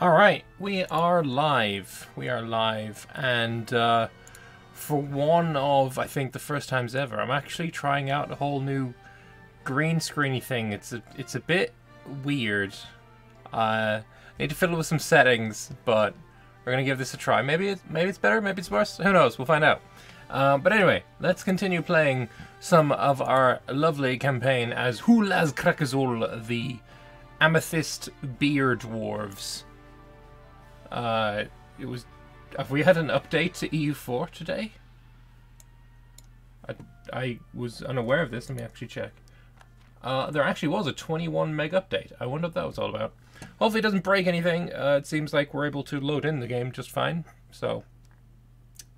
All right, we are live. We are live, and uh, for one of I think the first times ever, I'm actually trying out a whole new green screeny thing. It's a it's a bit weird. Uh, I need to fiddle with some settings, but we're gonna give this a try. Maybe it, maybe it's better, maybe it's worse. Who knows? We'll find out. Uh, but anyway, let's continue playing some of our lovely campaign as Hulaz Krakazol, the Amethyst Beer Dwarves. Uh, it was. Have we had an update to EU4 today? I, I was unaware of this. Let me actually check. Uh, there actually was a 21 meg update. I wonder what that was all about. Hopefully it doesn't break anything. Uh, it seems like we're able to load in the game just fine. So,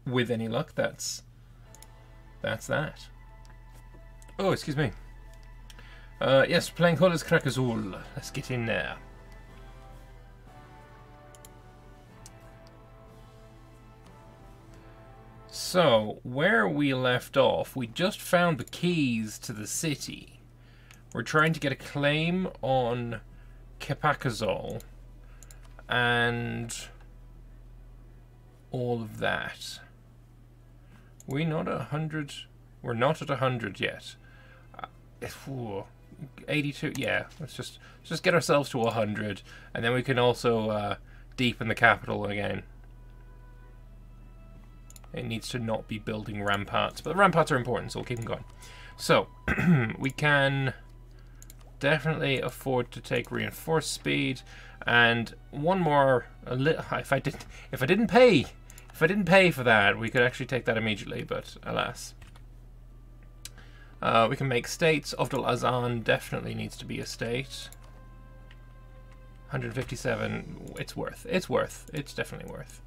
with any luck, that's that's that. Oh, excuse me. Uh, yes, playing Hulaz Krakazol. Let's get in there. So, where we left off, we just found the keys to the city. We're trying to get a claim on Kepakazol and all of that. We not a hundred. We're not at a hundred yet. Uh, ooh, 82. Yeah, let's just let's just get ourselves to a hundred, and then we can also uh, deepen the capital again. It needs to not be building ramparts, but the ramparts are important, so we'll keep them going. So we can definitely afford to take reinforced speed, and one more. If I didn't, if I didn't pay, if I didn't pay for that, we could actually take that immediately. But alas, uh, we can make states. Ovdal Azan definitely needs to be a state. 157. It's worth. It's worth. It's definitely worth.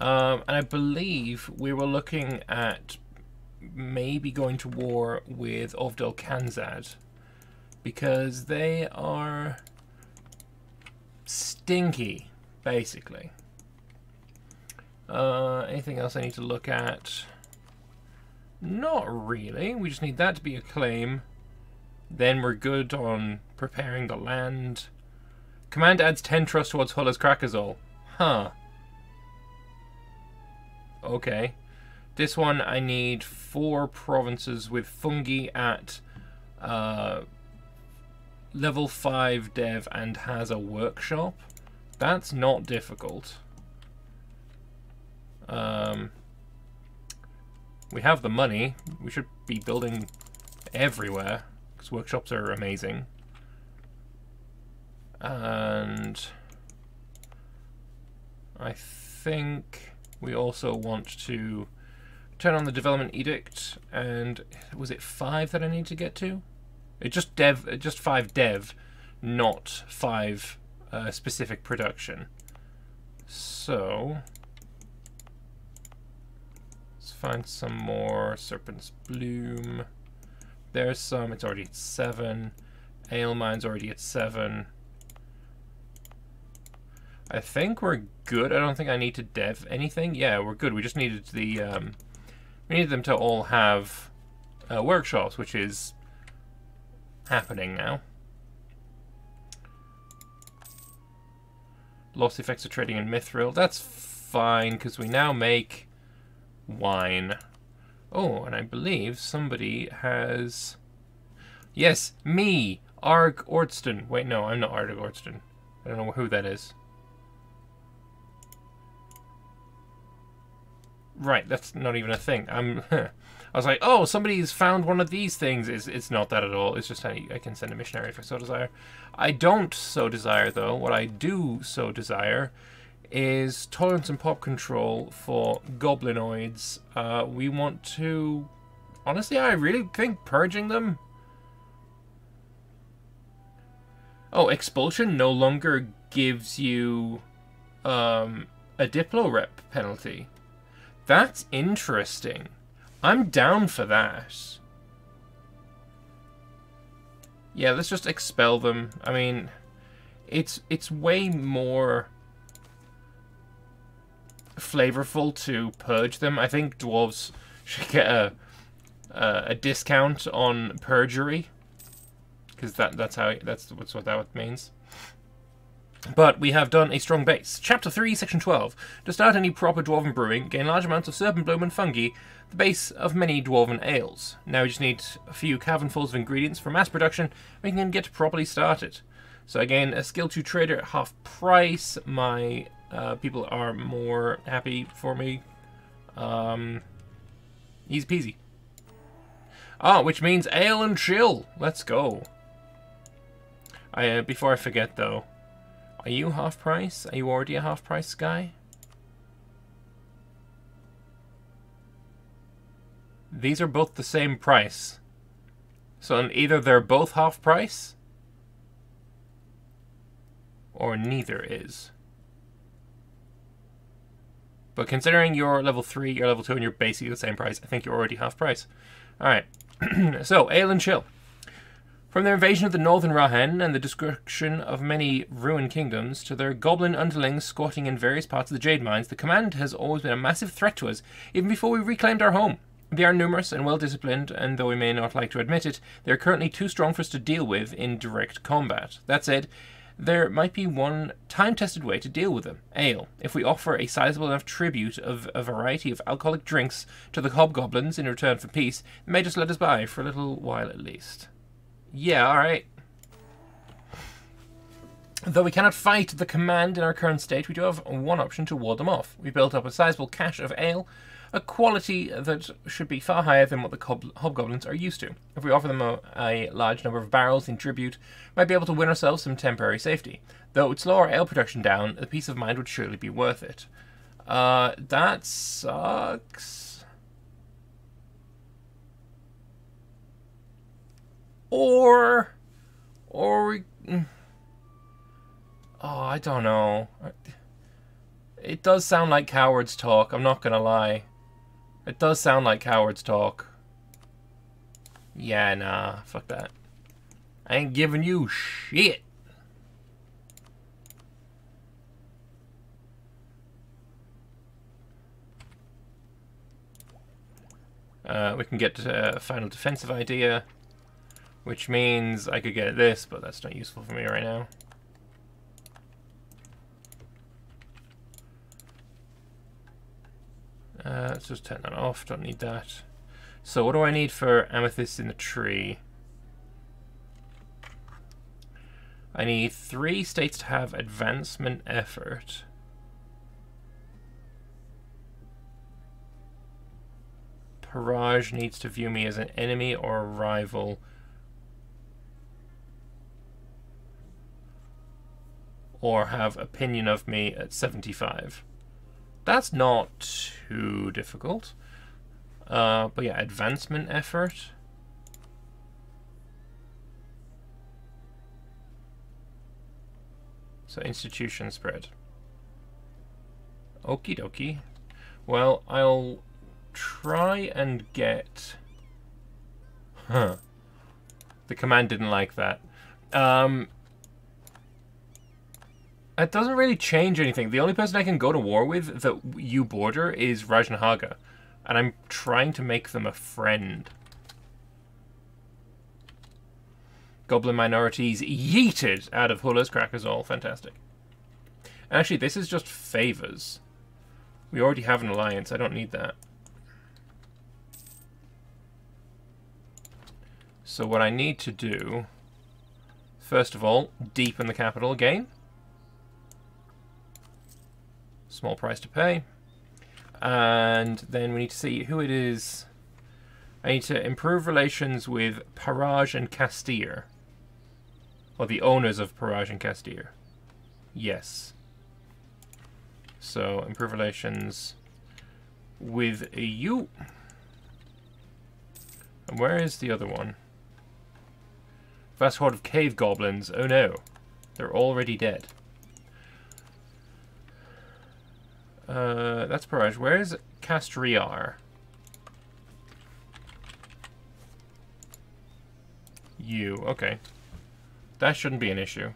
Um, and I believe we were looking at maybe going to war with Ovdal Kanzad because they are stinky, basically. Uh, anything else I need to look at? Not really. We just need that to be a claim. Then we're good on preparing the land. Command adds 10 trust towards Hulaz Krakazol. Huh. Okay. This one I need four provinces with fungi at uh, level 5 dev and has a workshop. That's not difficult. Um, we have the money. We should be building everywhere because workshops are amazing. And I think we also want to turn on the development edict and was it five that I need to get to? It just dev, just five dev, not five uh, specific production. So let's find some more Serpent's Bloom. There's some. It's already at seven. Ale mine's already at seven. I think we're good. I don't think I need to dev anything. Yeah, we're good. We just needed the um, we needed them to all have uh, workshops, which is happening now. Lost effects of trading in Mithril. That's fine, because we now make wine. Oh, and I believe somebody has... Yes, me! Arg Ordston. Wait, no, I'm not Arg Ordston. I don't know who that is. Right, that's not even a thing. I'm... I was like, oh, somebody's found one of these things. It's, it's not that at all. It's just I, I can send a missionary if I so desire. I don't so desire, though. What I do so desire is tolerance and pop control for goblinoids. Uh, we want to... Honestly, I really think purging them... Oh, expulsion no longer gives you um, a Diplo rep penalty. That's interesting. I'm down for that. Yeah, let's just expel them. I mean, it's it's way more flavorful to purge them. I think dwarves should get a a, discount on perjury because that that's how that's what's what that means. But we have done a strong base. Chapter 3, Section 12. To start any proper dwarven brewing, gain large amounts of serpent bloom and fungi, the base of many dwarven ales. Now we just need a few cavernfuls of ingredients for mass production, we can get properly started. So again, a skill 2 trader at half price. My uh, people are more happy for me. Um, easy peasy. Ah, which means ale and chill. Let's go. I, uh, before I forget though, are you half price? Are you already a half price guy? These are both the same price. So either they're both half price, or neither is. But considering you're level 3, you're level 2, and you're basically the same price, I think you're already half price. Alright, so, Ale and Chill. From their invasion of the northern Rahen and the destruction of many ruined kingdoms to their goblin underlings squatting in various parts of the Jade Mines, the command has always been a massive threat to us, even before we reclaimed our home. They are numerous and well disciplined, and though we may not like to admit it, they are currently too strong for us to deal with in direct combat. That said, there might be one time tested way to deal with them ale. If we offer a sizable enough tribute of a variety of alcoholic drinks to the hobgoblins in return for peace, they may just let us by for a little while at least. Yeah, alright. Though we cannot fight the command in our current state, we do have one option to ward them off. We built up a sizable cache of ale, a quality that should be far higher than what the hobgoblins are used to. If we offer them a, a, large number of barrels in tribute, we might be able to win ourselves some temporary safety. Though it would slow our ale production down, the peace of mind would surely be worth it. Uh, that sucks. Or, or we, mm. oh, I don't know. It does sound like cowards talk, I'm not gonna lie. It does sound like cowards talk. Yeah, nah, fuck that. I ain't giving you shit. Uh, we can get a final defensive idea. Which means I could get this, but that's not useful for me right now. Uh, let's just turn that off, don't need that. So what do I need for amethyst in the tree? I need three states to have advancement effort. Parage needs to view me as an enemy or a rival. Or have opinion of me at 75. That's not too difficult. Uh, but yeah, advancement effort. So institution spread. Okie dokie. Well, I'll try and get... Huh. The command didn't like that. Um, it doesn't really change anything. The only person I can go to war with that you border is Rajnahaga. And I'm trying to make them a friend. Goblin minorities yeeted out of Hulaz Krakazol. Fantastic. Actually, this is just favors. We already have an alliance. I don't need that. So what I need to do, first of all, deepen the capital again. Small price to pay. And then we need to see who it is. I need to improve relations with Paraj and Castire. Or the owners of Paraj and Castire. Yes. So, improve relations with you. And where is the other one? Vast horde of cave goblins. Oh no. They're already dead. Uh, that's Parage. Where's Castriar? You. Okay. That shouldn't be an issue.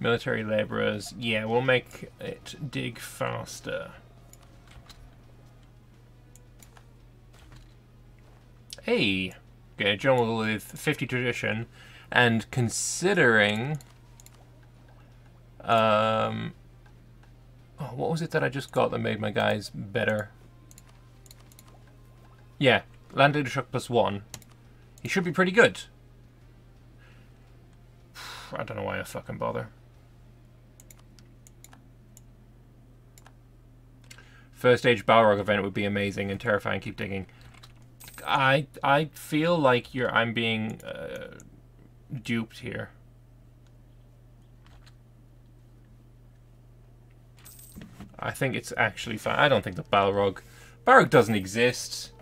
Military laborers. Yeah, we'll make it dig faster. Hey, get a journal with 50 tradition, and considering, um, oh, what was it that I just got that made my guys better? Yeah, land shock plus one. He should be pretty good. I don't know why I fucking bother. First stage Balrog event would be amazing and terrifying. Keep digging. I I feel like you're I'm being uh, duped here. I think it's actually fine. I don't think the Balrog Balrog doesn't exist.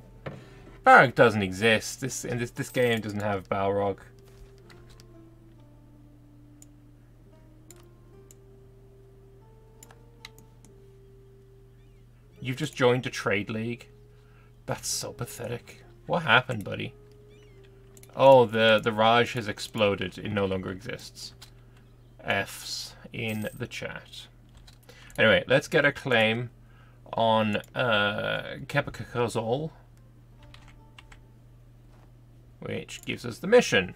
Balrog doesn't exist. This in this this game doesn't have Balrog. You've just joined a trade league. That's so pathetic. What happened, buddy? Oh, the, the Raj has exploded. It no longer exists. F's in the chat. Anyway, let's get a claim on uh, Kepakazol, which gives us the mission.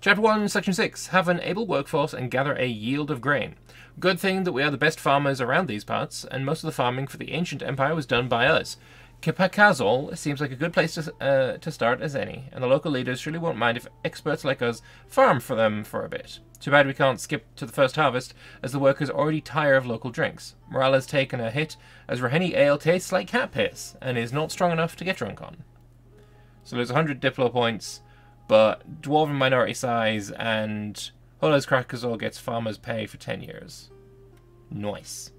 Chapter 1, Section 6. Have an able workforce and gather a yield of grain. Good thing that we are the best farmers around these parts, and most of the farming for the ancient empire was done by us. Kipakazol seems like a good place to, uh, to start as any, and the local leaders surely won't mind if experts like us farm for them for a bit. Too bad we can't skip to the first harvest, as the workers already tire of local drinks. Morale has taken a hit, as Raheni ale tastes like cat piss, and is not strong enough to get drunk on. So there's 100 Diplo points, but Dwarven minority size and Hulaz Krakazol gets farmer's pay for 10 years. Nice.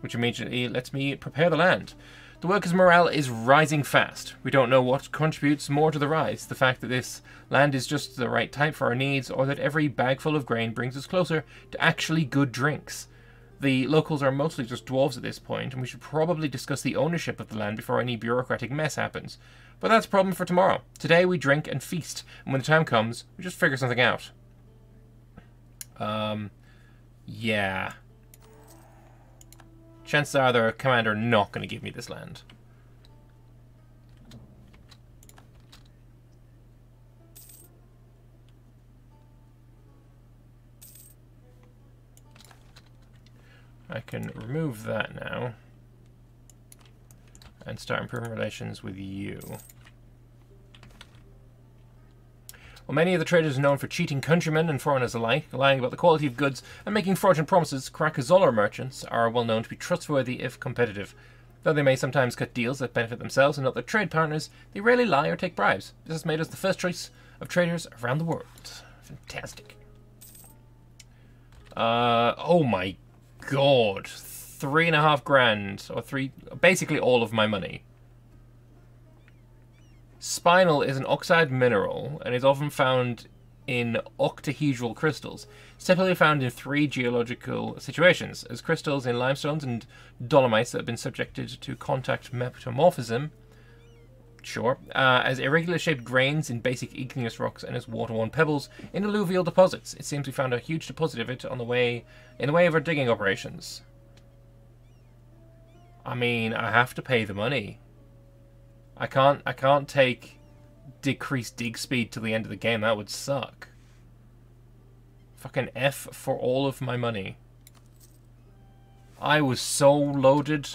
Which immediately lets me prepare the land. The workers' morale is rising fast. We don't know what contributes more to the rise. The fact that this land is just the right type for our needs, or that every bagful of grain brings us closer to actually good drinks. The locals are mostly just dwarves at this point, and we should probably discuss the ownership of the land before any bureaucratic mess happens. But that's a problem for tomorrow. Today we drink and feast, and when the time comes, we just figure something out. Um, yeah. Chances are the commander not going to give me this land. I can remove that now and start improving relations with you. While many of the traders are known for cheating countrymen and foreigners alike, lying about the quality of goods, and making fraudulent promises, Krakazola merchants are well known to be trustworthy if competitive. Though they may sometimes cut deals that benefit themselves and not their trade partners, they rarely lie or take bribes. This has made us the first choice of traders around the world. Fantastic. Uh, oh my god three and a half grand, or three, basically all of my money. Spinel is an oxide mineral and is often found in octahedral crystals. Typically found in three geological situations, as crystals in limestones and dolomites that have been subjected to contact metamorphism, sure, uh, as irregular shaped grains in basic igneous rocks and as water-worn pebbles in alluvial deposits. It seems we found a huge deposit of it on the way in the way of our digging operations. I mean, I have to pay the money. I can't I can't take decreased dig speed to the end of the game. That would suck. Fucking F for all of my money. I was so loaded.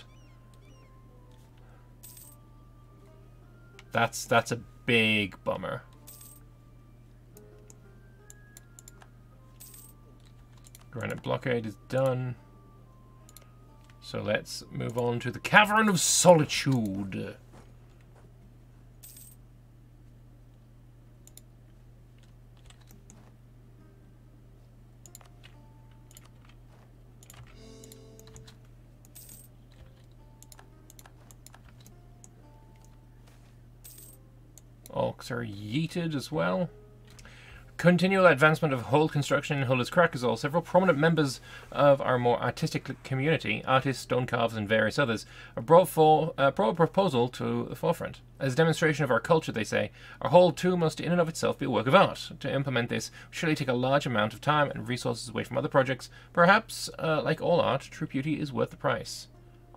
That's that's a big bummer. Granite blockade is done. So let's move on to the Cavern of Solitude. Orcs are yeeted as well continual advancement of hold construction in Hulaz Krakazol, several prominent members of our more artistic community, artists, stone carvers, and various others, have brought, for, uh, brought a proposal to the forefront. As a demonstration of our culture, they say, our hold too must in and of itself be a work of art. To implement this surely take a large amount of time and resources away from other projects. Perhaps, uh, like all art, true beauty is worth the price.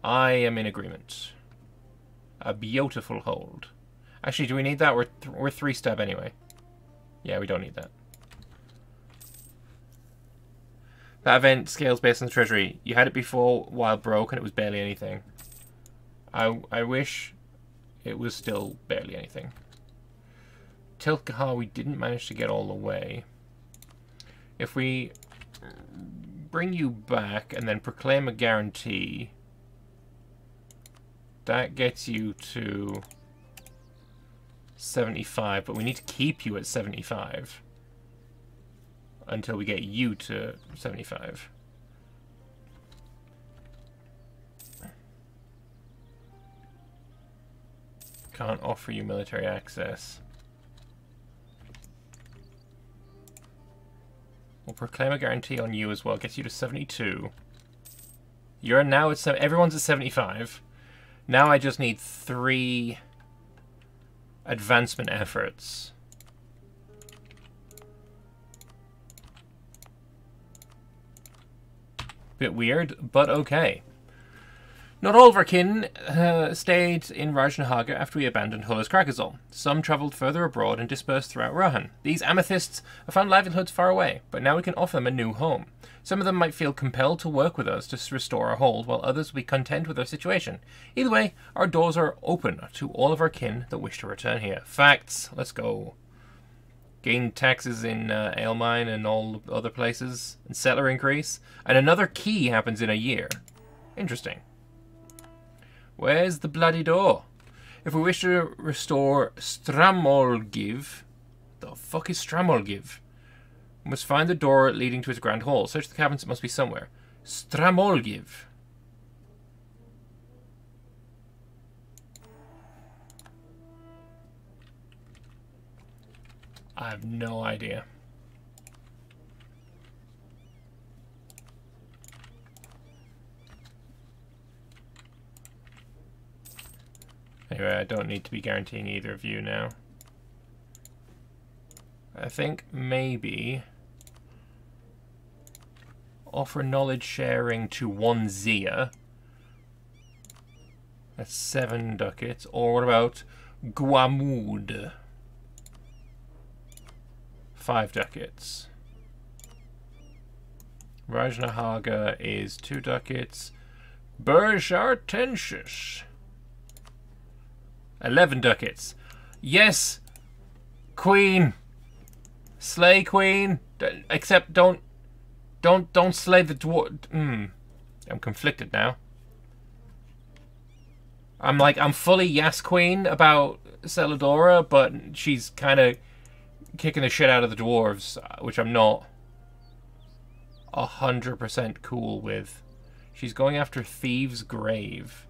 I am in agreement. A beautiful hold. Actually, do we need that? We're, th we're three step anyway. Yeah, we don't need that. That event scales based on the treasury. You had it before while broke and it was barely anything. I, I wish it was still barely anything. Tilkahar we didn't manage to get all the way. If we bring you back and then proclaim a guarantee, that gets you to 75, but we need to keep you at 75 until we get you to 75. Can't offer you military access. We'll proclaim a guarantee on you as well. Gets you to 72. You're now at... Everyone's at 75. Now I just need three advancement efforts. Bit weird, but okay. Not all of our kin uh, stayed in Rajnahaga after we abandoned Hulaz Krakazol. Some travelled further abroad and dispersed throughout Rahen. These amethysts have found livelihoods far away, but now we can offer them a new home. Some of them might feel compelled to work with us to restore our hold, while others will be content with their situation. Either way, our doors are open to all of our kin that wish to return here. Facts. Let's go. Gain taxes in uh, Alemine and all other places, and settler increase. And another key happens in a year. Interesting. Where's the bloody door? If we wish to restore Stramolgiv, the fuck is Stramolgiv? We must find the door leading to its grand hall. Search the cabins, it must be somewhere. Stramolgiv. I have no idea. Anyway, I don't need to be guaranteeing either of you now. I think maybe offer knowledge sharing to one Zia. That's seven ducats. Or what about Guamud? Five ducats. Rajnahaga is two ducats. Burjartensis. 11 ducats. Yes, Queen. Slay Queen. D except don't, don't, don't slay the dwarf. Hmm. I'm conflicted now. I'm like, I'm fully yes Queen about Celadora, but she's kind of kicking the shit out of the dwarves, which I'm not a hundred percent cool with. She's going after Thieves' Grave.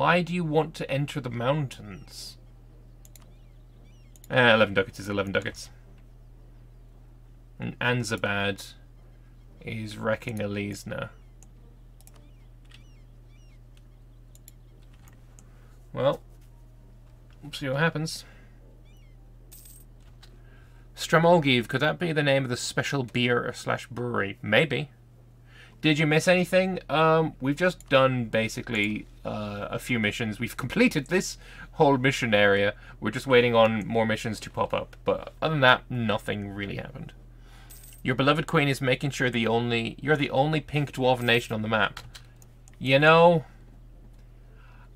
Why do you want to enter the mountains? Eh, 11 ducats is 11 ducats. And Anzabad is wrecking Alisna. Well, we'll see what happens. Stramolgiv, could that be the name of the special beer slash brewery? Maybe. Did you miss anything? Um, we've just done basically uh, a few missions. We've completed this whole mission area. We're just waiting on more missions to pop up. But other than that, nothing really happened. Your beloved queen is making sure the only you're the only pink dwarf nation on the map. You know,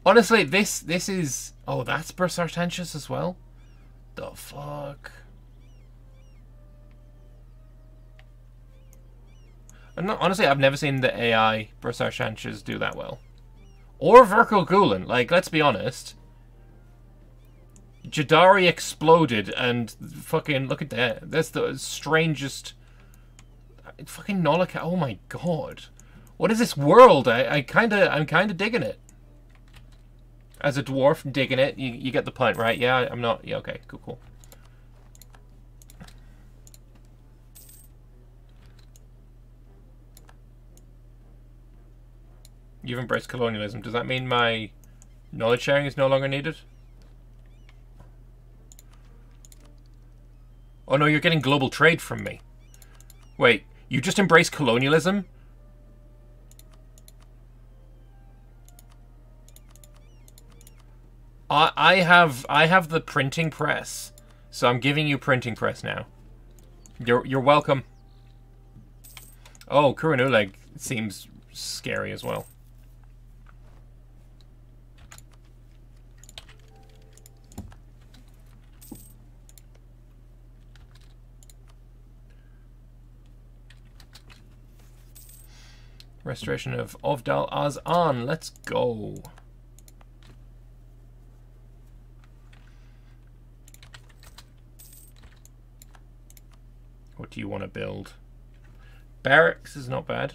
honestly, this this is oh that's Bursartentious as well. The fuck. Not, honestly, I've never seen the AI Bursartentious do that well. Or Virkul Gulen. Like, let's be honest. Jadari exploded and fucking look at that. That's the strangest fucking Nolika. Oh my god. What is this world? I, I kinda I'm kinda digging it. As a dwarf digging it, you, you get the point, right? Yeah, I'm not yeah, okay, cool, cool. You've embraced colonialism. Does that mean my knowledge sharing is no longer needed? Oh no, you're getting global trade from me. Wait, you just embrace colonialism? I I have I have the printing press, so I'm giving you printing press now. You're you're welcome. Oh, Kurenuleg seems scary as well. Restoration of Ovdal Az-An. Let's go. What do you want to build? Barracks is not bad.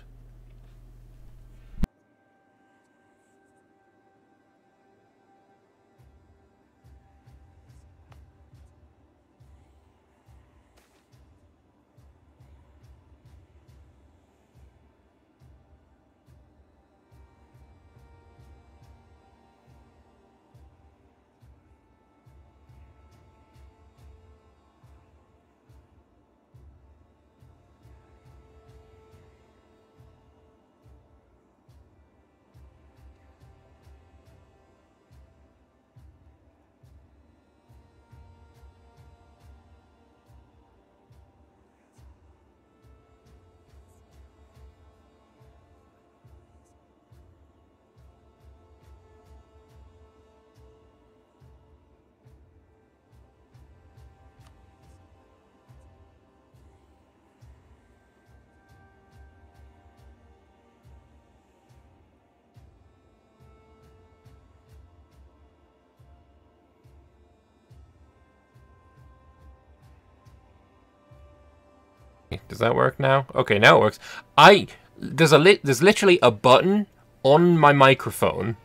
Does that work now? Okay, now it works. I there's a lit there's literally a button on my microphone,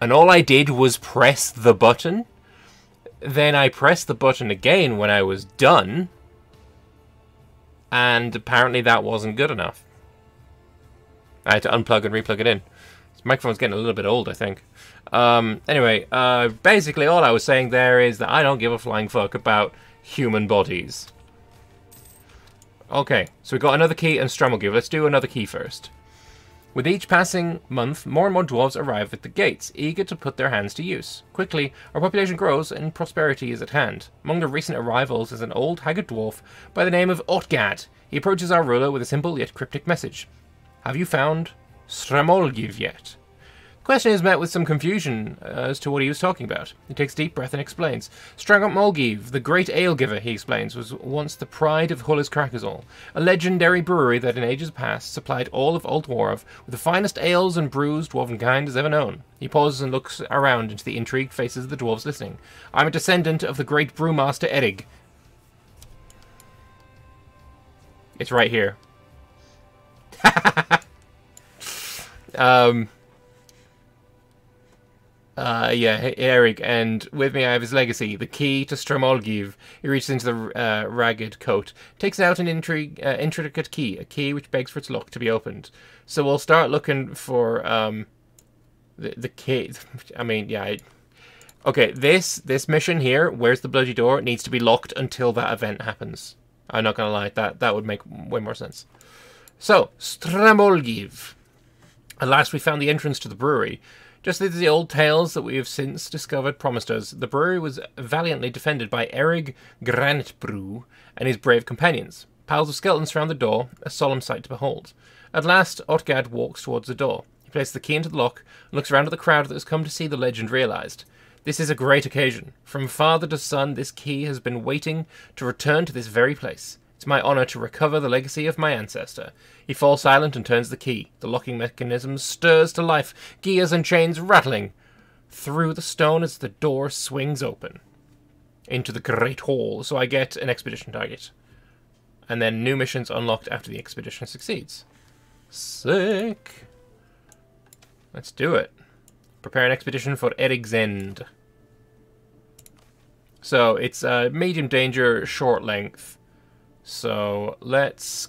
and all I did was press the button. Then I pressed the button again when I was done, and apparently that wasn't good enough. I had to unplug and replug it in. This microphone's getting a little bit old, I think. Um, anyway, uh, basically all I was saying there is that I don't give a flying fuck about human bodies. Okay, so we got another key and Stramolgiv. Let's do another key first. With each passing month, more and more dwarves arrive at the gates, eager to put their hands to use. Quickly, our population grows and prosperity is at hand. Among the recent arrivals is an old, haggard dwarf by the name of Otgad. He approaches our ruler with a simple yet cryptic message. Have you found Stramolgiv yet? Question is met with some confusion uh, as to what he was talking about. He takes a deep breath and explains. Stragot Molgiv, the great ale giver, he explains, was once the pride of Hulaz Krakazol, a legendary brewery that in ages past supplied all of Old Dwarf with the finest ales and brews dwarvenkind has ever known. He pauses and looks around into the intrigued faces of the dwarves listening. I'm a descendant of the great brewmaster Erig. It's right here. um, uh, yeah, Eric, and with me I have his legacy, the key to Stramolgiv. He reaches into the uh, ragged coat, takes out an uh, intricate key, a key which begs for its lock to be opened. So we'll start looking for um, the the key. I mean, yeah. I, okay, this this mission here, where's the bloody door? It needs to be locked until that event happens. I'm not gonna lie, that that would make way more sense. So Stramolgiv. At last, we found the entrance to the brewery. Just as the old tales that we have since discovered promised us, the brewery was valiantly defended by Erig Granitbrew and his brave companions. Piles of skeletons surround the door, a solemn sight to behold. At last, Otgad walks towards the door. He places the key into the lock and looks around at the crowd that has come to see the legend realized. This is a great occasion. From father to son, this key has been waiting to return to this very place. It's my honor to recover the legacy of my ancestor. He falls silent and turns the key. The locking mechanism stirs to life, gears and chains rattling through the stone as the door swings open into the Great Hall, so I get an expedition target. And then new missions unlocked after the expedition succeeds. Sick. Let's do it. Prepare an expedition for Erigsend. So it's uh, medium danger, short length. So let's...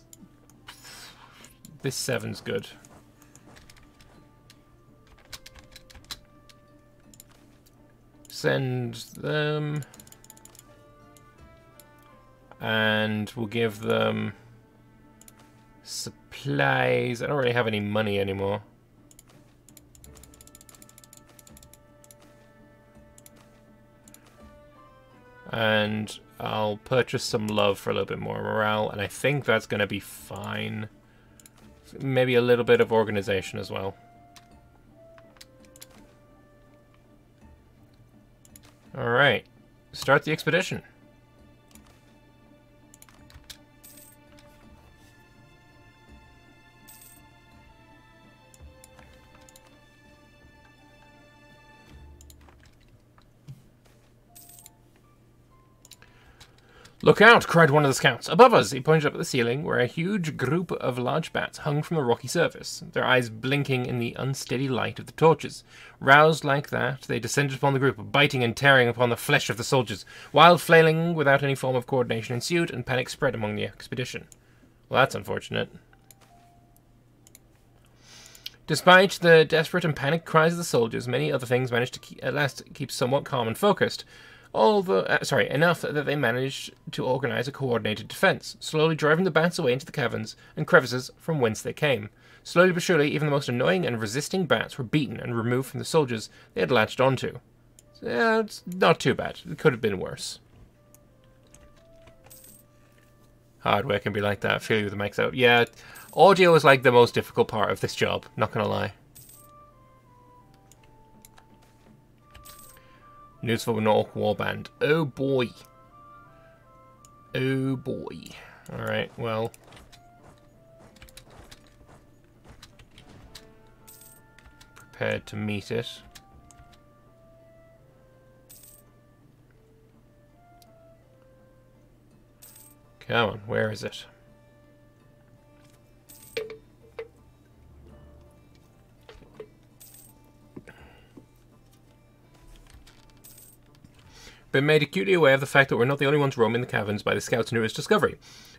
This seven's good. Send them... And we'll give them supplies. I don't really have any money anymore. And I'll purchase some love for a little bit more morale, and I think that's going to be fine. Maybe a little bit of organization as well. Alright, start the expedition. Look out! cried one of the scouts. Above us! He pointed up at the ceiling, where a huge group of large bats hung from the rocky surface, their eyes blinking in the unsteady light of the torches. Roused like that, they descended upon the group, biting and tearing upon the flesh of the soldiers. Wild flailing without any form of coordination ensued, and panic spread among the expedition. Well, that's unfortunate. Despite the desperate and panicked cries of the soldiers, many other things managed to keep, at last keep somewhat calm and focused the uh, sorry enough that they managed to organize a coordinated defense, slowly driving the bats away into the caverns and crevices from whence they came. Slowly but surely, even the most annoying and resisting bats were beaten and removed from the soldiers they had latched onto. So, yeah, it's not too bad. It could have been worse. Hardware can be like that. You with the mics out. Yeah, audio is like the most difficult part of this job. Not gonna lie. News for an Orc Warband. Oh boy. Oh boy. Alright, well. Prepared to meet it. Come on, where is it? Been made acutely aware of the fact that we're not the only ones roaming the caverns by the scouts' newest discovery.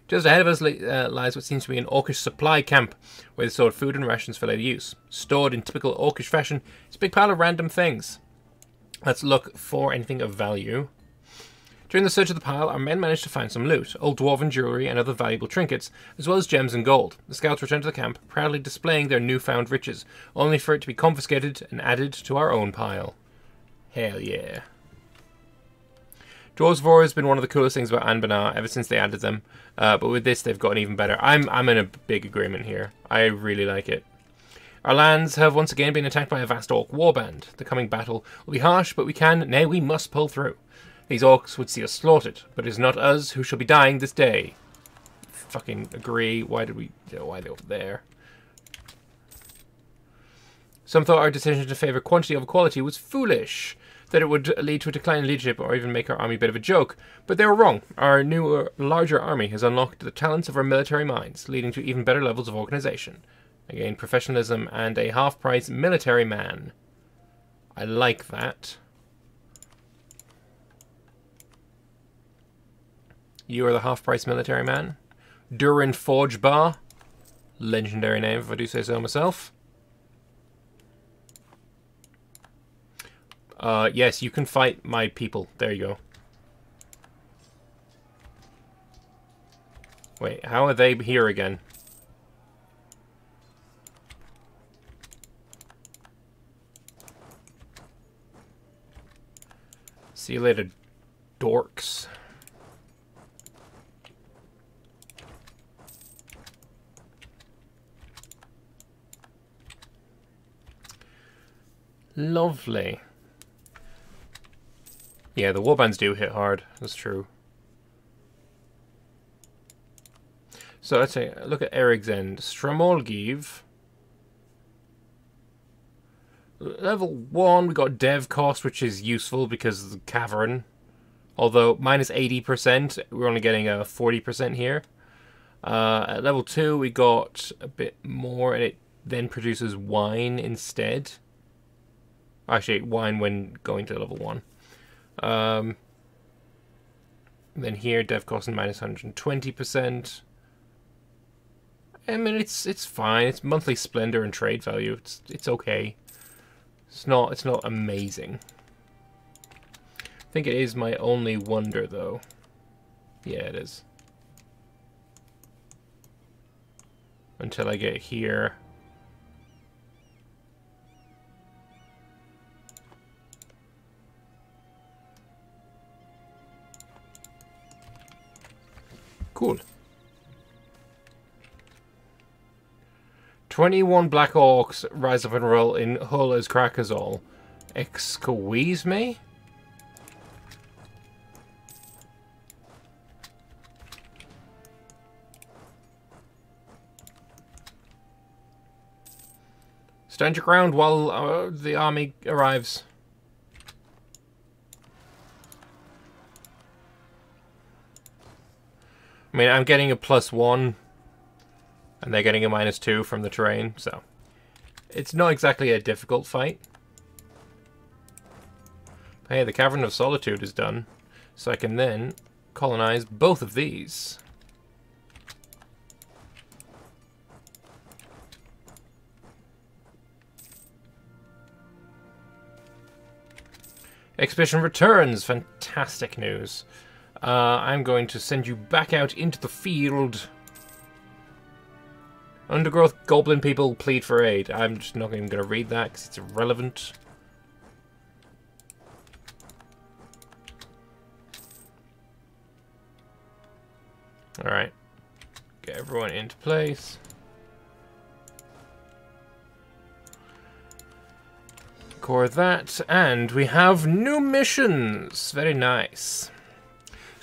Just ahead of us uh, lies what seems to be an orcish supply camp, where they stored food and rations for later use. Stored in typical orcish fashion, it's a big pile of random things. Let's look for anything of value. During the search of the pile, our men managed to find some loot, old dwarven jewellery and other valuable trinkets, as well as gems and gold. The scouts returned to the camp, proudly displaying their newfound riches, only for it to be confiscated and added to our own pile. Hell yeah. Dwarovar has been one of the coolest things about Anbennar ever since they added them. Uh, but with this, they've gotten even better. I'm I'm in a big agreement here. I really like it. Our lands have once again been attacked by a vast orc warband. The coming battle will be harsh, but we can, nay, we must pull through. These orcs would see us slaughtered, but it is not us who shall be dying this day. Fucking agree. Why did we... Why are they over there? Some thought our decision to favour quantity over quality was foolish that it would lead to a decline in leadership or even make our army a bit of a joke. But they were wrong. Our new, uh, larger army has unlocked the talents of our military minds, leading to even better levels of organization. Again, professionalism and a half-price military man. I like that. You are the half-price military man. Durin Forge Bar. Legendary name, if I do say so myself. Uh, yes, you can fight my people. There you go. Wait, how are they here again? See you later, dorks. Lovely. Yeah, the warbands do hit hard. That's true. So let's say, look at Eric's End. Stramolgiv. Level 1, we got dev cost, which is useful because of the cavern. Although, minus 80%, we're only getting a 40% here. Uh, at level 2, we got a bit more, and it then produces wine instead. Actually, wine when going to level 1. Um, then here, dev cost minus 120%. I mean, it's it's fine. It's monthly splendor and trade value. It's it's okay. It's not it's not amazing. I think it is my only wonder though. Yeah, it is. Until I get here. Cool. 21 Black Orcs rise up and roll in Hulaz Krakazol. Excuse me? Stand your ground while uh, the army arrives. I mean, I'm getting a plus one, and they're getting a minus two from the terrain, so it's not exactly a difficult fight. Hey, the Cavern of Solitude is done, so I can then colonize both of these. Expedition returns. Fantastic news. Uh, I'm going to send you back out into the field. Undergrowth goblin people plead for aid. I'm just not even going to read that because it's irrelevant. Alright. Get everyone into place. Core that, and we have new missions. Very nice.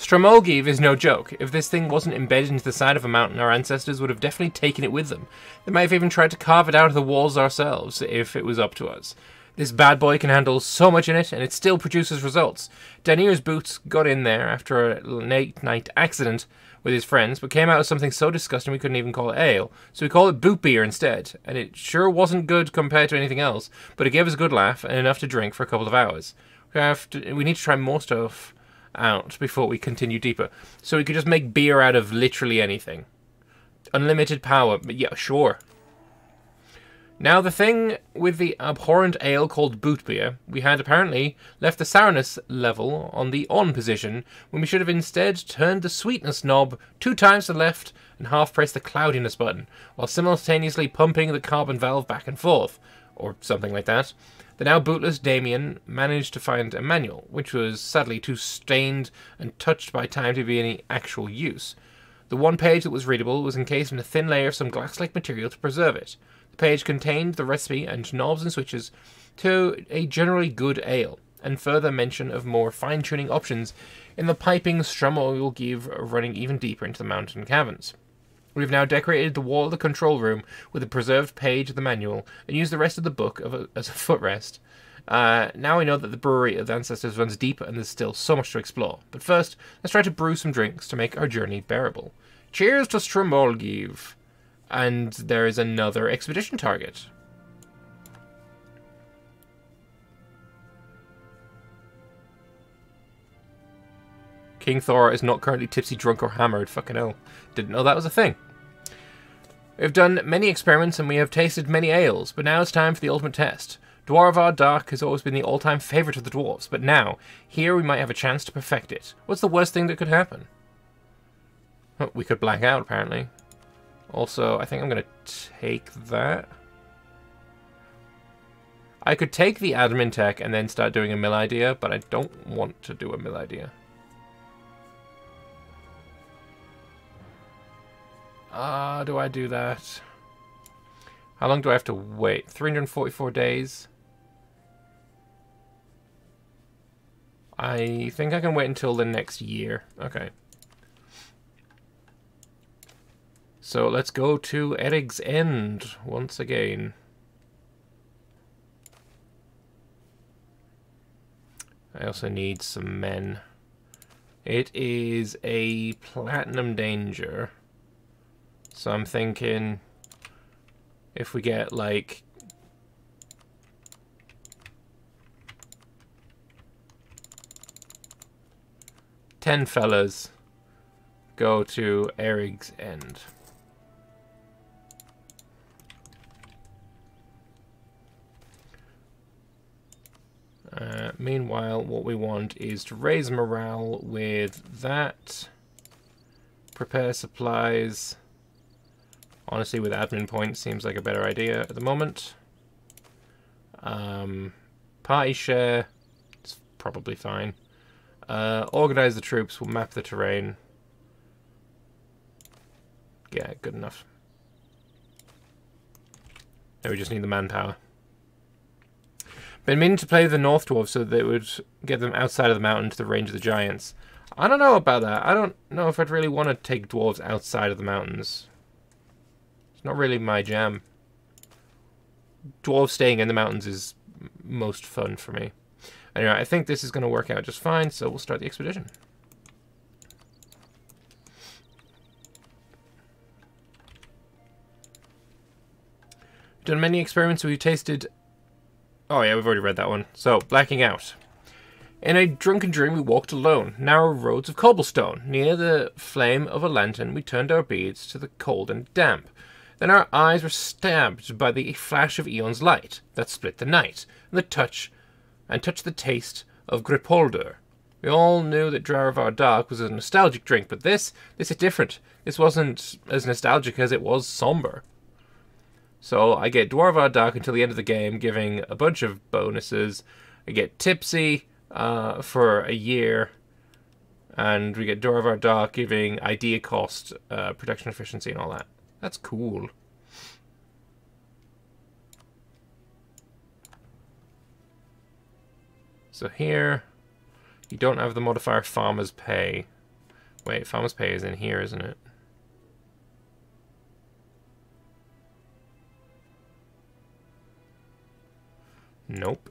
Stramolgiv is no joke. If this thing wasn't embedded into the side of a mountain, our ancestors would have definitely taken it with them. They might have even tried to carve it out of the walls ourselves, if it was up to us. This bad boy can handle so much in it, and it still produces results. Danir's boots got in there after a late night accident, with his friends, but came out with something so disgusting we couldn't even call it ale. So we call it boot beer instead, and it sure wasn't good compared to anything else, but it gave us a good laugh and enough to drink for a couple of hours. We have to, we need to try more stuff out before we continue deeper. So we could just make beer out of literally anything. Unlimited power, but yeah, sure. Now, the thing with the abhorrent ale called boot beer, we had apparently left the sourness level on the on position when we should have instead turned the sweetness knob two times to the left and half pressed the cloudiness button, while simultaneously pumping the carbon valve back and forth, or something like that. The now bootless Damien managed to find a manual, which was sadly too stained and touched by time to be any actual use. The one page that was readable was encased in a thin layer of some glass-like material to preserve it. The page contained the recipe and knobs and switches to a generally good ale, and further mention of more fine-tuning options in the piping Strumoil will give running even deeper into the mountain caverns. We've now decorated the wall of the control room with a preserved page of the manual and used the rest of the book as a footrest. Uh, now we know that the brewery of the ancestors runs deep and there's still so much to explore. But first, let's try to brew some drinks to make our journey bearable. Cheers to Stramolgiv! and there is another expedition target. King Thor is not currently tipsy, drunk, or hammered. Fucking hell. Didn't know that was a thing. We've done many experiments and we have tasted many ales, but now it's time for the ultimate test. Dwarovar Dark has always been the all-time favourite of the dwarves, but now, here we might have a chance to perfect it. What's the worst thing that could happen? Oh, we could black out, apparently. Also, I think I'm going to take that. I could take the admin tech and then start doing a mill idea, but I don't want to do a mill idea. Ah, uh, do I do that? How long do I have to wait? 344 days? I think I can wait until the next year. Okay. So let's go to Eric's End once again. I also need some men. It is a platinum danger. So I'm thinking if we get like ten fellas go to Eric's End. Uh, meanwhile, what we want is to raise morale with that. Prepare supplies. Honestly, with admin points, seems like a better idea at the moment. Um, party share. It's probably fine. Uh, organize the troops. We'll map the terrain. Yeah, good enough. Now we just need the manpower. Been meaning to play the North Dwarves so that it would get them outside of the mountain to the range of the giants. I don't know about that. I don't know if I'd really want to take dwarves outside of the mountains. It's not really my jam. Dwarves staying in the mountains is most fun for me. Anyway, I think this is going to work out just fine, so we'll start the expedition. Done many experiments, we've tasted... Oh yeah, we've already read that one. So, blacking out. In a drunken dream we walked alone, narrow roads of cobblestone. Near the flame of a lantern we turned our beads to the cold and damp. Then our eyes were stabbed by the flash of Eon's light that split the night, and the touch and touched the taste of Gripolder. We all knew that Dwarovar Dark was a nostalgic drink, but this, this is different. This wasn't as nostalgic as it was somber. So I get Dwarovar Dark until the end of the game, giving a bunch of bonuses. I get Tipsy uh, for a year, and we get Dwarovar Dark giving idea cost, uh, protection efficiency, and all that. That's cool. So here, you don't have the modifier Farmer's Pay. Wait, Farmer's Pay is in here, isn't it? Nope.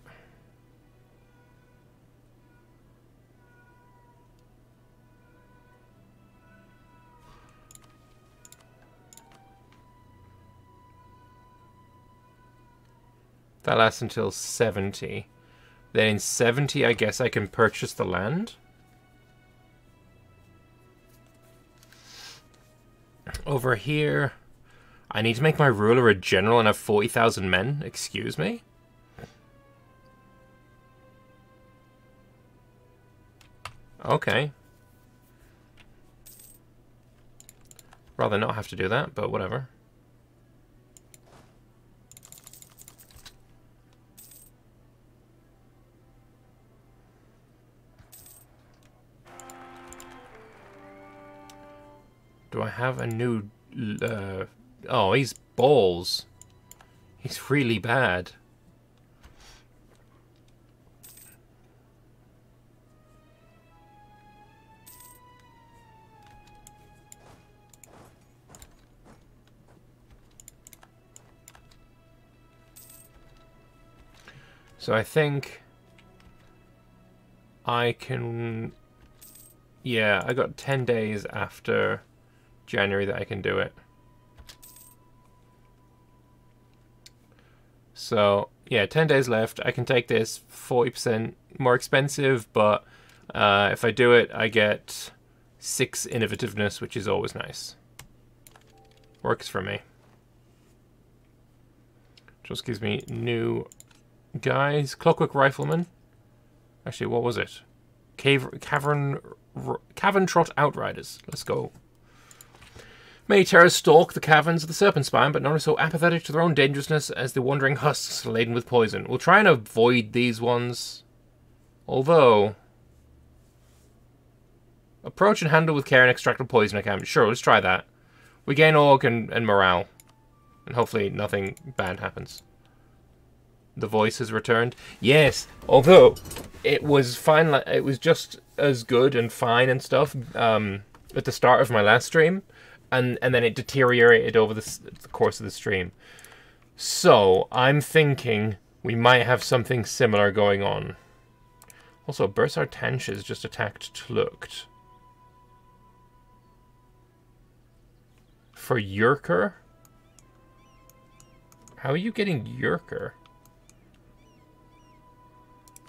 That lasts until 70. Then in 70, I guess I can purchase the land. Over here, I need to make my ruler a general and have 40,000 men. Excuse me? Okay. Rather not have to do that, but whatever. Do I have a new... Uh, oh, he's balls. He's really bad. So I think I can... Yeah, I got 10 days after January that I can do it. So, yeah, 10 days left. I can take this 40% more expensive, but uh, if I do it, I get 6 innovativeness, which is always nice. Works for me. Just gives me new guys. Clockwork Rifleman. Actually, what was it? Cave, Cavern, Cavern Trot Outriders. Let's go. Many terrors stalk the caverns of the Serpent Spine, but none are so apathetic to their own dangerousness as the wandering husks laden with poison. We'll try and avoid these ones. Although... Approach and handle with care and extract the poison I can. Sure, let's try that. We gain org and, and morale. And hopefully nothing bad happens the voice has returned. Yes, although it was fine, it was just as good and fine and stuff um, at the start of my last stream, and and then it deteriorated over the, the course of the stream. So I'm thinking we might have something similar going on. Also, Birsartanses just attacked Tlukt. For Yurker? How are you getting Yurker?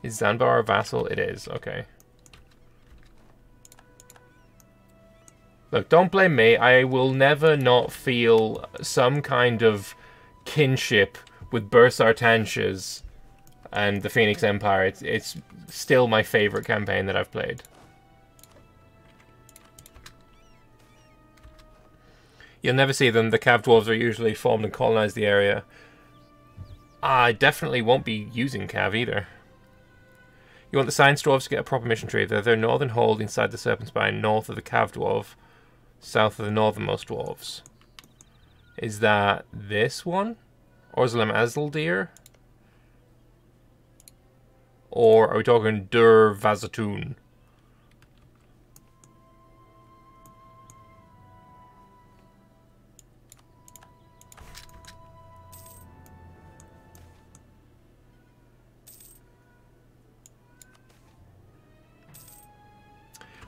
Is Zanbar a vassal? It is. Okay. Look, don't blame me. I will never not feel some kind of kinship with Birsartanses and the Phoenix Empire. It's, it's still my favorite campaign that I've played. You'll never see them. The Cav Dwarves are usually formed and colonize the area. I definitely won't be using Cav either. You want the Science Dwarves to get a proper mission tree. They're their northern hold inside the Serpent Spine, north of the Cav Dwarf, south of the northernmost Dwarves. Is that this one? Orzalim Azaldir? Or are we talking Dur Vazatun?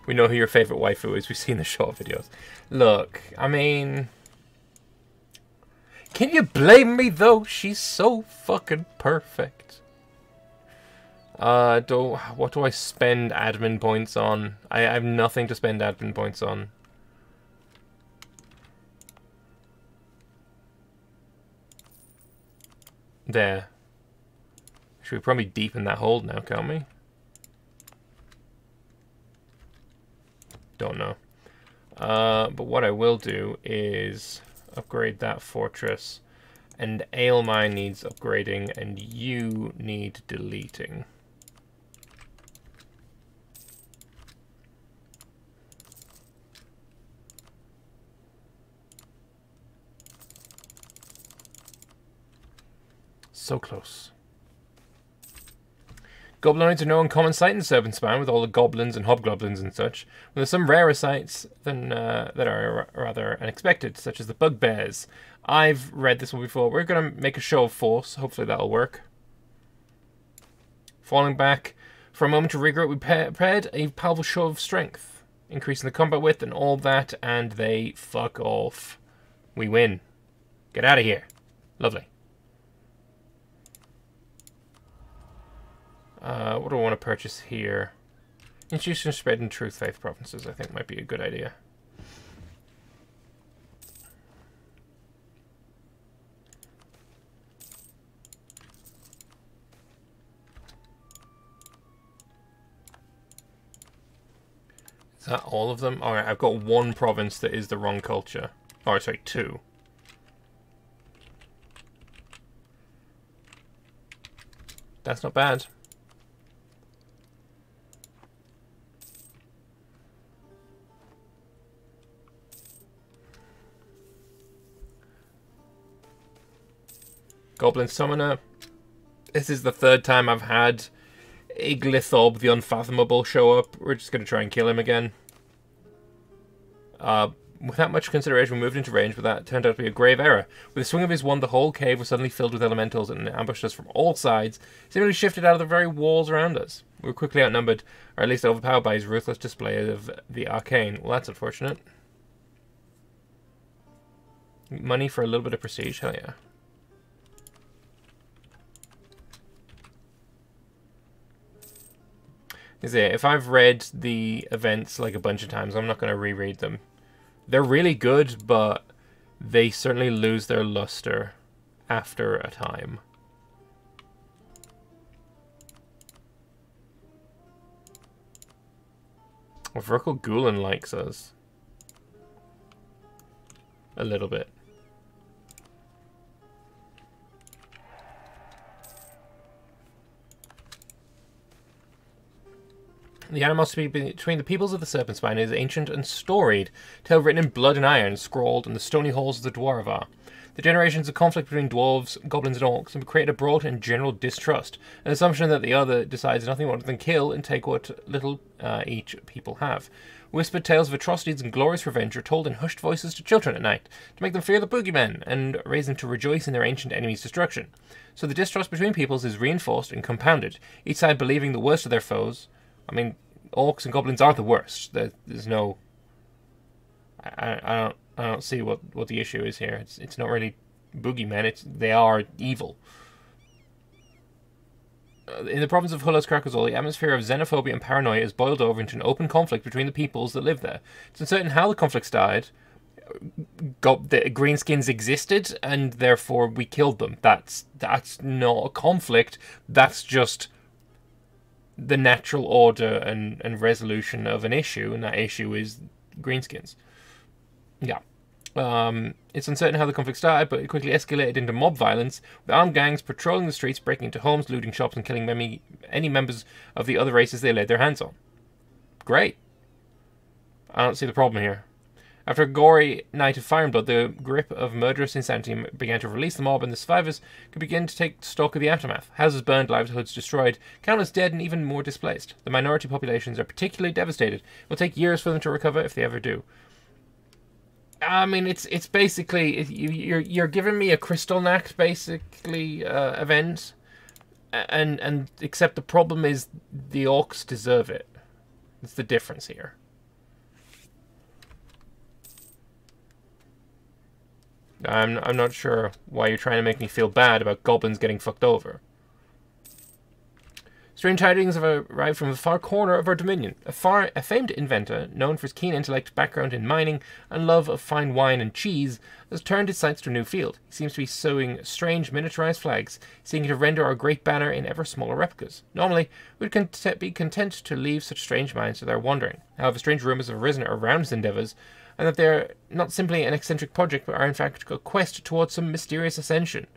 We know who your favorite waifu is. We've seen the short videos. Look, I mean... Can you blame me, though? She's so fucking perfect. Uh, do what do I spend admin points on? I, I have nothing to spend admin points on. There. Should we probably deepen that hold now, can't we? Don't know. Uh, but what I will do is upgrade that fortress. And Ailmine needs upgrading, and you need deleting. So close. Goblinoids are no uncommon sight in Serpentspine, with all the goblins and hobgoblins and such. But there's some rarer sights than uh, that are rather unexpected, such as the bugbears. I've read this one before. We're going to make a show of force. Hopefully that'll work. Falling back for a moment to regroup, we prepared a powerful show of strength, increasing the combat width and all that, and they fuck off. We win. Get out of here. Lovely. Uh, what do I want to purchase here? Institution spread in Truth Faith provinces, I think might be a good idea. Is that all of them? Alright, I've got one province that is the wrong culture. Oh, sorry, two. That's not bad. Goblin Summoner. This is the third time I've had Iglithob the Unfathomable show up. We're just going to try and kill him again. Uh, without much consideration, we moved into range, but that turned out to be a grave error. With the swing of his wand, the whole cave was suddenly filled with elementals and ambushed us from all sides, seemingly shifted out of the very walls around us. We were quickly outnumbered, or at least overpowered by his ruthless display of the arcane. Well, that's unfortunate. Money for a little bit of prestige? Hell yeah. Is it. If I've read the events like a bunch of times, I'm not going to reread them. They're really good, but they certainly lose their luster after a time. Well, Virkul Gulen likes us. A little bit. The animosity between the peoples of the Serpent Spine is ancient and storied, tale written in blood and iron, scrawled in the stony halls of the Dwarovar. The generations of conflict between dwarves, goblins, and orcs have created a broad and general distrust, an assumption that the other decides nothing more than kill and take what little uh, each people have. Whispered tales of atrocities and glorious revenge are told in hushed voices to children at night, to make them fear the boogeymen, and raise them to rejoice in their ancient enemy's destruction. So the distrust between peoples is reinforced and compounded, each side believing the worst of their foes, I mean, orcs and goblins are the worst. there's no. I, I don't. I don't see what, what the issue is here. It's it's not really boogeymen. It's they are evil. Uh, in the province of Hulaz Krakazol, the atmosphere of xenophobia and paranoia is boiled over into an open conflict between the peoples that live there. It's uncertain how the conflict started. Got the greenskins existed, and therefore we killed them. That's that's not a conflict. That's just the natural order and, and resolution of an issue, and that issue is greenskins. Yeah. Um, it's uncertain how the conflict started, but it quickly escalated into mob violence, with armed gangs patrolling the streets, breaking into homes, looting shops, and killing many, any members of the other races they laid their hands on. Great. I don't see the problem here. After a gory night of fire and blood, the grip of murderous insanity began to release the mob, and the survivors could begin to take stock of the aftermath. Houses burned, livelihoods destroyed, countless dead, and even more displaced. The minority populations are particularly devastated. It will take years for them to recover if they ever do. I mean, it's it's basically you, you're you're giving me a Kristallnacht basically uh, event, and and except the problem is the orcs deserve it. It's the difference here. I'm I'm not sure why you're trying to make me feel bad about goblins getting fucked over. Strange tidings have arrived from the far corner of our dominion. A, far, a famed inventor, known for his keen intellect, background in mining, and love of fine wine and cheese, has turned his sights to a new field. He seems to be sewing strange miniaturized flags, seeking to render our great banner in ever smaller replicas. Normally, we'd cont- be content to leave such strange minds to their wandering. However, strange rumors have arisen around his endeavors, and that they're not simply an eccentric project, but are in fact a quest towards some mysterious ascension.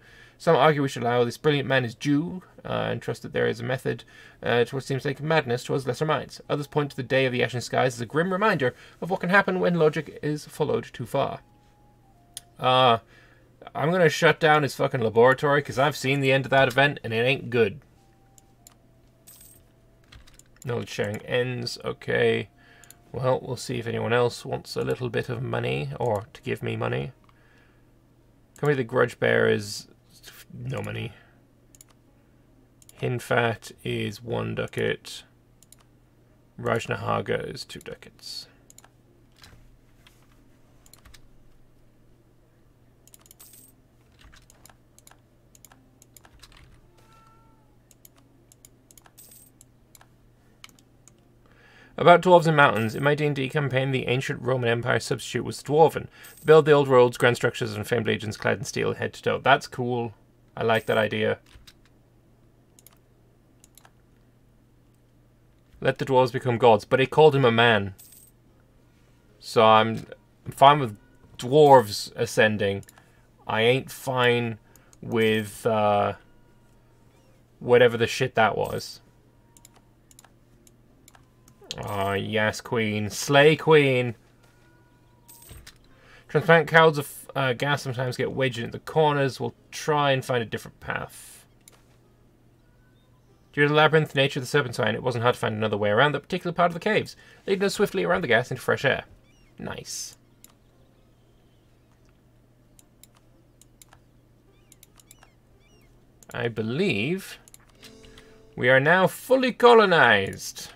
Some argue we should allow this brilliant man his due, uh, and trust that there is a method uh, to what seems like madness towards lesser minds. Others point to the Day of the Ashen Skies as a grim reminder of what can happen when logic is followed too far. Uh, I'm gonna shut down his fucking laboratory, because I've seen the end of that event, and it ain't good. Knowledge sharing ends, okay. Well, we'll see if anyone else wants a little bit of money, or to give me money. Company the Grudge Bear is no money. Hinfat is one ducat. Rajnahaga is two ducats. About dwarves and mountains, in my D&D campaign, the ancient Roman Empire substitute was dwarven. Build the old roads, grand structures, and famed legions clad in steel head to toe. That's cool. I like that idea. Let the dwarves become gods, but it called him a man. So I'm, I'm fine with dwarves ascending. I ain't fine with uh, whatever the shit that was. Ah, oh, yes, queen. Slay, queen. Transparent clouds of uh, gas sometimes get wedged in the corners. We'll try and find a different path. Due to the labyrinth nature of the Serpentine, it wasn't hard to find another way around that particular part of the caves, leading us swiftly around the gas into fresh air. Nice. I believe we are now fully colonized.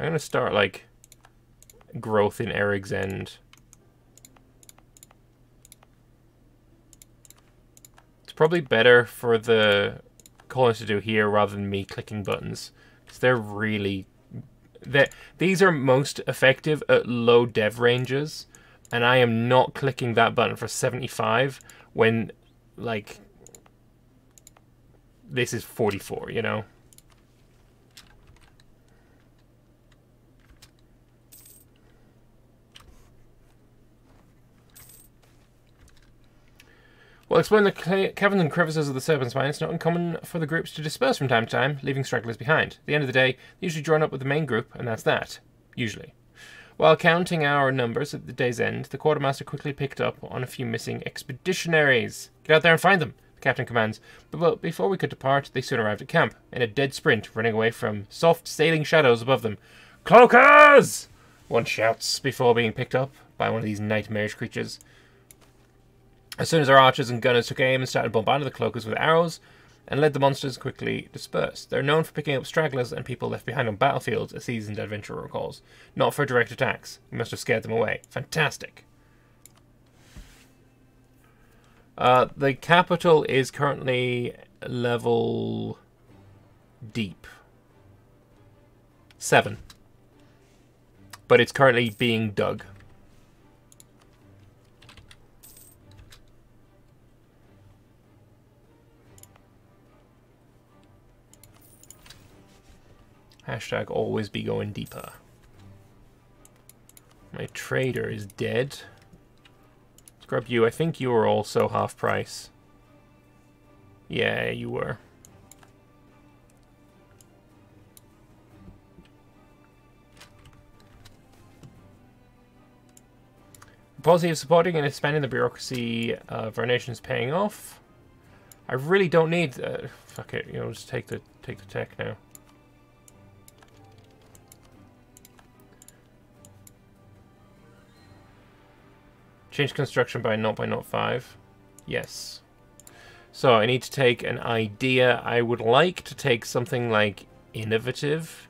I'm to start, like, growth in Eric's End. It's probably better for the colonists to do here rather than me clicking buttons. Because they're really... They're, these are most effective at low dev ranges. And I am not clicking that button for 75 when, like, this is 44, you know? While exploring the caverns and crevices of the Serpent's Spine, it's not uncommon for the groups to disperse from time to time, leaving stragglers behind. At the end of the day, they usually join up with the main group, and that's that. Usually. While counting our numbers at the day's end, the quartermaster quickly picked up on a few missing expeditionaries. Get out there and find them, the captain commands. But before we could depart, they soon arrived at camp, in a dead sprint, running away from soft sailing shadows above them. Cloakers! One shouts before being picked up by one of these nightmarish creatures. As soon as our archers and gunners took aim and started bombarding the cloakers with arrows, and led the monsters quickly dispersed. They're known for picking up stragglers and people left behind on battlefields, a seasoned adventurer recalls. Not for direct attacks. We must have scared them away. Fantastic. Uh, the capital is currently level deep. Seven. But it's currently being dug. Hashtag always be going deeper. My trader is dead. Scrub you, I think you were also half price. Yeah, you were. Policy of supporting and expanding the bureaucracy uh, of our nation is paying off. I really don't need... Uh, fuck it, you know, just take the, take the tech now. Change construction by 0 by 0.05. Yes. So I need to take an idea. I would like to take something like innovative.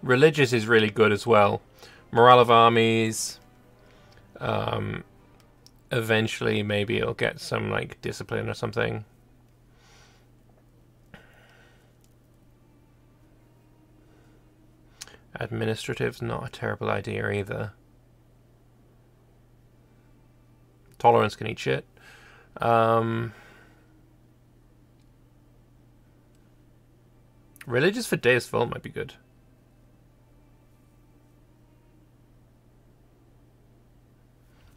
Religious is really good as well. Morale of armies. Um, eventually, maybe it'll get some like discipline or something. Administrative's not a terrible idea either. Tolerance can eat shit. Um, religious for Deus Vult might be good.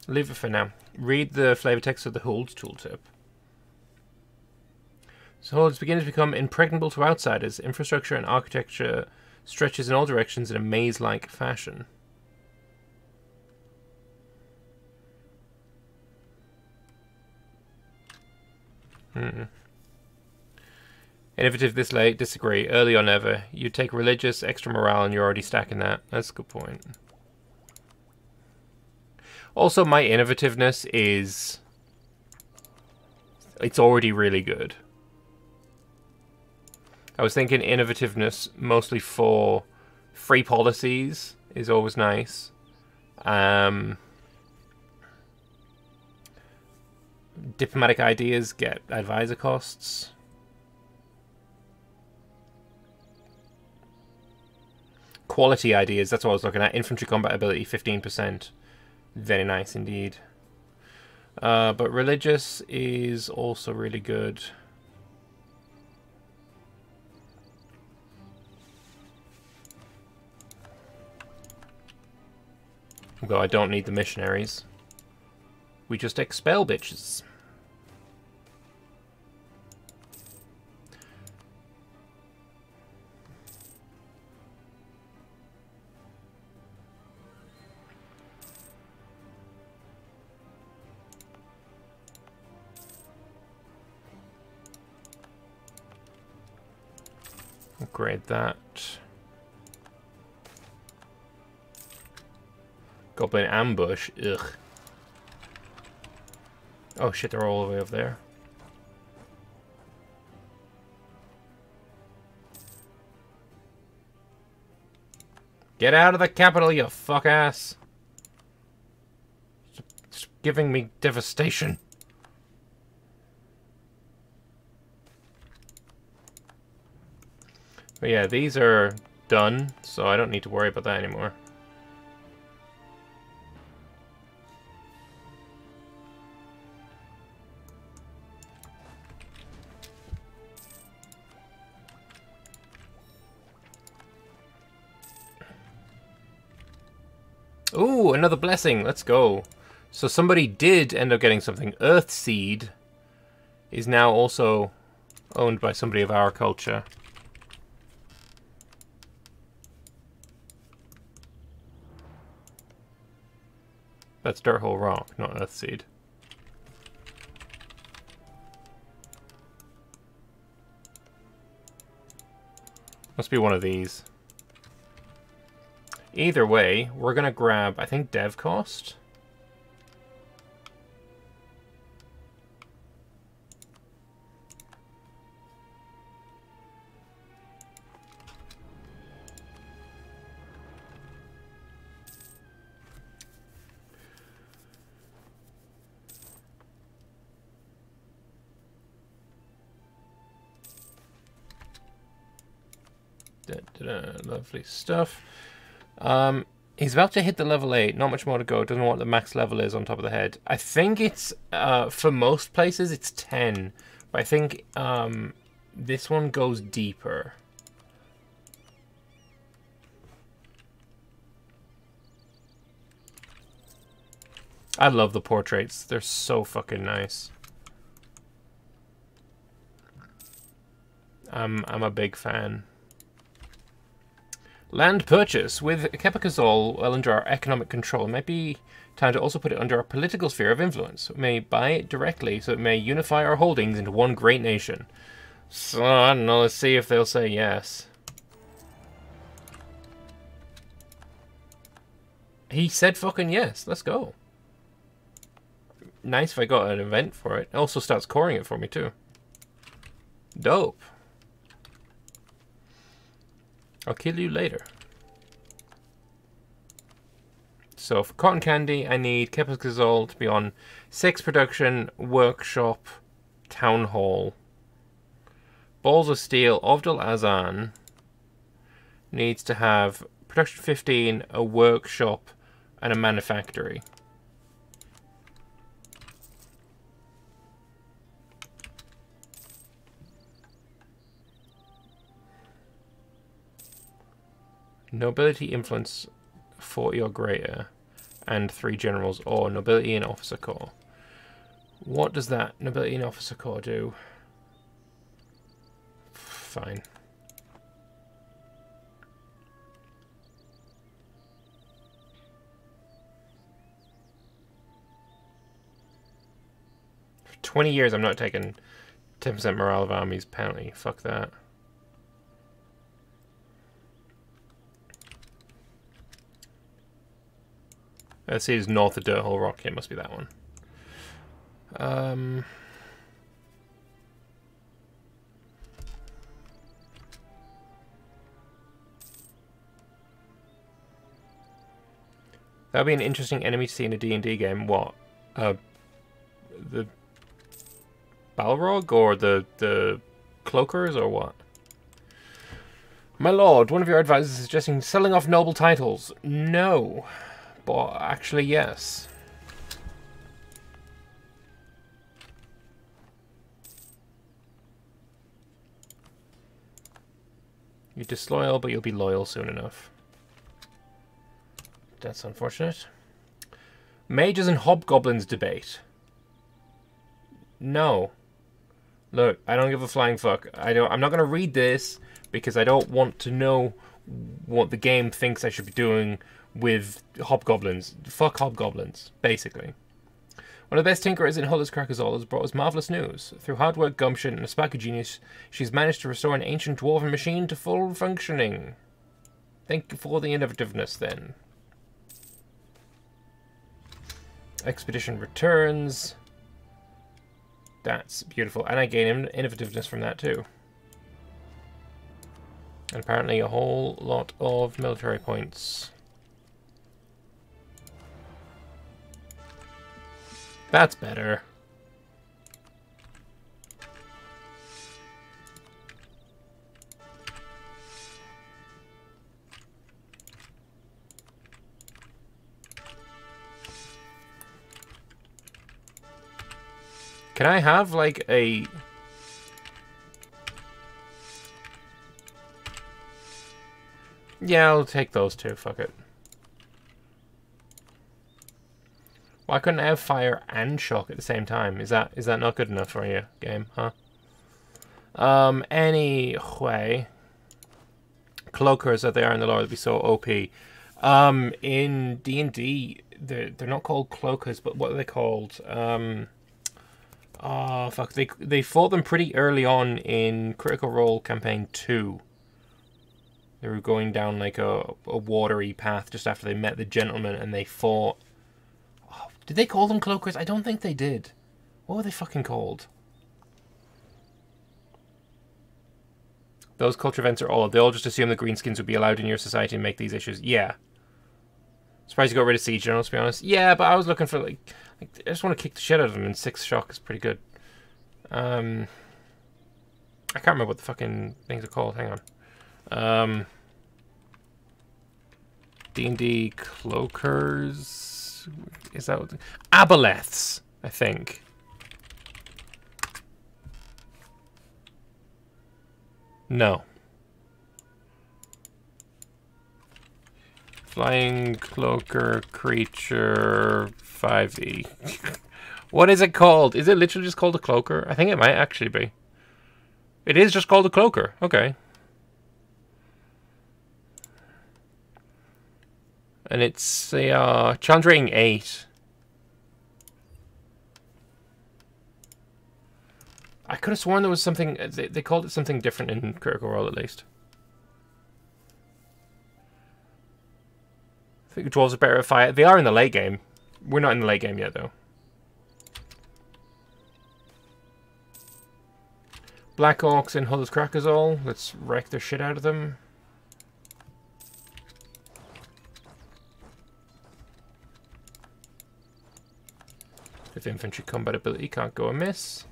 Leave it for now. Read the flavor text of the holds tooltip. So holds begin to become impregnable to outsiders. Infrastructure and architecture stretches in all directions in a maze-like fashion. Hmm. Innovative this late, disagree. Early or never. You take religious, extra morale, and you're already stacking that. That's a good point. Also, my innovativeness is... It's already really good. I was thinking innovativeness mostly for free policies is always nice. Um, diplomatic ideas get advisor costs. Quality ideas, that's what I was looking at. Infantry combat ability, 15%. Very nice indeed. Uh, but religious is also really good. Though I don't need the missionaries. We just expel bitches. Upgrade that. Goblin ambush. Ugh. Oh shit, they're all the way up there. Get out of the capital, you fuck ass. It's giving me devastation. But yeah, these are done, so I don't need to worry about that anymore. Ooh, another blessing. Let's go. So somebody did end up getting something. Earth Seed is now also owned by somebody of our culture. That's Dirt Hole Rock, not Earth Seed. Must be one of these. Either way, we're going to grab, I think, dev cost. Da, da, da, lovely stuff. Um, he's about to hit the level 8. Not much more to go. Doesn't know what the max level is on top of the head. I think it's, uh, for most places, it's 10. But I think um, this one goes deeper. I love the portraits. They're so fucking nice. I'm, I'm a big fan. Land purchase. With Kepakazol well under our economic control, it might be time to also put it under our political sphere of influence. We may buy it directly, so it may unify our holdings into one great nation. So, I don't know, let's see if they'll say yes. He said fucking yes, let's go. Nice if I got an event for it. it also starts coring it for me too. Dope. I'll kill you later. So for cotton candy, I need Kepazol to be on six production, workshop, town hall. Balls of Steel, Ovdal Azan needs to have production 15, a workshop, and a manufactory. Nobility influence 40 or greater, and 3 generals, or nobility and officer corps. What does that nobility and officer corps do? Fine. For 20 years I'm not taking 10% morale of armies penalty. Fuck that. Let's see, it's north of Dirt Hole Rock. It must be that one. Um... That would be an interesting enemy to see in a D&D game. What? Uh, the Balrog or the the Cloakers or what? My lord, one of your advisors is suggesting selling off noble titles. No. But actually, yes. You're disloyal, but you'll be loyal soon enough. That's unfortunate. Mages and hobgoblins debate. No. Look, I don't give a flying fuck. I don't. I'm not gonna read this because I don't want to know what the game thinks I should be doing with hobgoblins. Fuck hobgoblins, basically. One of the best tinkerers in Hulaz Krakazol has brought us marvellous news. Through hard work, gumption, and a spark of genius, she's managed to restore an ancient dwarven machine to full functioning. Thank you for the innovativeness, then. Expedition returns. That's beautiful. And I gain innovativeness from that, too. And apparently a whole lot of military points. That's better. Can I have, like, a... Yeah, I'll take those two. Fuck it. Why couldn't I have fire and shock at the same time? Is that is that not good enough for you, game, huh? Um, anyway. Cloakers that they are in the lore would be so OP. Um, in D&D, they're, they're not called cloakers, but what are they called? Um, oh, fuck. They, they fought them pretty early on in Critical Role Campaign 2. They were going down like a, a watery path just after they met the gentleman and they fought did they call them cloakers? I don't think they did. What were they fucking called? Those culture events are old. They all just assume the greenskins would be allowed in your society and make these issues. Yeah. Surprised you got rid of Siege General, to be honest. Yeah, but I was looking for, like, like I just want to kick the shit out of them, and six shock is pretty good. Um, I can't remember what the fucking things are called. Hang on. Um, D&D Cloakers is that what, aboleths, I think. No. Flying cloaker creature 5e. what is it called? Is it literally just called a cloaker? I think it might actually be. It is just called a cloaker. Okay. And it's a uh, rating 8. I could have sworn there was something... They, they called it something different in Critical Role, at least. I think the Dwarves are better at fire. They are in the late game. We're not in the late game yet, though. Black Orcs in Hull's all. Let's wreck the shit out of them. If infantry combat ability can't go amiss.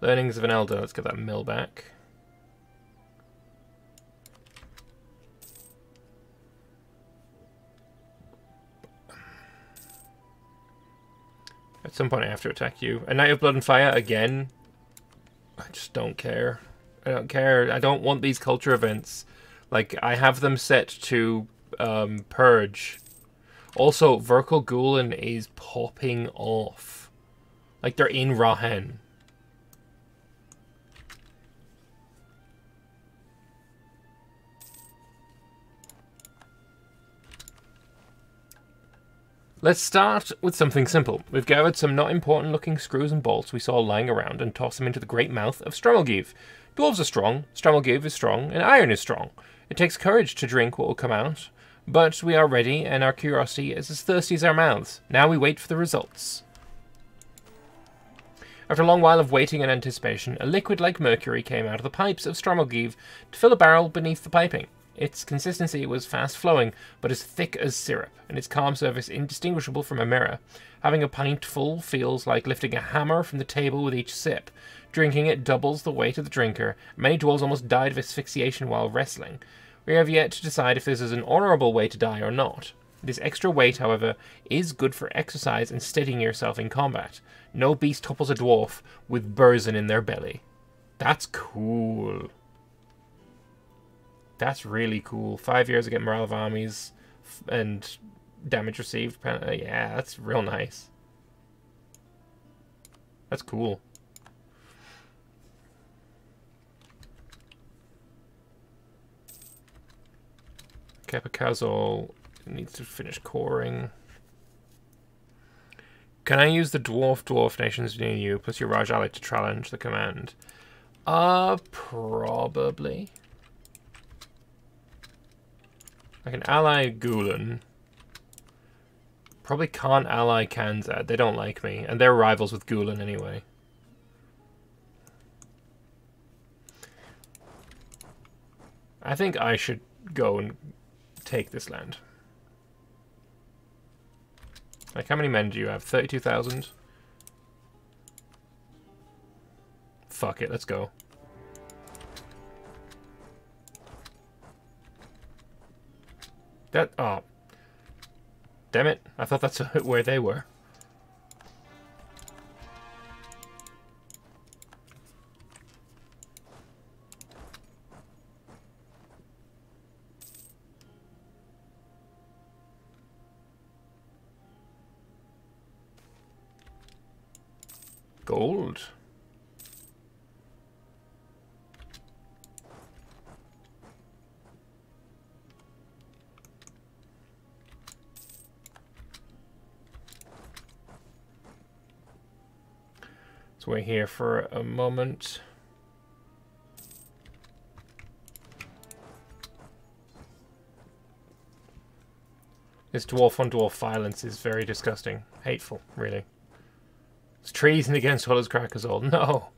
Learnings of an Elder. Let's get that mill back. At some point I have to attack you. A Knight of Blood and Fire again? I just don't care. I don't care. I don't want these culture events. Like, I have them set to um, Purge. Also, Vrkul Gulen is popping off. Like, they're in Rahen. Let's start with something simple. We've gathered some not important looking screws and bolts we saw lying around and tossed them into the great mouth of Stramolgiv. Dwarves are strong, Stramolgiv is strong, and iron is strong. It takes courage to drink what will come out, but we are ready and our curiosity is as thirsty as our mouths. Now we wait for the results. After a long while of waiting and anticipation, a liquid like mercury came out of the pipes of Stramolgiv to fill a barrel beneath the piping. Its consistency was fast flowing, but as thick as syrup, and its calm surface indistinguishable from a mirror. Having a pint full feels like lifting a hammer from the table with each sip. Drinking it doubles the weight of the drinker. Many dwarves almost died of asphyxiation while wrestling. We have yet to decide if this is an honourable way to die or not. This extra weight, however, is good for exercise and steadying yourself in combat. No beast topples a dwarf with Burzin in their belly. That's cool. That's really cool. Five years to get morale of armies and damage received. Yeah, that's real nice. That's cool. Capacazol needs to finish coring. Can I use the dwarf dwarf nations near you plus your Raj ally to challenge the command? Uh, probably. I can ally Gulen. Probably can't ally Khanzad. They don't like me. And they're rivals with Gulen anyway. I think I should go and take this land. Like, how many men do you have? 32,000? Fuck it, let's go. That, oh. Damn it. I thought that's where they were. Gold. Let's wait here for a moment. This dwarf on dwarf violence is very disgusting. Hateful, really. Treason against Hulaz Krakazol. No!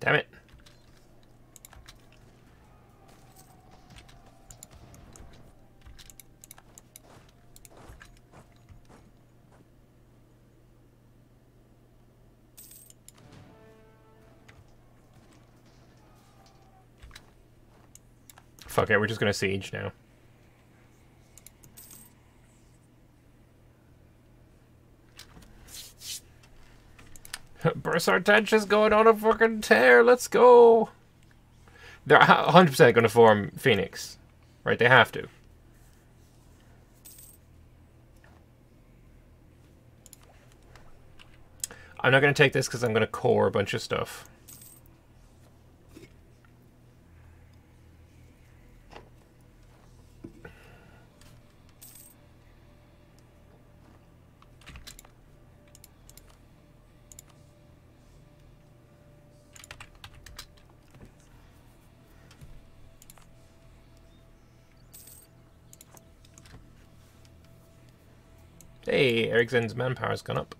Damn it. It, we're just gonna siege now. Birsartanses is going on a fucking tear. Let's go. They're 100% going to form Phoenix. Right? They have to. I'm not going to take this because I'm going to core a bunch of stuff. Hey, Ericsson's manpower's gone up.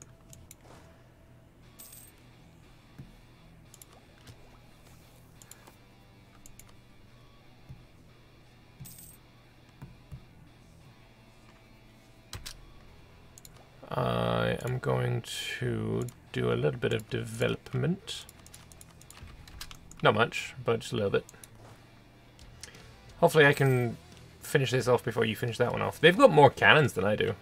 I am going to do a little bit of development. Not much, but just a little bit. Hopefully I can finish this off before you finish that one off. They've got more cannons than I do.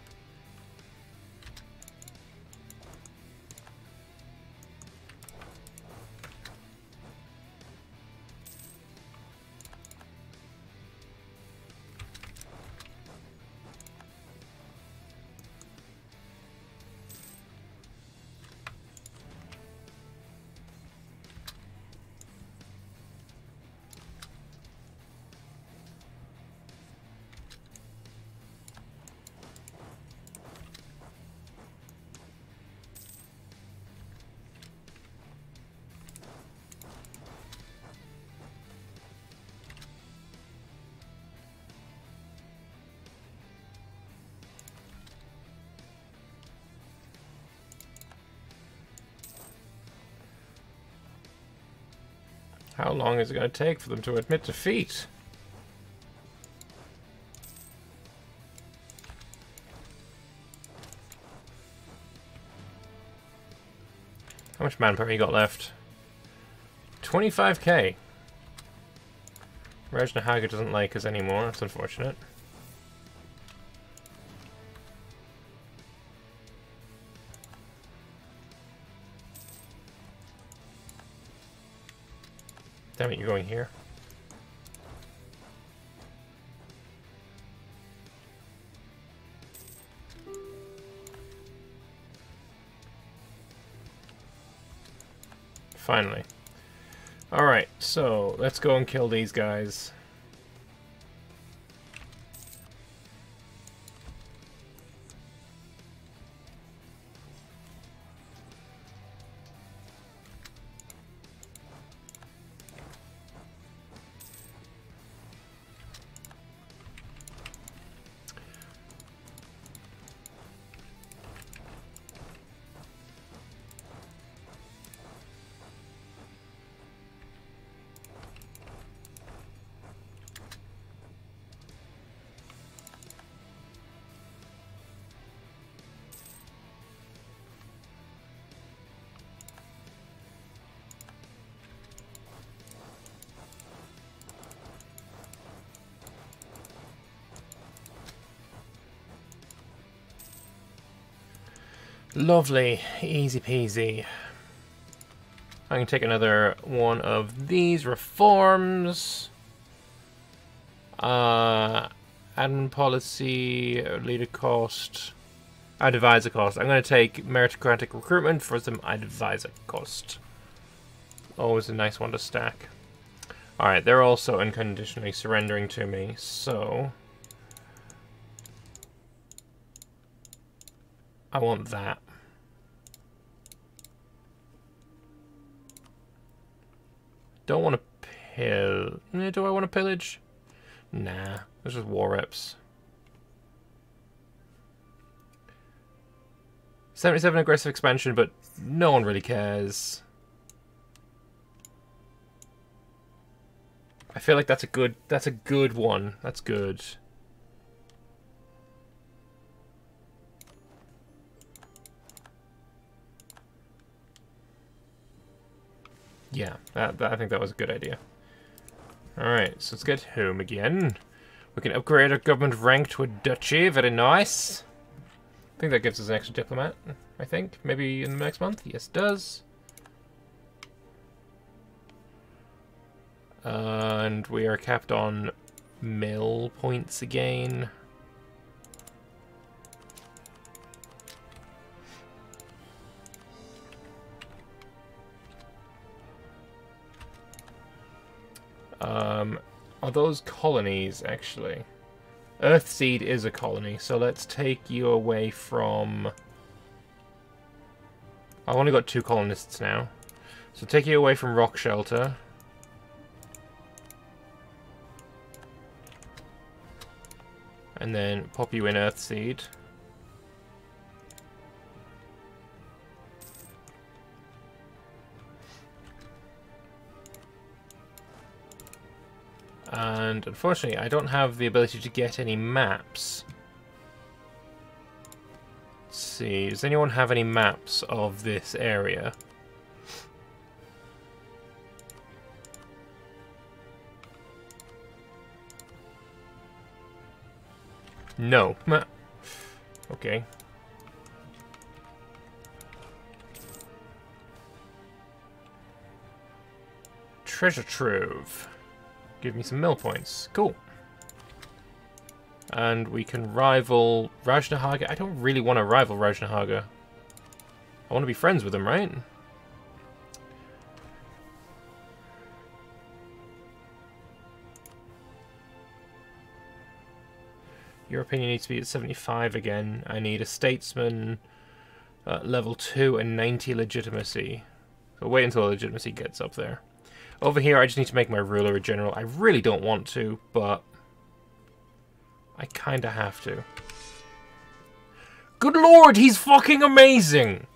Long is it going to take for them to admit defeat? How much manpower you got left? 25k. Rajnahaga doesn't like us anymore, that's unfortunate. Damn it, you're going here. Finally. Alright, so let's go and kill these guys. Lovely, easy peasy. I can take another one of these reforms. Uh, admin policy, leader cost, advisor cost. I'm going to take meritocratic recruitment for some advisor cost. Always a nice one to stack. Alright, they're also unconditionally surrendering to me, so... I want that. Don't want to pill. Eh, do I want to pillage? Nah, this is war reps. 77 aggressive expansion, but no one really cares. I feel like that's a good that's a good one. That's good. Yeah, that, that, I think that was a good idea. Alright, so let's get home again. We can upgrade our government rank to a duchy, very nice. I think that gives us an extra diplomat, I think. Maybe in the next month? Yes, it does. Uh, and we are capped on mill points again. Um, are those colonies, actually? Earthseed is a colony, so let's take you away from... I've only got two colonists now. So take you away from Rock Shelter. And then pop you in Earthseed. And unfortunately, I don't have the ability to get any maps. Let's see, does anyone have any maps of this area? No. Okay. Treasure trove. Give me some mill points. Cool. And we can rival Rajnahaga. I don't really want to rival Rajnahaga. I want to be friends with him, right? Your opinion needs to be at 75 again. I need a statesman uh, level 2 and 90 legitimacy. So wait until legitimacy gets up there. Over here, I just need to make my ruler a general. I really don't want to, but I kind of have to. Good lord, he's fucking amazing!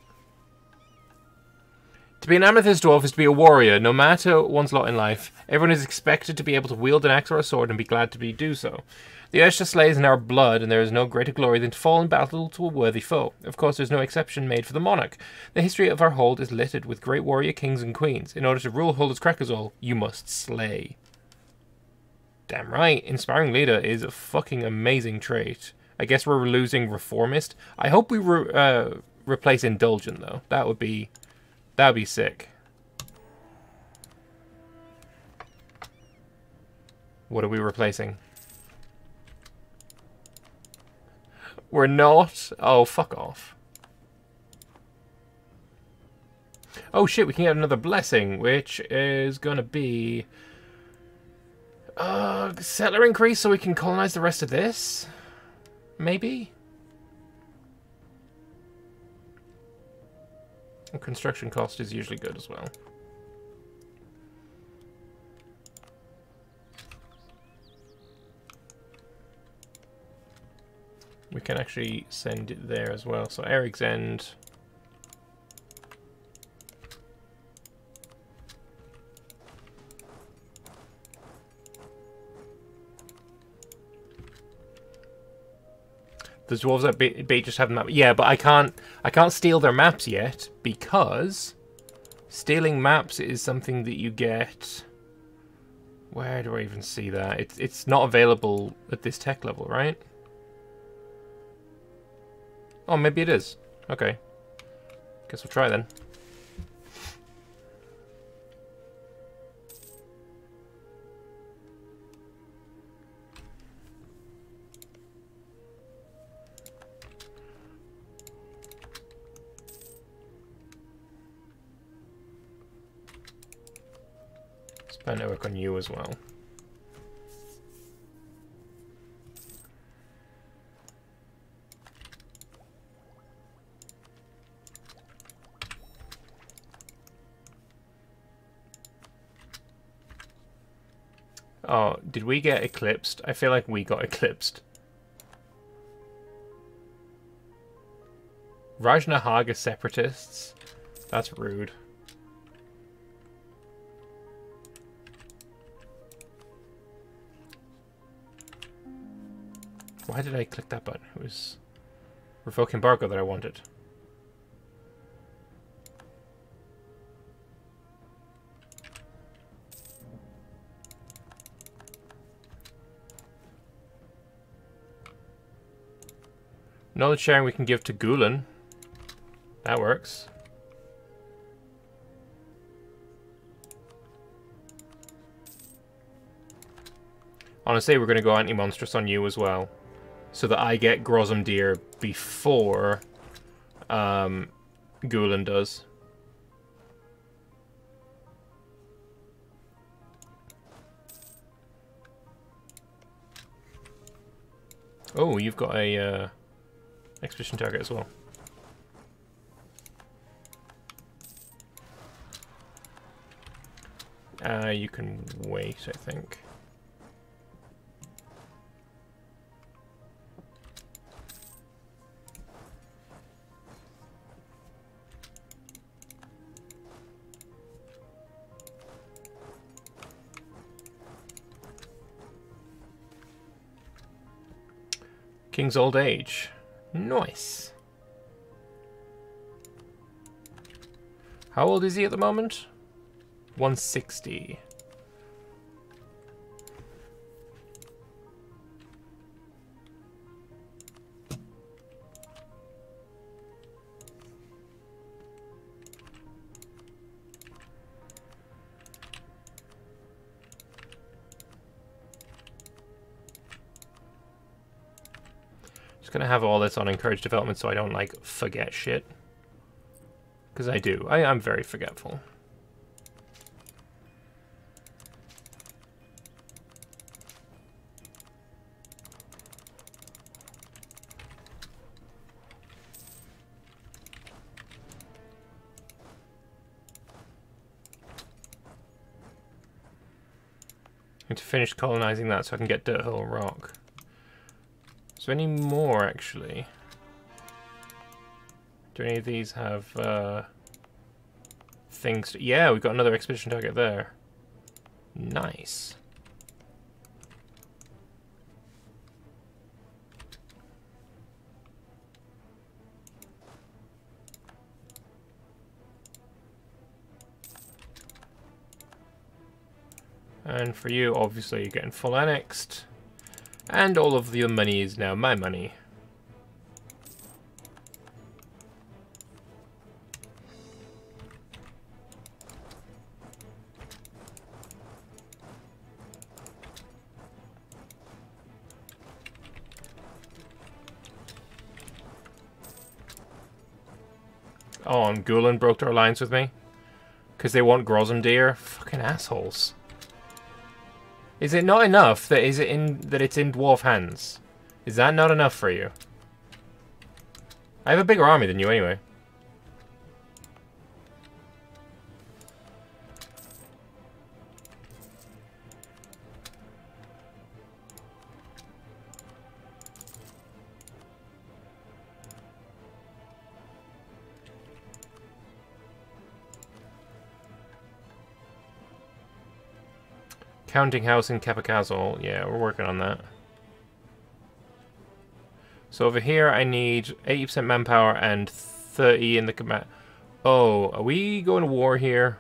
To be an Amethyst Dwarf is to be a warrior. No matter one's lot in life, everyone is expected to be able to wield an axe or a sword and be glad to be do so. The urge to slay is in our blood, and there is no greater glory than to fall in battle to a worthy foe. Of course, there's no exception made for the monarch. The history of our hold is littered with great warrior kings and queens. In order to rule Hulaz Krakazol, you must slay. Damn right, inspiring leader is a fucking amazing trait. I guess we're losing reformist. I hope we re uh, replace indulgent though. That would be That'd be sick. What are we replacing? We're not? Oh, fuck off. Oh shit, we can get another blessing, which is gonna be... Uh, settler increase so we can colonize the rest of this? Maybe? Construction cost is usually good as well. We can actually send it there as well. So Eric's End. The dwarves at Bait just have map. Yeah, but I can't. I can't steal their maps yet because stealing maps is something that you get. Where do I even see that? It's it's not available at this tech level, right? Oh, maybe it is. Okay. Guess we'll try then. Network on you as well. Oh, did we get eclipsed? I feel like we got eclipsed. Rajnahaga separatists? That's rude. Why did I click that button? It was revoke embargo that I wanted. Knowledge sharing we can give to Gulen. That works. Honestly, we're going to go anti-monstrous on you as well. So that I get Grozomdir before um, Gulen does. Oh, you've got a uh, expedition target as well. Uh, you can wait, I think. King's old age. Nice. How old is he at the moment? 160. Gonna have all this on encourage development so I don't like forget shit. Because I do. I, I'm very forgetful. need to finish colonizing that so I can get Dirt Hill Rock. There any more, actually? Do any of these have uh, things? To... Yeah, we've got another expedition target there. Nice. And for you, obviously, you're getting full annexed. And all of your money is now my money. Oh, and Gulen broke their alliance with me? Because they want Grozomdir? Fucking assholes. Is it not enough that is it in that it's in dwarf hands? Is that not enough for you? I have a bigger army than you anyway. Counting house in Capacazol. Yeah, we're working on that. So over here I need 80% manpower and 30 in the command. Oh, are we going to war here?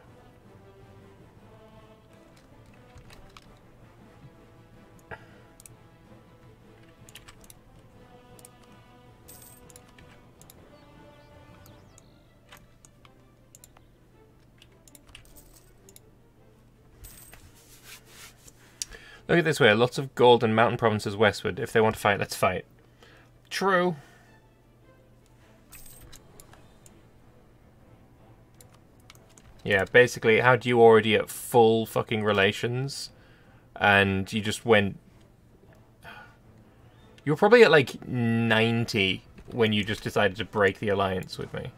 Look at this way, lots of gold and mountain provinces westward. If they want to fight, let's fight. True. Yeah, basically, how do you already at full fucking relations? And you just went... You were probably at like 90 when you just decided to break the alliance with me.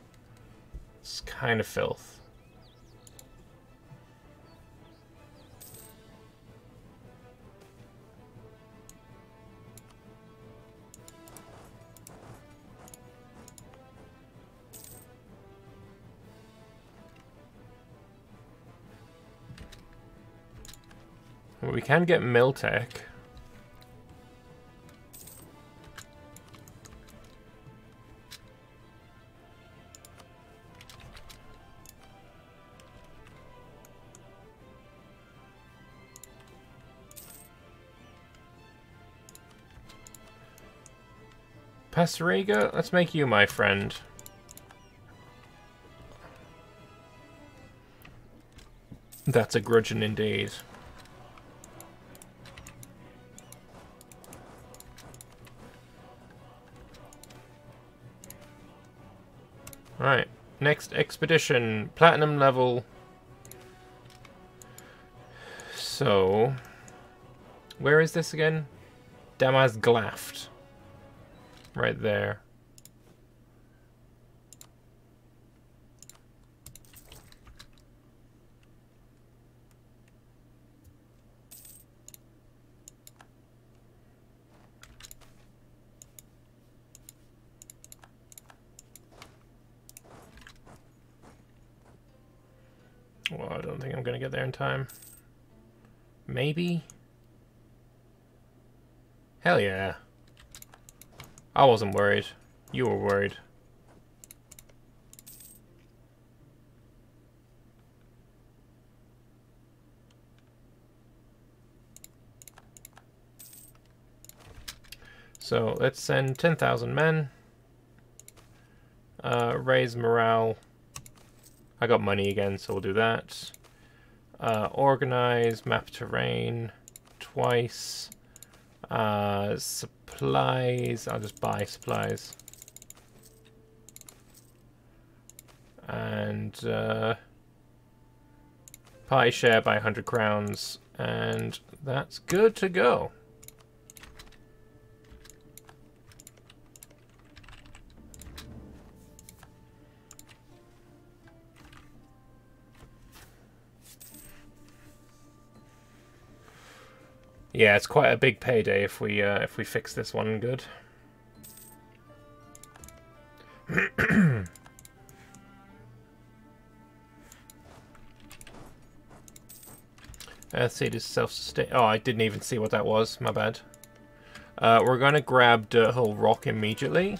It's kind of filth. We can get Miltech. Pastoriga, let's make you my friend. That's a grudgeon indeed. Next expedition, platinum level. So, where is this again? Damaz Glaft. Right there. Well, I don't think I'm going to get there in time. Maybe? Hell yeah. I wasn't worried. You were worried. So let's send 10,000 men. Uh, raise morale. I got money again, so we'll do that. Uh, organize, map terrain, twice. Uh, supplies, I'll just buy supplies. And uh, party share by 100 crowns, and that's good to go. Yeah, it's quite a big payday if we uh, if we fix this one good. Let's see self-sustain. Oh, I didn't even see what that was. My bad. Uh, we're gonna grab Dirt Hole Rock immediately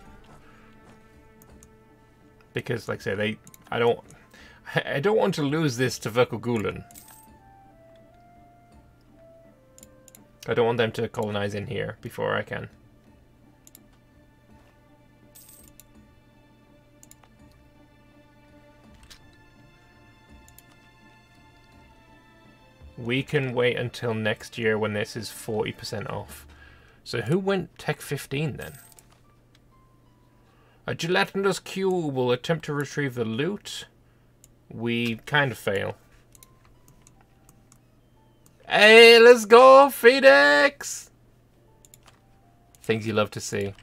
because, like I say, they. I don't. I don't want to lose this to Verkogulen. I don't want them to colonize in here before I can. We can wait until next year when this is 40% off. So who went Tech 15 then? A gelatinous cube will attempt to retrieve the loot. We kind of fail. Hey, let's go, Phoenix! Things you love to see.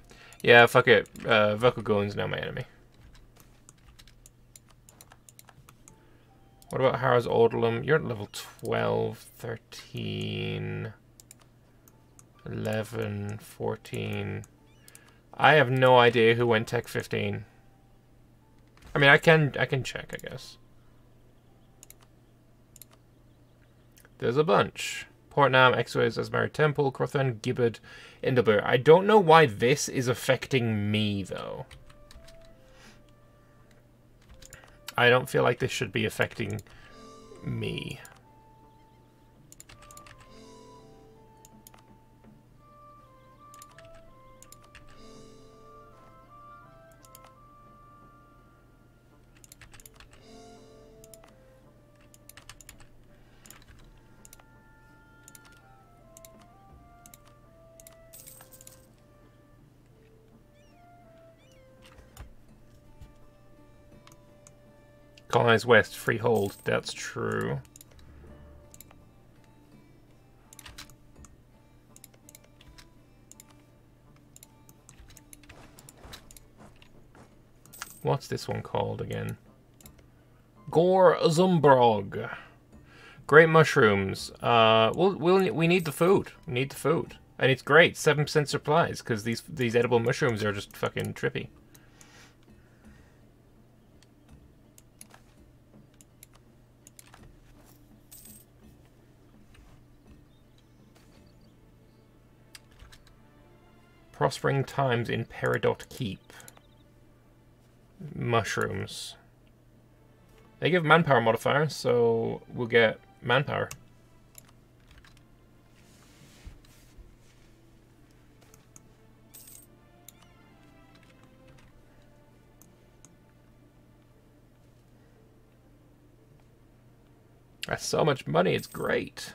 Yeah, fuck it. Uh, Verkogulen's now my enemy. What about Harrow's Ordelum? You're at level 12, 13, 11, 14. I have no idea who went Tech 15. I mean, I can I can check, I guess. There's a bunch. Portnam, Exways, Asmari Temple, Crothan, Gibbard, Indleber. I don't know why this is affecting me, though. I don't feel like this should be affecting me. Colonize West, freehold. That's true. What's this one called again? Gore Zumbrog. Great mushrooms. Uh, we'll, we'll, we need the food. We need the food. And it's great. 7% supplies, because these, these edible mushrooms are just fucking trippy. Prospering times in Peridot Keep. Mushrooms. They give manpower modifier, so we'll get manpower. That's so much money, it's great.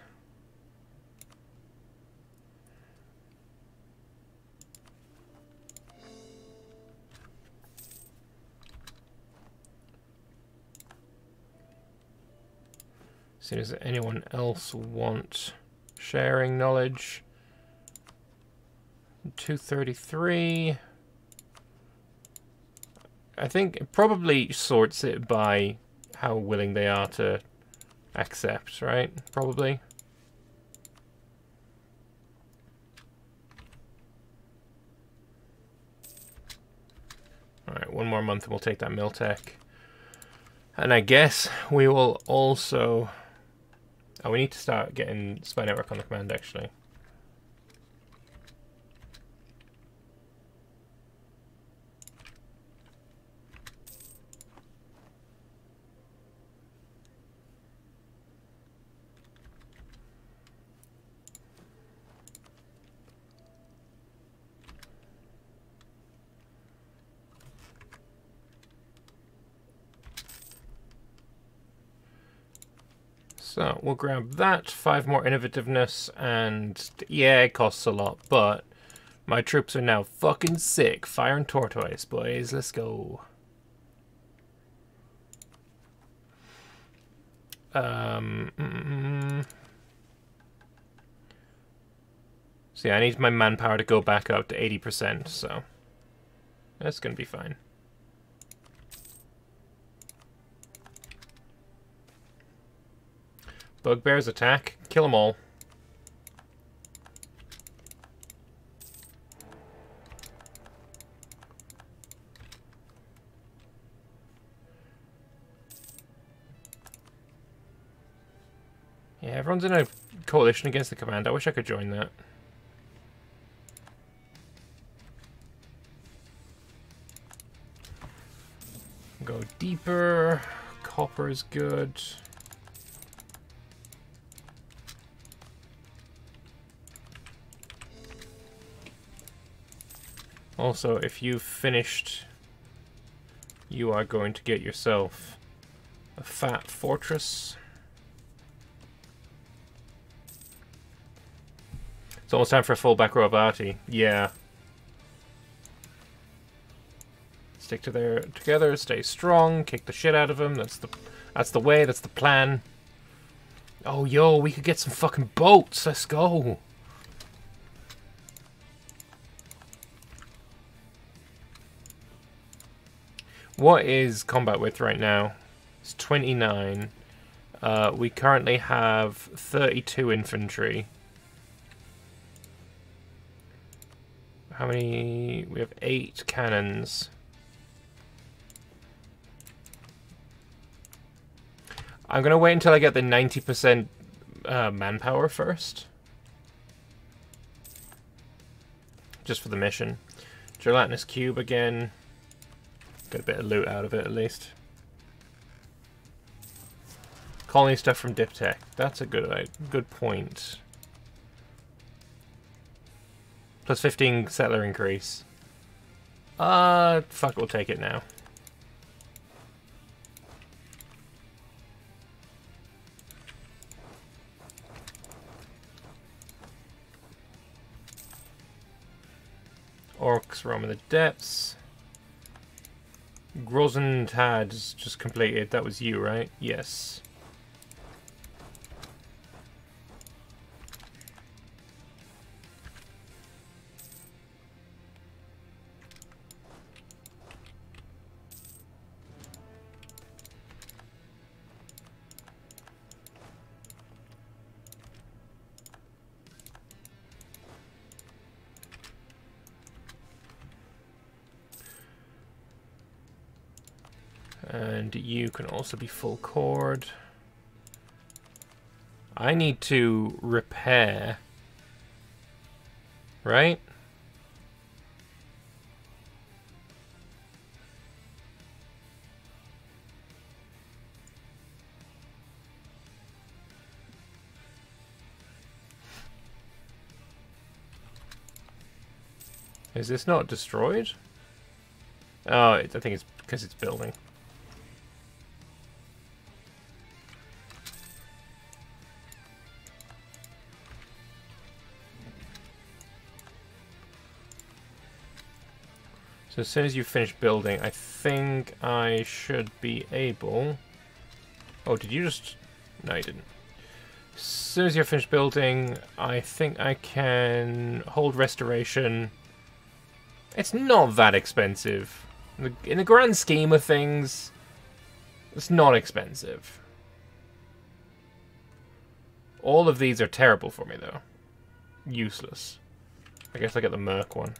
See, does anyone else want sharing knowledge? 233. I think it probably sorts it by how willing they are to accept, right? Probably. Alright, one more month and we'll take that Miltech. And I guess we will also... Oh, we need to start getting Spy Network on the command, actually. So we'll grab that, five more innovativeness, and yeah, it costs a lot, but my troops are now fucking sick. Fire and tortoise, boys. Let's go. Um, mm, mm. See, I need my manpower to go back up to 80%, so that's to be fine. Bugbears attack. Kill them all. Yeah, everyone's in a coalition against the command. I wish I could join that. Go deeper. Copper is good. Also, if you've finished, you are going to get yourself a fat fortress. It's almost time for a full back row of Ahti. Yeah. Stick to there together, stay strong, kick the shit out of them. That's the that's the way, that's the plan. Oh yo, we could get some fucking boats. Let's go. What is combat width right now? It's 29. Uh, we currently have 32 infantry. How many? We have 8 cannons. I'm going to wait until I get the 90% uh, manpower first. Just for the mission. Gelatinous cube again. Get a bit of loot out of it at least. Colony stuff from Diptech. That's a good good point. Plus 15 settler increase. Uh, fuck, we'll take it now. Orcs roam in the depths. Grozentad just completed. That was you, right? Yes. Also be full cord. I need to repair. Right? Is this not destroyed? Oh, I think it's because it's building. So as soon as you finish building, I think I should be able... Oh, did you just... No, you didn't. As soon as you're finished building, I think I can hold restoration. It's not that expensive. In the, in the grand scheme of things, it's not expensive. All of these are terrible for me, though. Useless. I guess I get the Merc one.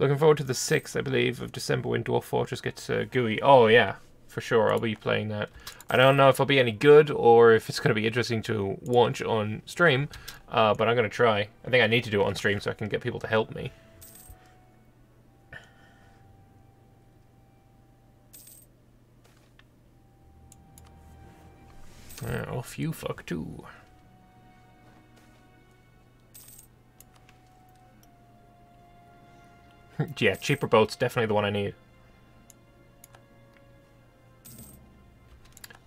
Looking forward to the 6th, I believe, of December when Dwarf Fortress gets uh, GUI. Oh, yeah, for sure. I'll be playing that. I don't know if I'll be any good or if it's going to be interesting to watch on stream, uh, but I'm going to try. I think I need to do it on stream so I can get people to help me. Uh, off you fuck too. yeah, cheaper boat's definitely the one I need.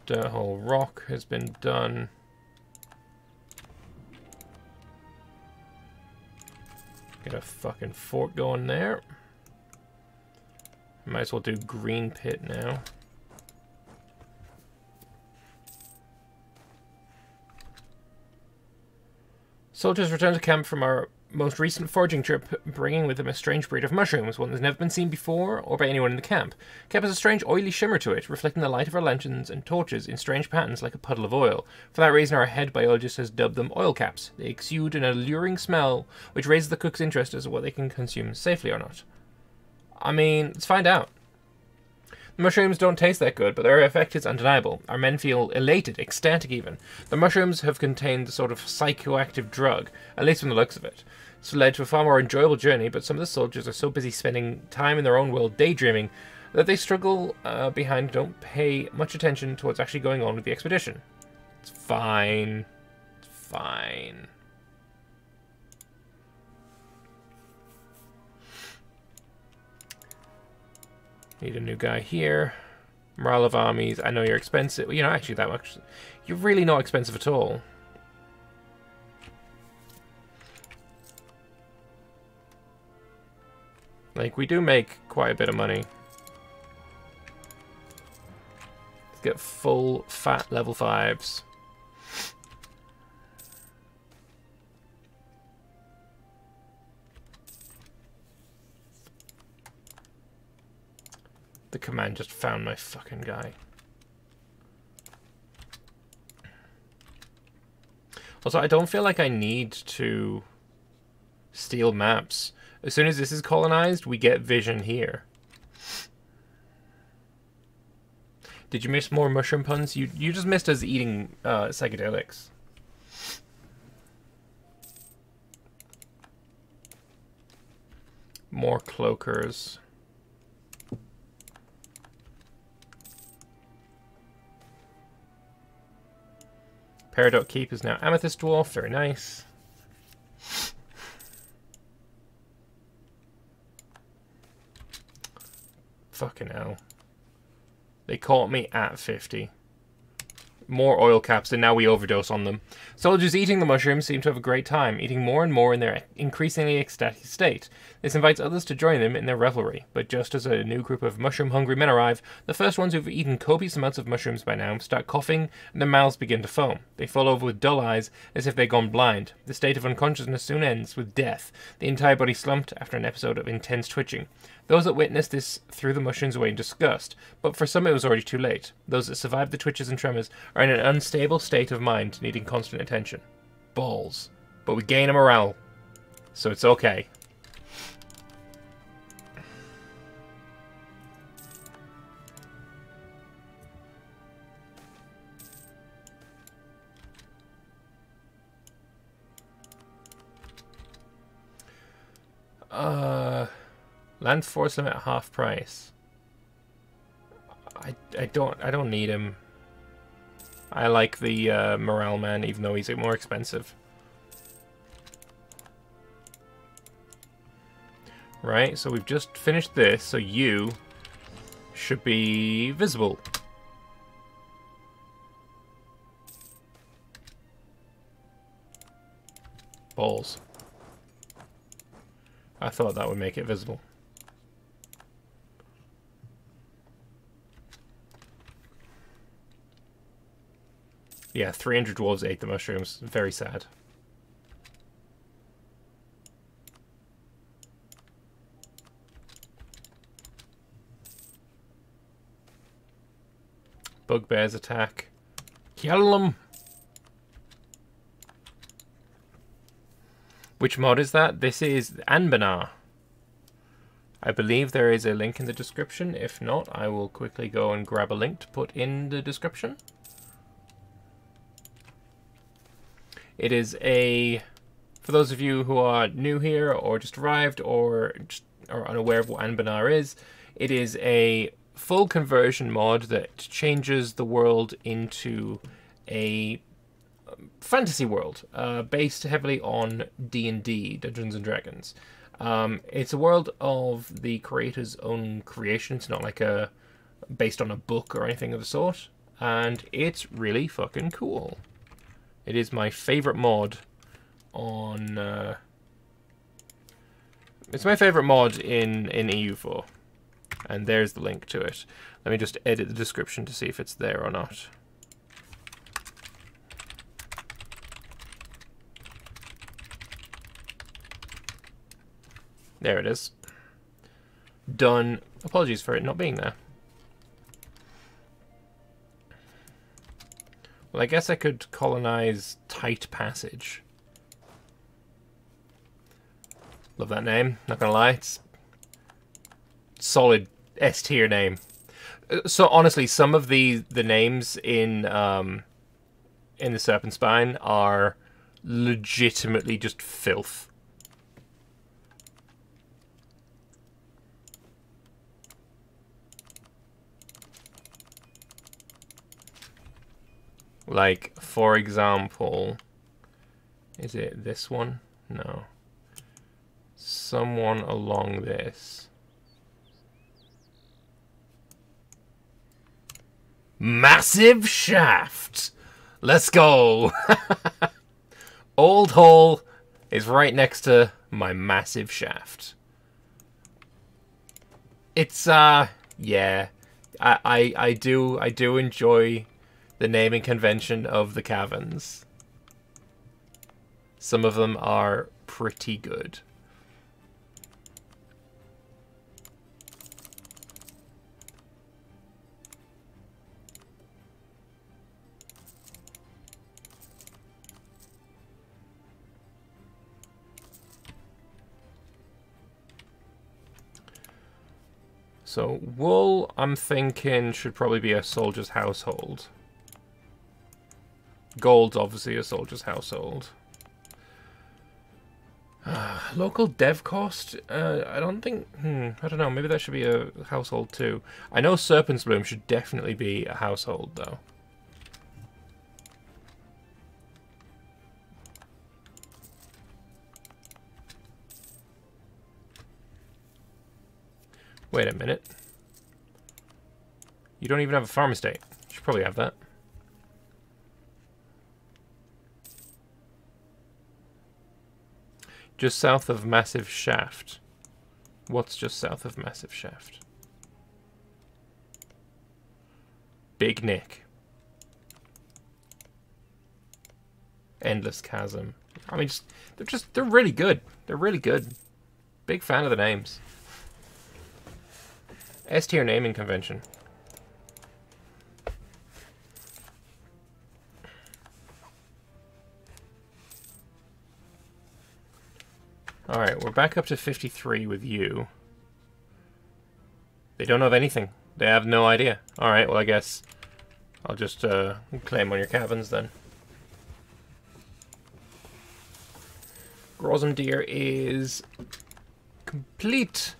The whole rock has been done. Get a fucking fort going there. Might as well do green pit now. Soldiers return to camp from our most recent foraging trip, bringing with them a strange breed of mushrooms, one that's never been seen before or by anyone in the camp. Camp has a strange oily shimmer to it, reflecting the light of our lanterns and torches in strange patterns like a puddle of oil. For that reason, our head biologist has dubbed them oil caps. They exude an alluring smell, which raises the cook's interest as to what they can consume safely or not. I mean, let's find out. The mushrooms don't taste that good, but their effect is undeniable. Our men feel elated, ecstatic even. The mushrooms have contained a sort of psychoactive drug, at least from the looks of it. It's led to a far more enjoyable journey, but some of the soldiers are so busy spending time in their own world daydreaming that they struggle uh, behind don't pay much attention to what's actually going on with the expedition. It's fine. It's fine. Need a new guy here. Morale of armies. I know you're expensive. You know, actually, that much. You're really not expensive at all. Like, we do make quite a bit of money. Let's get full fat level 5s. The command just found my fucking guy. Also, I don't feel like I need to steal maps. As soon as this is colonized, we get vision here. Did you miss more mushroom puns? You you just missed us eating uh, psychedelics. More cloakers. Peridot Keep is now Amethyst Dwarf, very nice. Fucking hell. They caught me at 50 more oil caps, and now we overdose on them. Soldiers eating the mushrooms seem to have a great time, eating more and more in their increasingly ecstatic state. This invites others to join them in their revelry, but just as a new group of mushroom-hungry men arrive, the first ones who've eaten copious amounts of mushrooms by now start coughing, and their mouths begin to foam. They fall over with dull eyes, as if they'd gone blind. The state of unconsciousness soon ends with death, the entire body slumped after an episode of intense twitching. Those that witnessed this threw the mushrooms away in disgust, but for some it was already too late. Those that survived the twitches and tremors are in an unstable state of mind, needing constant attention. Balls. But we gain a morale, so it's okay. Uh... Land force limit half price. I, I don't I don't need him. I like the uh, morale man, even though he's more expensive. Right, so we've just finished this, so you should be visible. Balls. I thought that would make it visible. Yeah, 300 dwarves ate the mushrooms. Very sad. Bugbears attack. Kill them! Which mod is that? This is Anbennar. I believe there is a link in the description. If not, I will quickly go and grab a link to put in the description. It is a, for those of you who are new here or just arrived or just are unaware of what Anbennar is, it is a full conversion mod that changes the world into a fantasy world uh, based heavily on D&D, Dungeons and Dragons. Um, it's a world of the creator's own creation. It's not like a based on a book or anything of the sort. And it's really fucking cool. It is my favorite mod on... Uh, it's my favorite mod in, in EU4. And there's the link to it. Let me just edit the description to see if it's there or not. There it is. Done. Apologies for it not being there. Well, I guess I could colonize Tight Passage. Love that name, not gonna lie. It's solid S tier name. Uh, so honestly, some of the the names in um, in the Serpentspine are legitimately just filth. Like, for example, is it this one? No. Someone along this. Massive shaft! Let's go! Old hole is right next to my massive shaft. It's, uh, yeah. I, I, I do, I do enjoy the naming convention of the caverns. Some of them are pretty good. So wool, I'm thinking, should probably be a soldier's household. Gold's obviously a soldier's household. Local dev cost? Uh, I don't think... Hmm, I don't know. Maybe that should be a household too. I know Serpent's Bloom should definitely be a household though. Wait a minute. You don't even have a farm estate. You should probably have that. Just south of Massive Shaft. What's just south of Massive Shaft? Big Nick. Endless Chasm. I mean, just, they're just, they're really good. They're really good. Big fan of the names. S tier naming convention. Alright, we're back up to 53 with you. They don't have anything. They have no idea. Alright, well I guess I'll just uh, claim on your cabins then. Grozomdir is complete.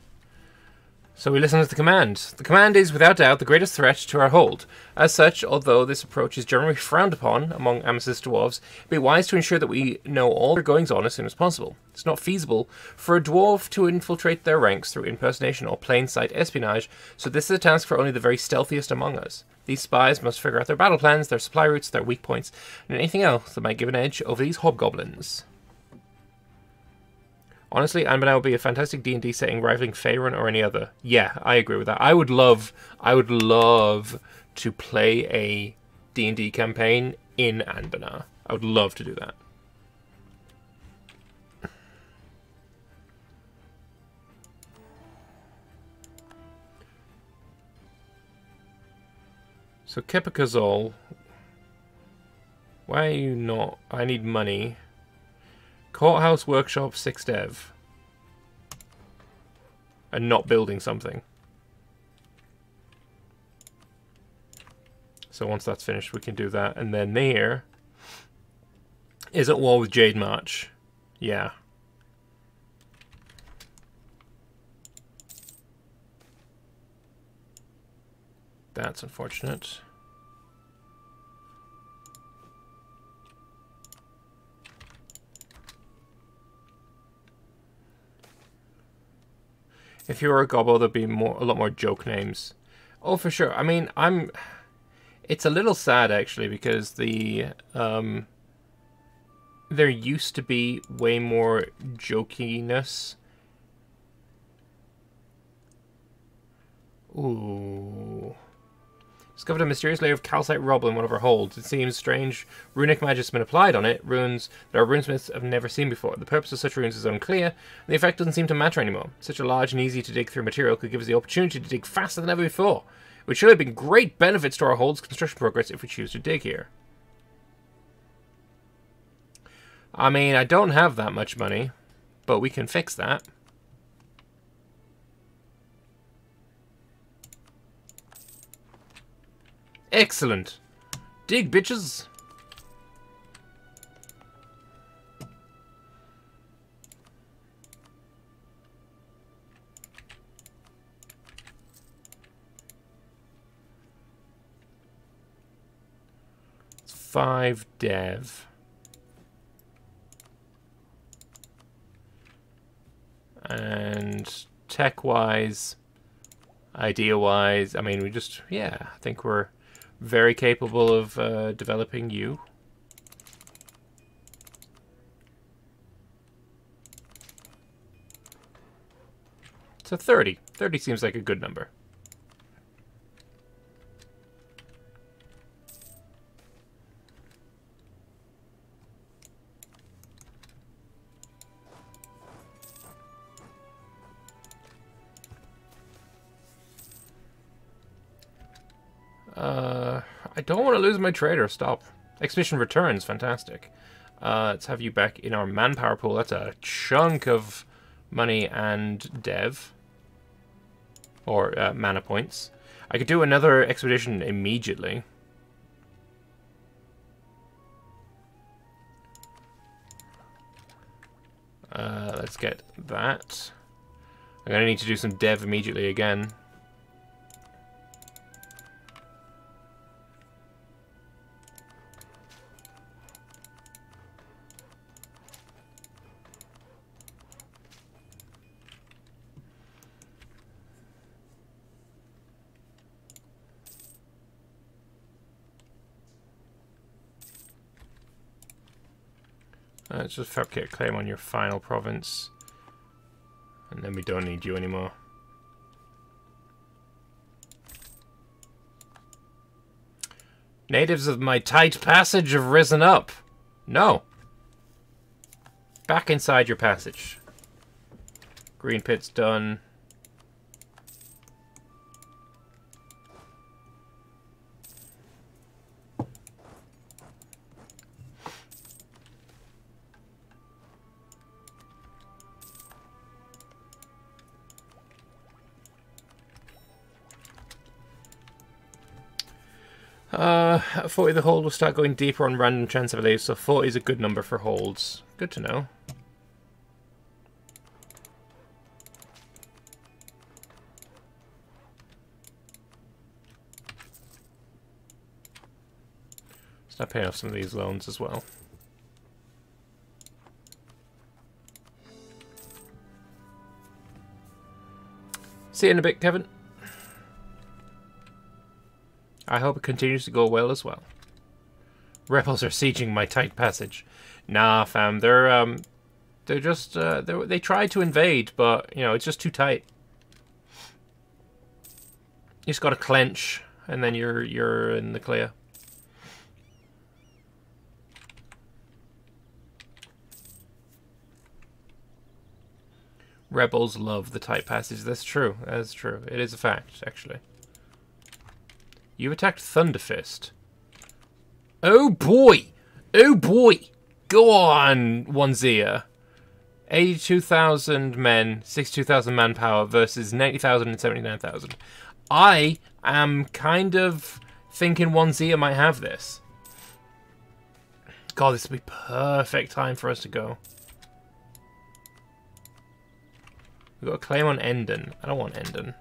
So we listen to the command. The command is, without doubt, the greatest threat to our hold. As such, although this approach is generally frowned upon among amethyst dwarves, it be wise to ensure that we know all their goings on as soon as possible. It's not feasible for a dwarf to infiltrate their ranks through impersonation or plain sight espionage, so this is a task for only the very stealthiest among us. These spies must figure out their battle plans, their supply routes, their weak points, and anything else that might give an edge over these hobgoblins. Honestly, Anbennar would be a fantastic D&D setting rivaling Faerun or any other. Yeah, I agree with that. I would love, I would love to play a D&D campaign in Anbennar. I would love to do that. So Kepikazol, why are you not? I need money. Courthouse Workshop 6 Dev. And not building something. So once that's finished, we can do that. And then there is at war with Jade March. Yeah. That's unfortunate. If you were a gobble, there'd be more, a lot more joke names. Oh, for sure. I mean, I'm it's a little sad actually because the um, there used to be way more jokiness. Ooh. Discovered a mysterious layer of calcite rubble in one of our holds. It seems strange runic magic has been applied on it, runes that our runesmiths have never seen before. The purpose of such runes is unclear, and the effect doesn't seem to matter anymore. Such a large and easy to dig through material could give us the opportunity to dig faster than ever before which should have been great benefits to our hold's construction progress if we choose to dig here. I mean, I don't have that much money, but we can fix that. Excellent. Dig, bitches. five dev. And tech-wise, idea-wise, I mean, we just, yeah, I think we're very capable of uh, developing you. So 30. 30 seems like a good number. Uh, I don't want to lose my trader. Stop. Expedition returns. Fantastic. Uh, let's have you back in our manpower pool. That's a chunk of money and dev. Or uh, mana points. I could do another expedition immediately. Uh, let's get that. I'm going to need to do some dev immediately again. Uh, just fabricate a claim on your final province. And then we don't need you anymore. Natives of my tight passage have risen up. No. Back inside your passage. Green pit's done. Uh, 40 the hold will start going deeper on random chance, I believe, so 40 is a good number for holds. Good to know. Start paying off some of these loans as well. See you in a bit, Kevin. I hope it continues to go well as well. Rebels are sieging my tight passage. Nah, fam, they're um, they're just uh, they they tried to invade, but you know it's just too tight. You just got to clench, and then you're you're in the clear. Rebels love the tight passage. That's true. That's true. It is a fact, actually. You attacked Thunderfist. Oh boy! Oh boy! Go on, Wanzia. 82,000 men, 62,000 manpower versus 90,000 and 79,000. I am kind of thinking Wanzia might have this. God, this would be perfect time for us to go. We've got a claim on Endon. I don't want Endon.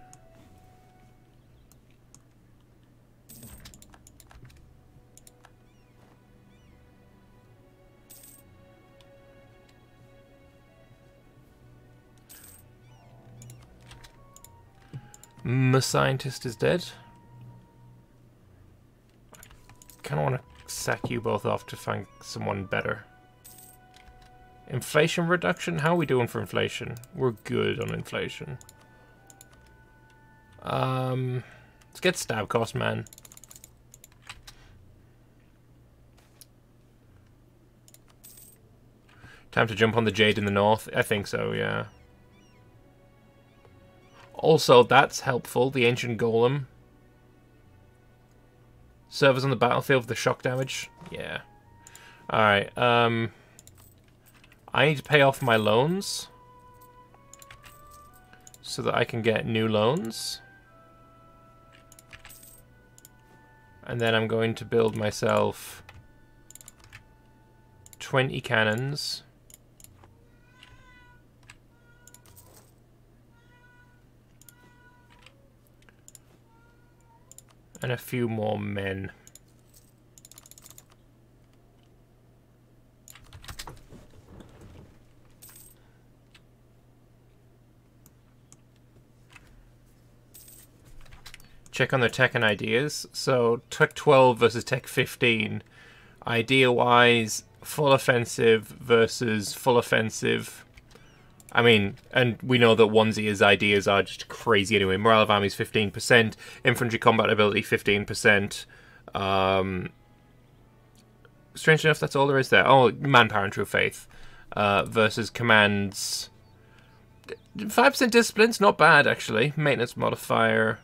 My scientist is dead. Kind of want to sack you both off to find someone better. Inflation reduction? How are we doing for inflation? We're good on inflation. Um, let's get stab cost, man. Time to jump on the Jade in the north? I think so, yeah. Also, that's helpful, the Ancient Golem. Servers on the battlefield with the shock damage? Yeah. Alright, um... I need to pay off my loans. So that I can get new loans. And then I'm going to build myself 20 cannons. And a few more men. Check on the tech and ideas. So Tech 12 versus Tech 15. Idea-wise, full offensive versus full offensive I mean, and we know that Wanzia's ideas are just crazy anyway. Morale of armies 15%, infantry combat ability 15%. Um, strange enough, that's all there is there. Oh, manpower and true faith uh, versus commands. 5% discipline's not bad, actually. Maintenance modifier.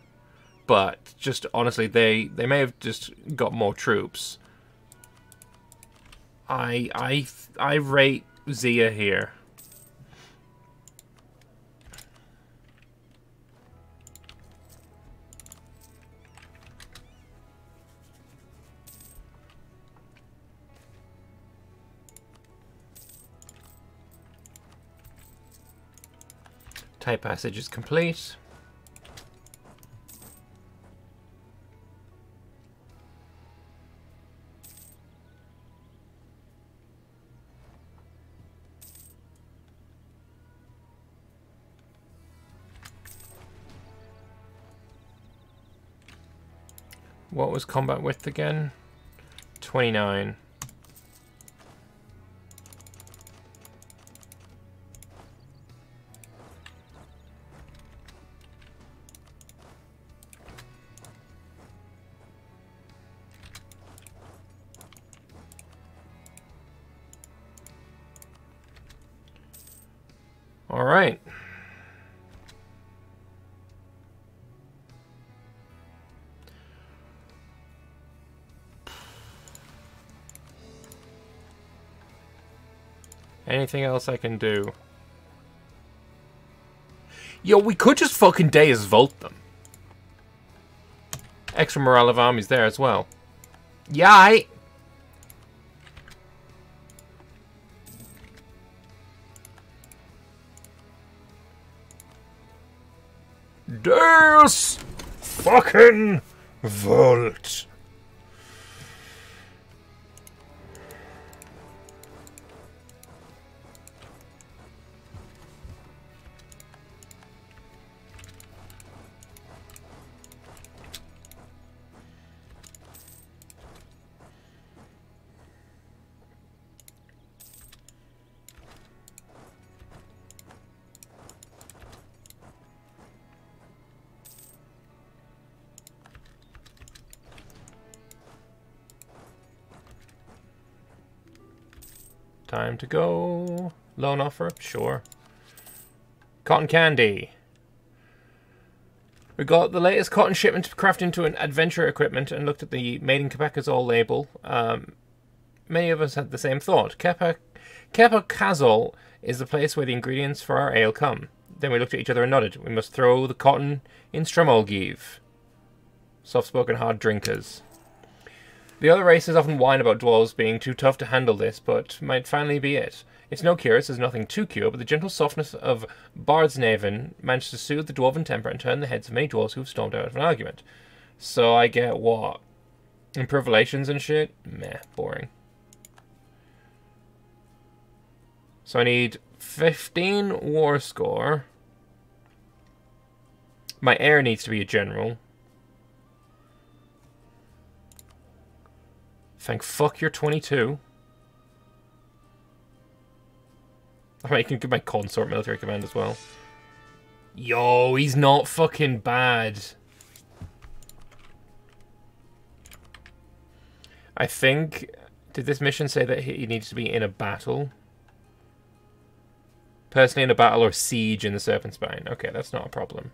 But just honestly, they, they may have just got more troops. I I I rate Zia here. Type passage is complete. What was combat width again? 29. All right. Anything else I can do? Yo, we could just fucking Deus Vult them. Extra morale of armies there as well. Yeah, I... Fucking Vult. To go. Loan offer? Sure. Cotton candy. We got the latest cotton shipment to craft into an adventure equipment and looked at the Made in Kepakazol label. Um, many of us had the same thought. Kepa, Kepakazol is the place where the ingredients for our ale come. Then we looked at each other and nodded. We must throw the cotton in Stramolgiv. Soft-spoken hard drinkers. The other races often whine about dwarves being too tough to handle this, but might finally be it. It's no cure, there's nothing to cure, but the gentle softness of Bardsnaven managed to soothe the dwarven temper and turn the heads of many dwarves who've stormed out of an argument. So I get what? Improve relations and shit? Meh, boring. So I need 15 war score. My heir needs to be a general. Thank fuck you're 22. I can give my consort military command as well. Yo, he's not fucking bad. I think... Did this mission say that he needs to be in a battle? Personally in a battle or siege in the Serpentspine. Okay, that's not a problem.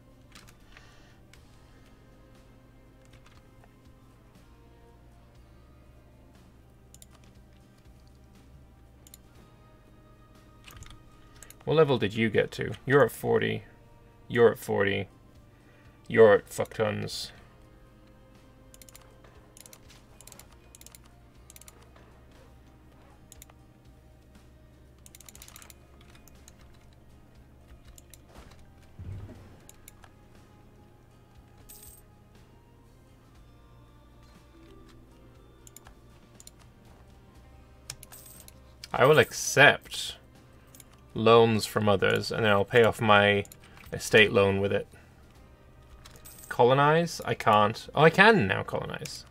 What level did you get to? You're at 40. You're at 40. You're at fucktons. I will accept loans from others, and then I'll pay off my estate loan with it. Colonize? I can't. Oh, I can now colonize.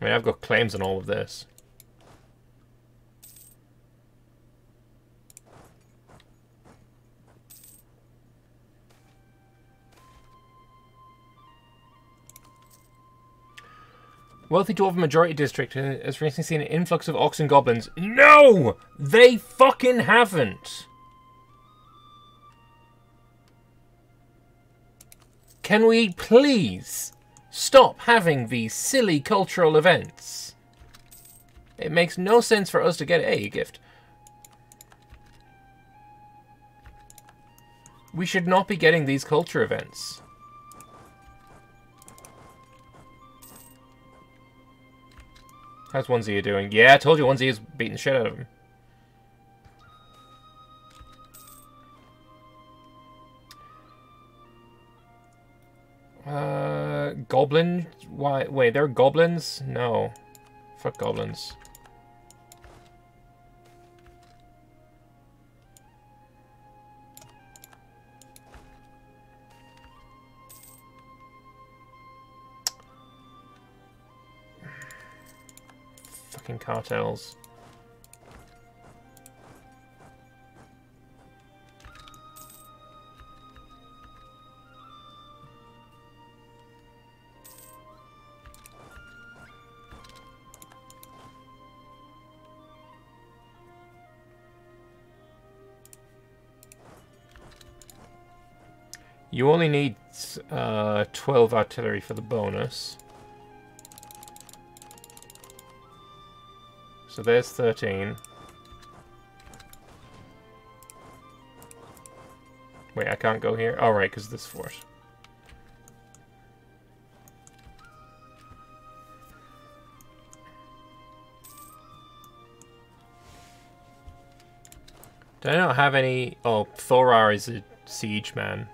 I mean, I've got claims on all of this. Wealthy Dwarven Majority District has recently seen an influx of orcs and goblins. No! They fucking haven't! Can we please Stop having these silly cultural events. It makes no sense for us to get a gift. We should not be getting these culture events. How's Onesie doing? Yeah, I told you Onesie is beating the shit out of him. Uh, goblin? Why? Wait, they're goblins? No. Fuck goblins. Fucking cartels. You only need uh, 12 artillery for the bonus. So there's 13. Wait, I can't go here? Alright, oh, because this fort. Do I not have any... Oh, Thorar is a siege man.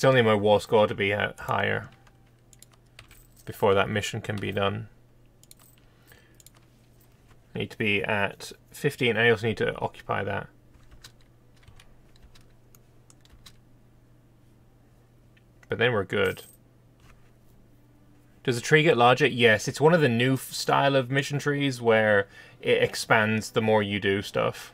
Still need my war score to be higher. before that mission can be done. I Need to be at 15. I also need to occupy that. But then we're good. Does the tree get larger? Yes, it's one of the new style of mission trees where it expands the more you do stuff.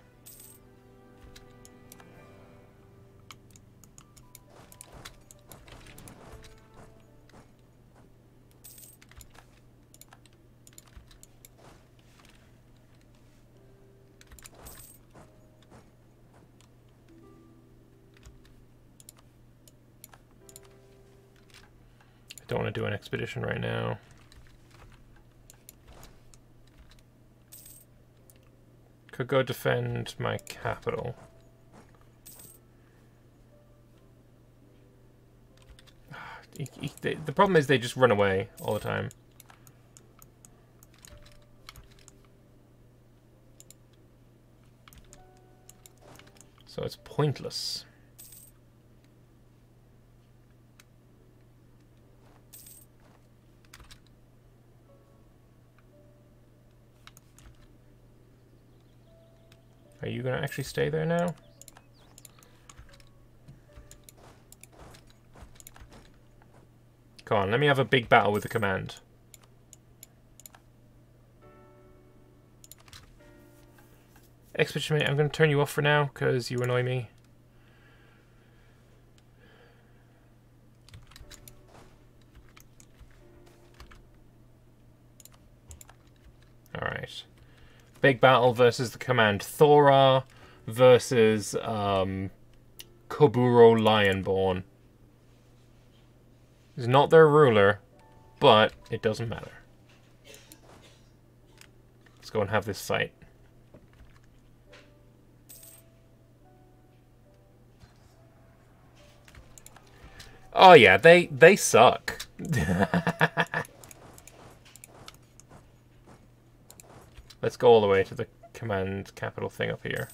Do an expedition right now. Could go defend my capital. The problem is they just run away all the time. So it's pointless. Are you going to actually stay there now? Come on, let me have a big battle with the command. Expedition I'm going to turn you off for now, because you annoy me. Alright. Big battle versus the command Thora versus um, Koburo Lionborn. He's not their ruler, but it doesn't matter. Let's go and have this fight. Oh yeah, they they suck. Let's go all the way to the command capital thing up here.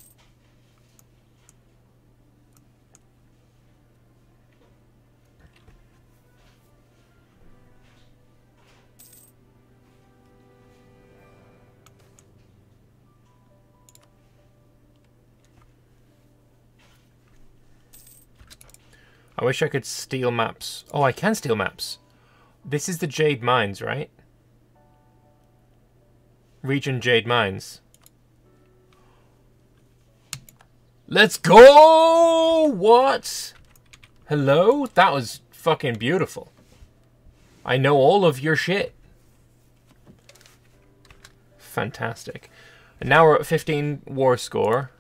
I wish I could steal maps. Oh, I can steal maps. This is the Jade Mines, right? Region Jade Mines. Let's go! What? Hello? That was fucking beautiful. I know all of your shit. Fantastic. And now we're at 15 war score.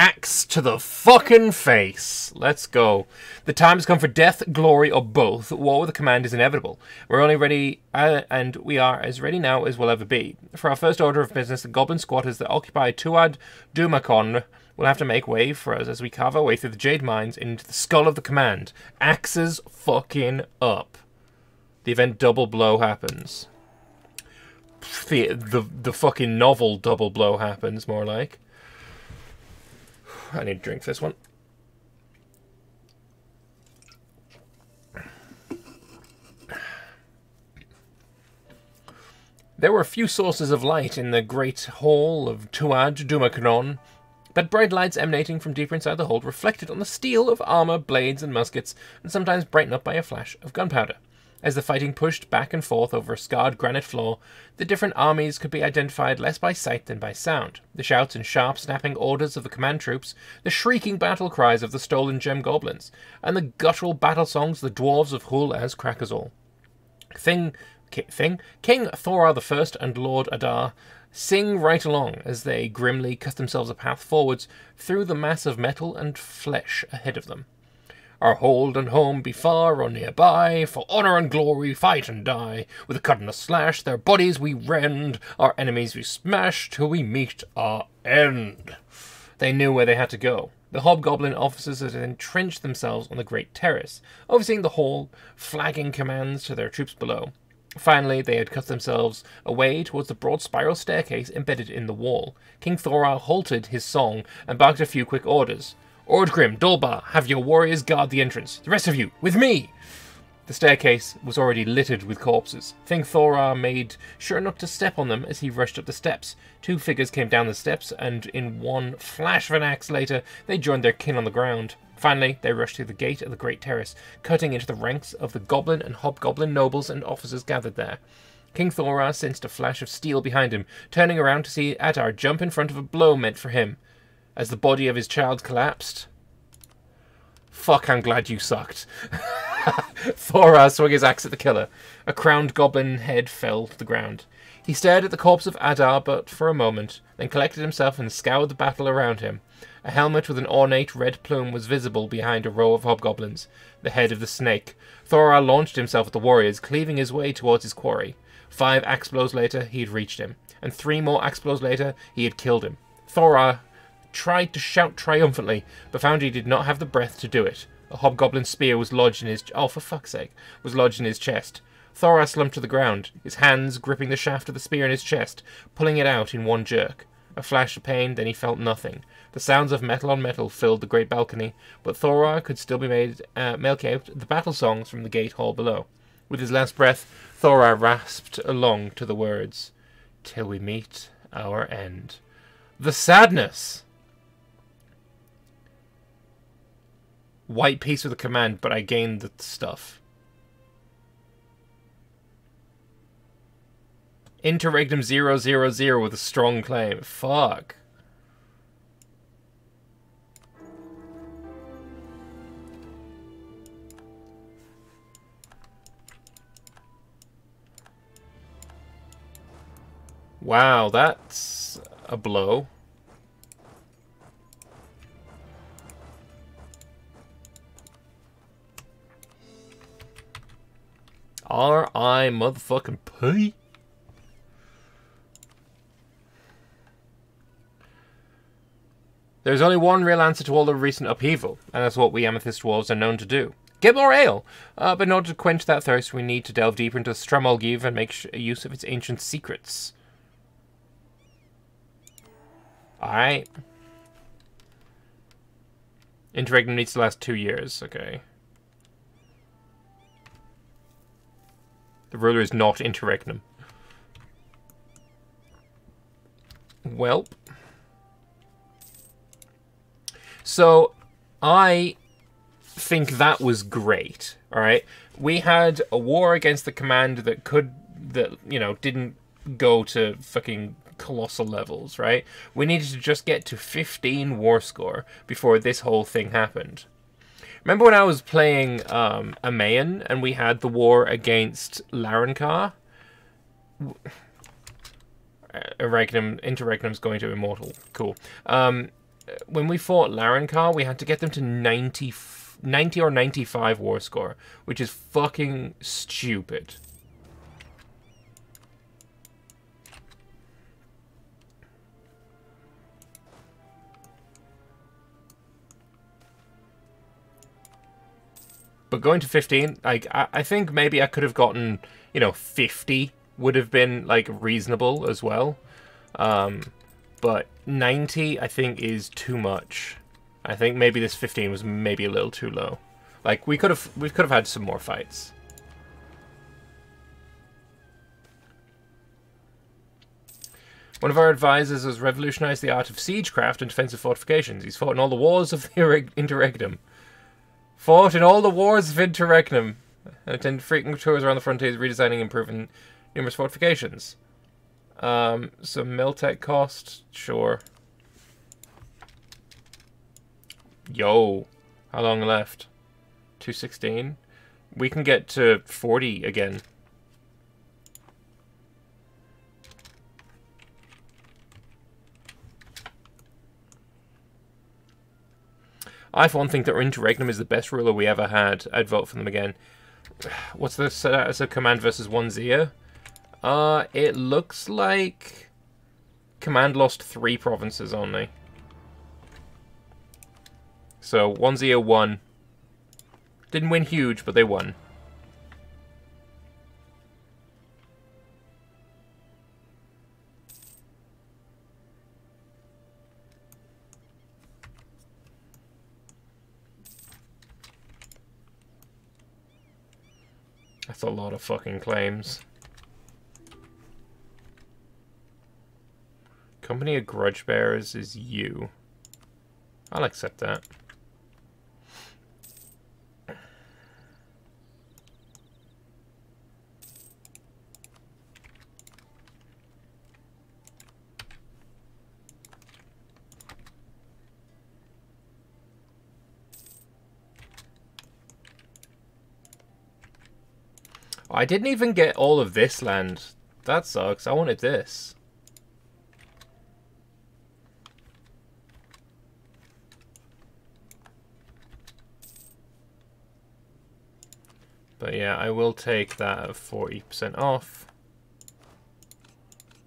Axe to the fucking face. Let's go. The time has come for death, glory, or both. War with the command is inevitable. We're only ready, uh, and we are as ready now as we'll ever be. For our first order of business, the goblin squatters that occupy Tuad Dumakon will have to make way for us as we carve our way through the jade mines into the skull of the command. Axes fucking up. The event double blow happens. The, the, the fucking novel double blow happens, more like. I need to drink this one. There were a few sources of light in the great hall of Tuad Dumaknon, but bright lights emanating from deeper inside the hold reflected on the steel of armor, blades, and muskets, and sometimes brightened up by a flash of gunpowder. As the fighting pushed back and forth over a scarred granite floor, the different armies could be identified less by sight than by sound. The shouts and sharp, snapping orders of the command troops, the shrieking battle cries of the stolen gem goblins, and the guttural battle songs of the dwarves of Hulaz Krakazol. Thing, thing, King Thora I and Lord Adar sing right along as they grimly cut themselves a path forwards through the mass of metal and flesh ahead of them. Our hold and home be far or nearby, for honour and glory fight and die. With a cut and a slash, their bodies we rend, our enemies we smash, till we meet our end. They knew where they had to go. The hobgoblin officers had entrenched themselves on the great terrace, overseeing the whole, flagging commands to their troops below. Finally, they had cut themselves away towards the broad spiral staircase embedded in the wall. King Thora halted his song and barked a few quick orders. Ordgrim, Dolbar, have your warriors guard the entrance. The rest of you, with me! The staircase was already littered with corpses. Thing Thora made sure not to step on them as he rushed up the steps. Two figures came down the steps, and in one flash of an axe later, they joined their kin on the ground. Finally, they rushed through the gate of the Great Terrace, cutting into the ranks of the goblin and hobgoblin nobles and officers gathered there. King Thora sensed a flash of steel behind him, turning around to see Adar jump in front of a blow meant for him. As the body of his child collapsed, Fuck, I'm glad you sucked. Thora swung his axe at the killer. A crowned goblin head fell to the ground. He stared at the corpse of Adar but for a moment, then collected himself and scoured the battle around him. A helmet with an ornate red plume was visible behind a row of hobgoblins, the head of the snake. Thora launched himself at the warriors, cleaving his way towards his quarry. Five axe blows later, he had reached him, and three more axe blows later, he had killed him. Thora tried to shout triumphantly, but found he did not have the breath to do it. A hobgoblin spear was lodged in his oh for fuck's sake was lodged in his chest. Thora slumped to the ground, his hands gripping the shaft of the spear in his chest, pulling it out in one jerk. A flash of pain, then he felt nothing. The sounds of metal on metal filled the great balcony, but Thora could still be made uh, make out the battle songs from the gate hall below. With his last breath, Thora rasped along to the words, "Till we meet our end." The sadness. White piece with a command, but I gained the stuff. Interregnum 000 with a strong claim. Fuck. Wow, that's a blow. R.I. motherfucking P. There's only one real answer to all the recent upheaval, and that's what we Amethyst Dwarves are known to do. Get more ale! Uh, but in order to quench that thirst, we need to delve deeper into Stramolgiv and make use of its ancient secrets. Alright. Interregnum needs to last two years, okay. The ruler is not interregnum. Welp. So, I think that was great, alright? We had a war against the command that could, that, you know, didn't go to fucking colossal levels, right? We needed to just get to 15 war score before this whole thing happened. Remember when I was playing um, and we had the war against Larrankar? Interregnum, Interregnum's going to Immortal. Cool. Um, when we fought Larrankar, we had to get them to 90, 90 or 95 war score, which is fucking stupid. But going to 15, like, I, I think maybe I could have gotten, you know, 50 would have been, like, reasonable as well. Um, but 90, I think, is too much. I think maybe this 15 was maybe a little too low. Like, we could have, we could have had some more fights. One of our advisors has revolutionized the art of siegecraft and defensive fortifications. He's fought in all the wars of the Interregnum. Fought in all the wars of Interregnum and attended frequent tours around the frontiers, redesigning and improving numerous fortifications. Um, so Miltech cost, sure. Yo, how long left? 216? We can get to 40 again. I, for one, think that Interregnum is the best ruler we ever had. I'd vote for them again. What's the status of Command versus 1 Uh, it looks like Command lost three provinces only. So, 1 won. Didn't win huge, but they won. That's a lot of fucking claims. Company of Grudge Bearers is you. I'll accept that. I didn't even get all of this land. That sucks. I wanted this. But yeah, I will take that 40% off.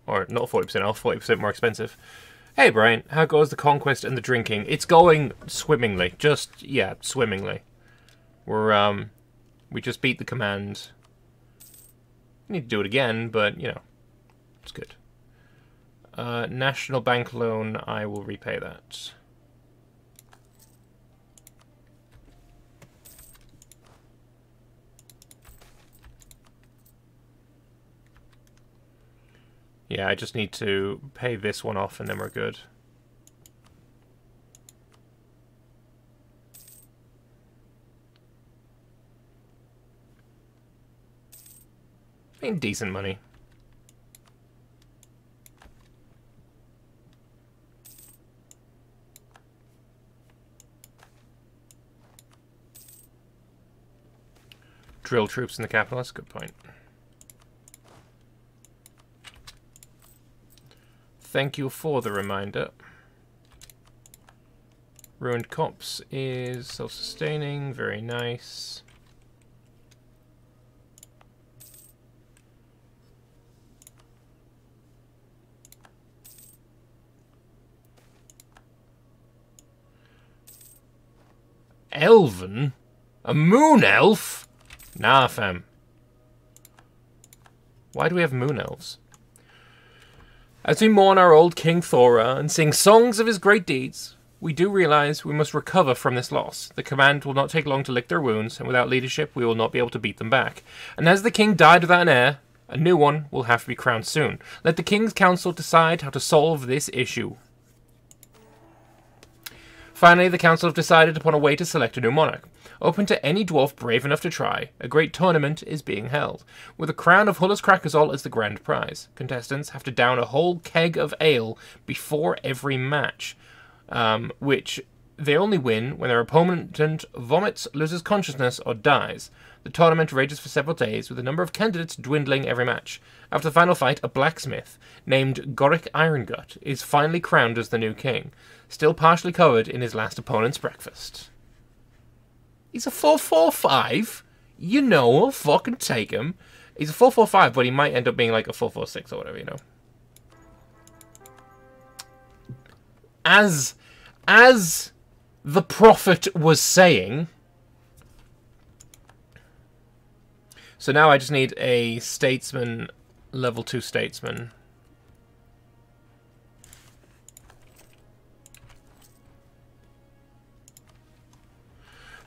Or not 40% off, 40% more expensive. Hey Brian, how goes the conquest and the drinking? It's going swimmingly. Just, yeah, swimmingly. We're, um, we just beat the command Need to do it again, but, you know, it's good. Uh, National Bank loan, I will repay that. Yeah, I just need to pay this one off and then we're good. Mean, decent money. Drill troops in the capital, that's a good point. Thank you for the reminder. Ruined Cops is self-sustaining, very nice. Elven? A moon elf? Nah, fam. Why do we have moon elves? As we mourn our old King Thora and sing songs of his great deeds, we do realize we must recover from this loss. The command will not take long to lick their wounds, and without leadership we will not be able to beat them back. And as the king died without an heir, a new one will have to be crowned soon. Let the king's council decide how to solve this issue. Finally, the council have decided upon a way to select a new monarch. Open to any dwarf brave enough to try, a great tournament is being held, with a crown of Hulaz Krakazol as the grand prize. Contestants have to down a whole keg of ale before every match, um, which they only win when their opponent vomits, loses consciousness, or dies. The tournament rages for several days, with the number of candidates dwindling every match. After the final fight, a blacksmith named Gorick Irongut is finally crowned as the new king still partially covered in his last opponent's breakfast. He's a 4-4-5? You know, I'll fucking take him. He's a 4-4-5, but he might end up being like a 4-4-6 or whatever, you know. As, as the prophet was saying... So now I just need a statesman, level 2 statesman.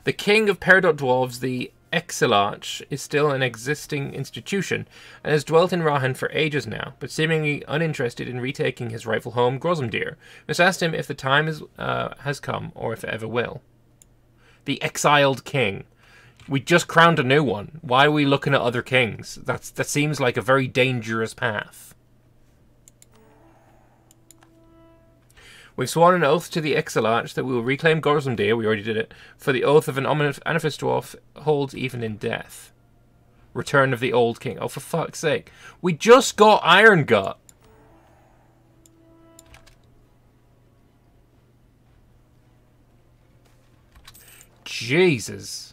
The king of Peridot Dwarves, the Exilarch, is still an existing institution, and has dwelt in Rahen for ages now, but seemingly uninterested in retaking his rightful home, Grozumdir. Miss asked him if the time is, uh, has come, or if it ever will. The exiled king. We just crowned a new one. Why are we looking at other kings? That's that seems like a very dangerous path. We've sworn an oath to the Exilarch that we will reclaim Grozumdir, we already did it, for the oath of an Anaphis dwarf holds even in death. Return of the Old King. Oh, for fuck's sake. We just got Iron Gut. Jesus.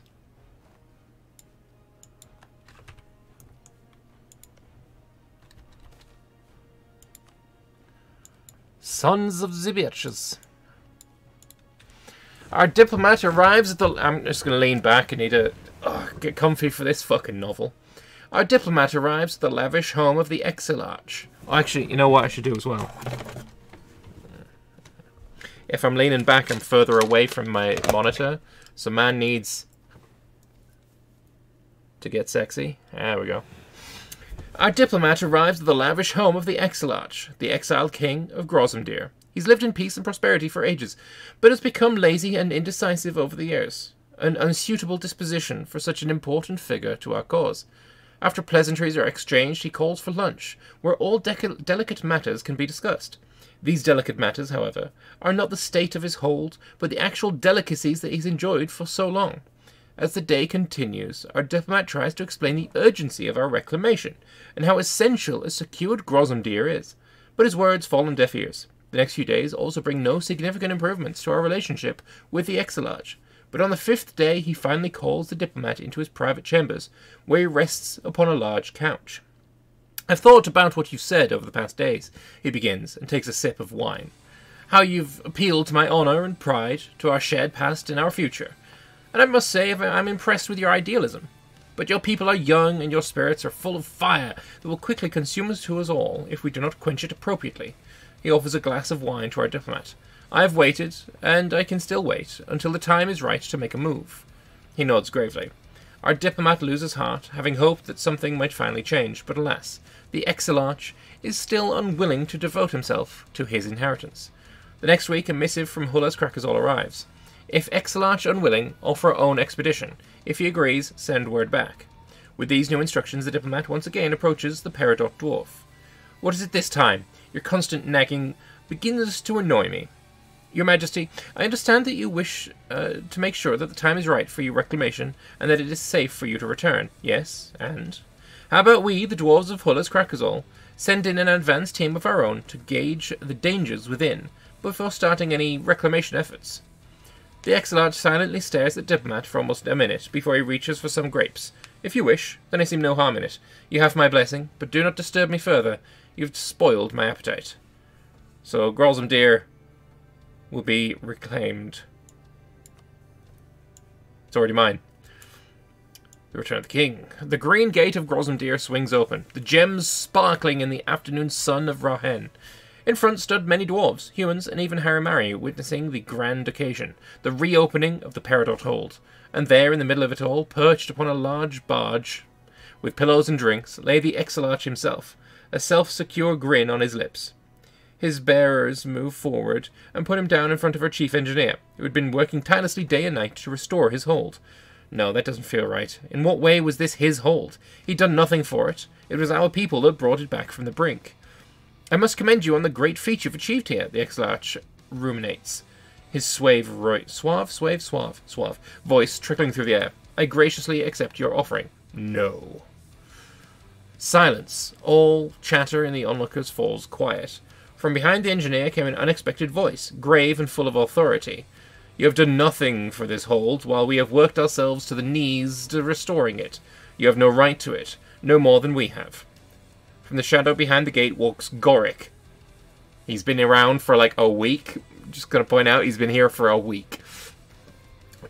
Sons of the bitches. Our diplomat arrives at the... I'm just going to lean back and need to get comfy for this fucking novel. Our diplomat arrives at the lavish home of the Exilarch. Oh, actually, you know what I should do as well? If I'm leaning back, I'm further away from my monitor. So man needs to get sexy. There we go. Our diplomat arrives at the lavish home of the Exilarch, the exiled king of Grozumdir. He's lived in peace and prosperity for ages, but has become lazy and indecisive over the years, an unsuitable disposition for such an important figure to our cause. After pleasantries are exchanged, he calls for lunch, where all delicate matters can be discussed. These delicate matters, however, are not the state of his hold, but the actual delicacies that he's enjoyed for so long. As the day continues, our diplomat tries to explain the urgency of our reclamation, and how essential a secured Grozumdir is, but his words fall on deaf ears. The next few days also bring no significant improvements to our relationship with the Exilarch, but on the fifth day he finally calls the diplomat into his private chambers, where he rests upon a large couch. I've thought about what you've said over the past days, he begins, and takes a sip of wine. How you've appealed to my honour and pride, to our shared past and our future. And I must say I'm impressed with your idealism. But your people are young, and your spirits are full of fire that will quickly consume us to us all if we do not quench it appropriately. He offers a glass of wine to our diplomat. I have waited, and I can still wait, until the time is right to make a move. He nods gravely. Our diplomat loses heart, having hoped that something might finally change, but alas, the Exilarch is still unwilling to devote himself to his inheritance. The next week, a missive from Hulaz Krakazol arrives. If Exilarch unwilling, offer own expedition. If he agrees, send word back. With these new instructions, the diplomat once again approaches the Peridot dwarf. What is it this time? Your constant nagging begins to annoy me. Your Majesty, I understand that you wish uh, to make sure that the time is right for your reclamation, and that it is safe for you to return. Yes, and? How about we, the dwarves of Hulaz Krakazol, send in an advance team of our own to gauge the dangers within before starting any reclamation efforts? The Exilarch silently stares at Diplomat for almost a minute before he reaches for some grapes. If you wish, then I see no harm in it. You have my blessing, but do not disturb me further. You've spoiled my appetite. So Grozumdir will be reclaimed. It's already mine. The Return of the King. The green gate of Grozumdir swings open, the gems sparkling in the afternoon sun of Rahen. In front stood many dwarves, humans, and even Harimari, witnessing the grand occasion, the reopening of the Peridot Hold. And there, in the middle of it all, perched upon a large barge, with pillows and drinks, lay the Exilarch himself, a self-secure grin on his lips. His bearers moved forward and put him down in front of our chief engineer, who had been working tirelessly day and night to restore his hold. No, that doesn't feel right. In what way was this his hold? He'd done nothing for it. It was our people that brought it back from the brink. I must commend you on the great feat you've achieved here, the Exilarch ruminates, his suave, suave, suave, suave, suave voice trickling through the air. I graciously accept your offering. No. Silence. All chatter in the onlookers falls quiet. From behind the engineer came an unexpected voice, grave and full of authority. You have done nothing for this hold, while we have worked ourselves to the knees to restoring it. You have no right to it, no more than we have. From the shadow behind the gate walks Gorick. He's been around for like a week. Just gonna point out, he's been here for a week.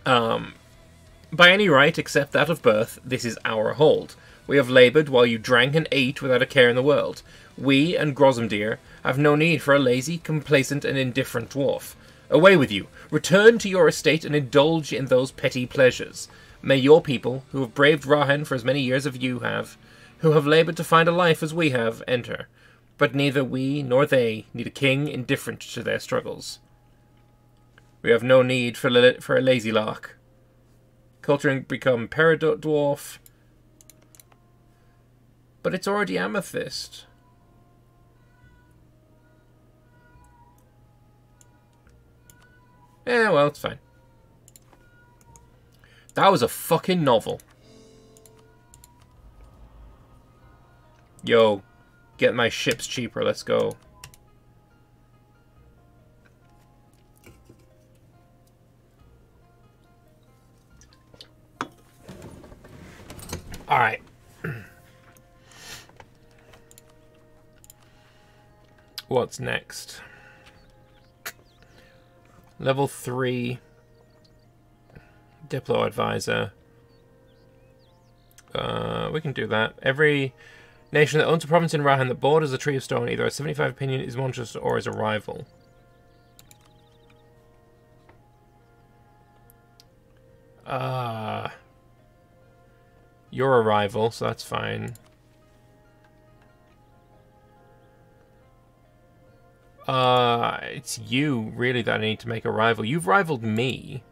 Um, by any right except that of birth, this is our hold. We have laboured while you drank and ate without a care in the world. We and Grozumdir have no need for a lazy, complacent, and indifferent dwarf. Away with you! Return to your estate and indulge in those petty pleasures. May your people, who have braved Rahen for as many years as you have, who have laboured to find a life as we have, enter. But neither we nor they need a king indifferent to their struggles. We have no need for, for a lazy lark. Culturing become peridot dwarf, but it's already amethyst. Yeah, well, it's fine. That was a fucking novel. Yo, get my ships cheaper, let's go. Alright. What's next? Level 3 Diplo Advisor. Uh, we can do that. Every Nation that owns a province in Rahen that borders a Tree of Stone either has 75 opinion, is monstrous, or is a rival. Uh, You're a rival, so that's fine. Uh, it's you, really, that I need to make a rival. You've rivaled me.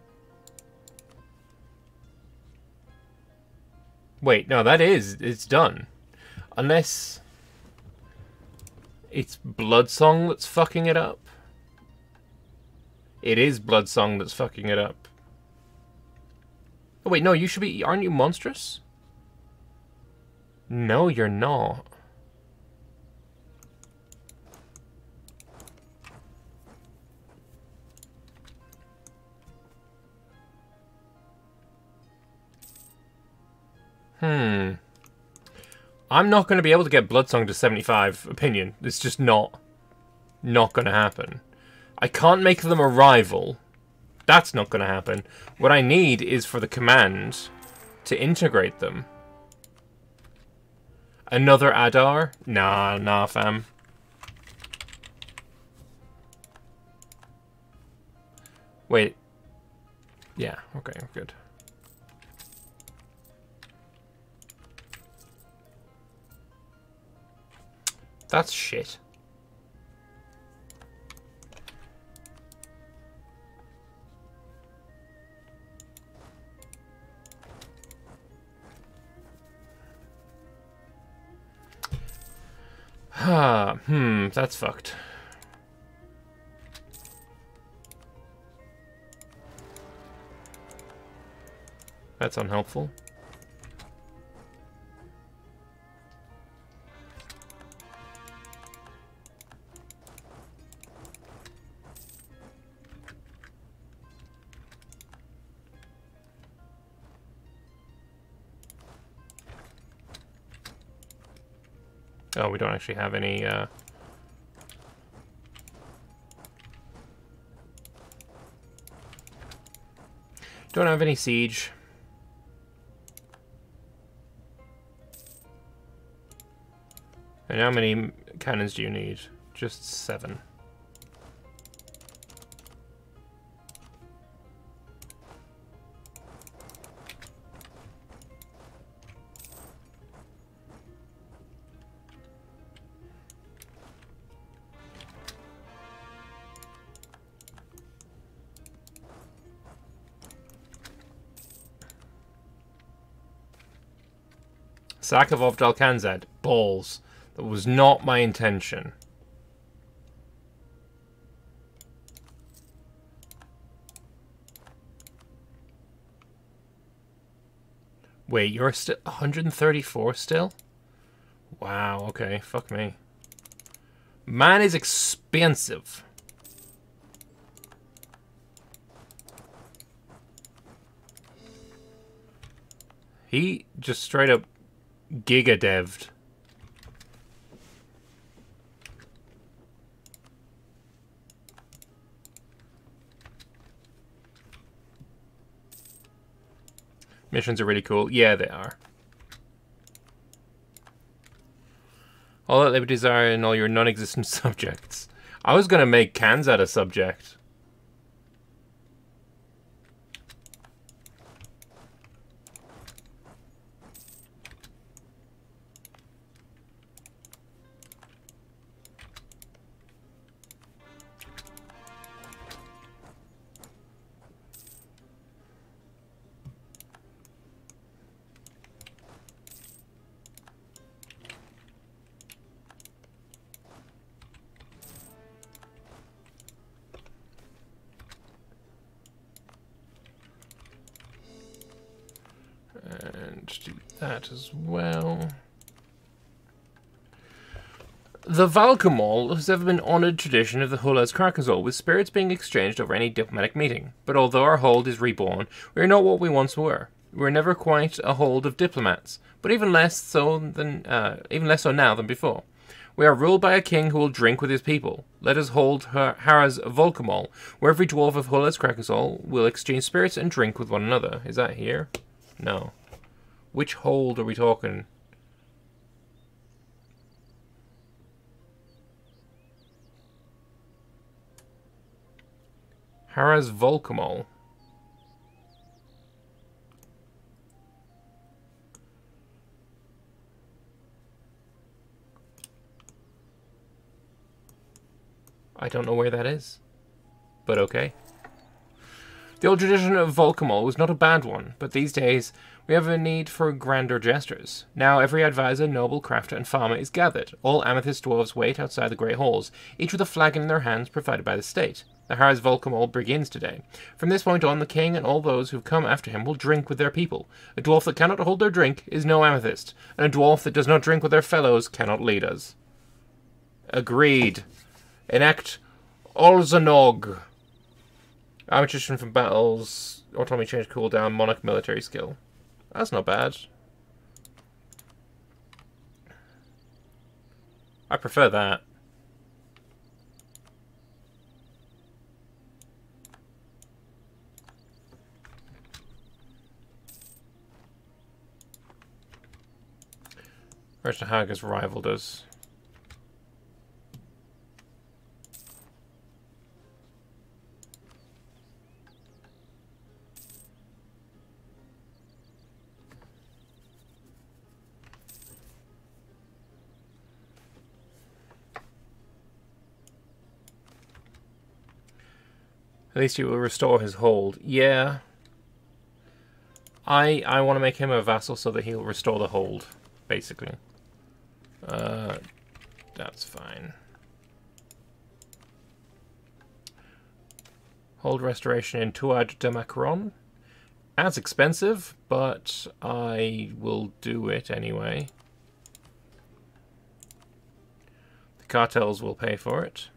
Wait, no, that is, it's done. Unless... It's Bloodsong that's fucking it up. It is Bloodsong that's fucking it up. Oh, wait, no, you should be... Aren't you monstrous? No, you're not. Hmm. I'm not going to be able to get Bloodsong to 75 opinion. It's just not, not going to happen. I can't make them a rival. That's not going to happen. What I need is for the command to integrate them. Another Adar? Nah, nah, fam. Wait. Yeah, okay, good. That's shit. Ah, hmm, that's fucked. That's unhelpful. Oh, we don't actually have any, uh... Don't have any siege. And how many cannons do you need? Just seven. Sakavov Dalkanzad. Balls. That was not my intention. Wait, you're still 134 still? Wow, okay, fuck me. Man is expensive. He just straight up giga deved. Missions are really cool. Yeah, they are. All that liberties are in all your non-existent subjects. I was going to make Kanzad a subject. Valkamol has ever been honoured tradition of the Hulaz Krakazol, with spirits being exchanged over any diplomatic meeting. But although our hold is reborn, we are not what we once were. We are never quite a hold of diplomats, but even less so than uh, even less so now than before. We are ruled by a king who will drink with his people. Let us hold Harras Volkamol, where every dwarf of Hulaz Krakazol will exchange spirits and drink with one another. Is that here? No. Which hold are we talking? Harras Volcomol. I don't know where that is, but okay. The old tradition of Volcomol was not a bad one, but these days we have a need for grander gestures. Now every adviser, noble, crafter, and farmer is gathered. All amethyst dwarves wait outside the great halls, each with a flagon in their hands provided by the state. The Harz all begins today. From this point on, the king and all those who come after him will drink with their people. A dwarf that cannot hold their drink is no amethyst, and a dwarf that does not drink with their fellows cannot lead us. Agreed. Enact Olzanog. Ammunition from battles, autonomy change cooldown, monarch military skill. That's not bad. I prefer that. Rachel Hag has rivaled us. At least he will restore his hold. Yeah. I I want to make him a vassal so that he'll restore the hold, basically. Uh, that's fine. Hold restoration in Tuwad Dhumankon. That's expensive, but I will do it anyway. The cartels will pay for it.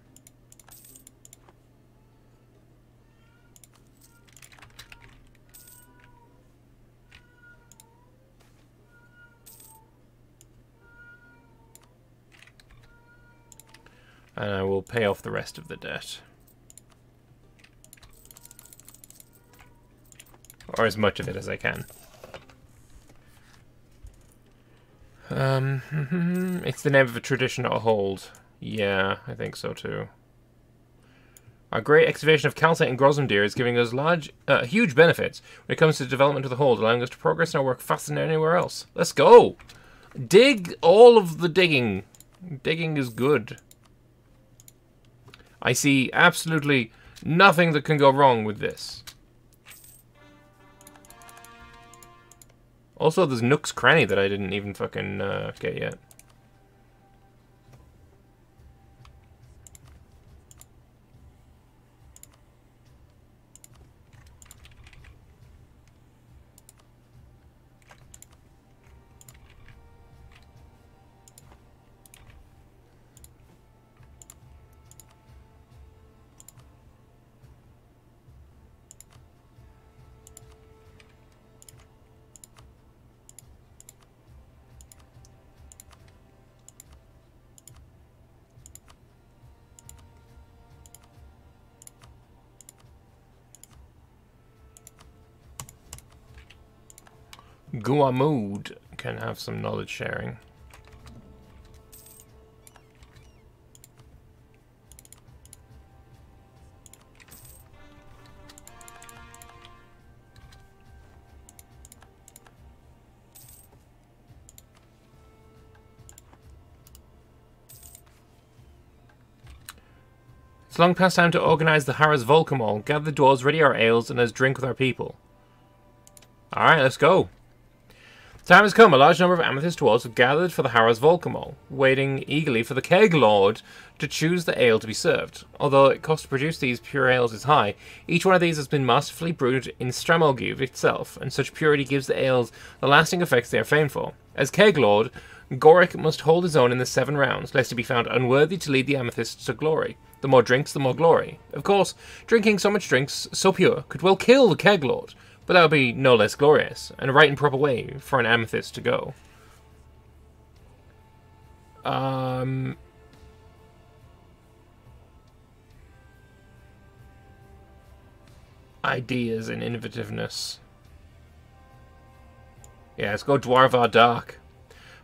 And I will pay off the rest of the debt. Or as much of it as I can. Um, it's the name of a tradition, hold. Yeah, I think so too. Our great excavation of calcite and Grozumdir is giving us large, uh, huge benefits when it comes to the development of the hold, allowing us to progress in our work faster than anywhere else. Let's go! Dig all of the digging. Digging is good. I see absolutely nothing that can go wrong with this. Also, there's Nook's Cranny that I didn't even fucking uh, get yet. Guamud can have some knowledge sharing. It's long past time to organize the Harris Volcamol. Gather the dwarves, ready our ales, and let's drink with our people. Alright, let's go. Time has come. A large number of Amethyst dwarves have gathered for the Harrows Volcamol, waiting eagerly for the Keg Lord to choose the ale to be served. Although it cost to produce these pure ales is high, each one of these has been masterfully brewed in Stramolgiv itself, and such purity gives the ales the lasting effects they are famed for. As Keg Lord, Gorik must hold his own in the seven rounds, lest he be found unworthy to lead the Amethysts to glory. The more drinks, the more glory. Of course, drinking so much drinks, so pure, could well kill the Keg Lord, but that would be no less glorious, and a right and proper way for an amethyst to go. Um... Ideas and innovativeness. Yeah, let's go Dwarovar Dark.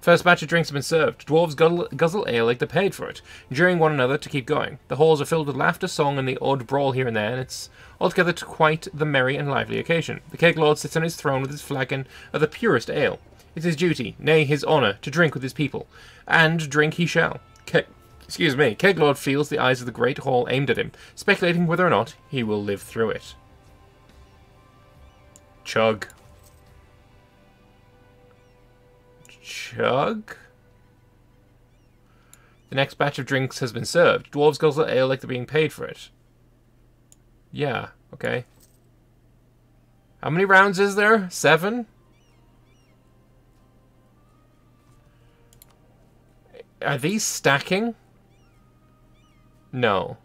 First batch of drinks have been served. Dwarves guzzle, guzzle ale like they're paid for it, enduring one another to keep going. The halls are filled with laughter, song, and the odd brawl here and there, and it's altogether quite the merry and lively occasion. The Keg Lord sits on his throne with his flagon of the purest ale. It's his duty, nay, his honour, to drink with his people, and drink he shall. Keg, Excuse me. Keglord feels the eyes of the Great Hall aimed at him, speculating whether or not he will live through it. Chug. Chug? The next batch of drinks has been served. Dwarves guzzle ale like they're being paid for it. Yeah, okay. How many rounds is there? Seven? Are these stacking? No.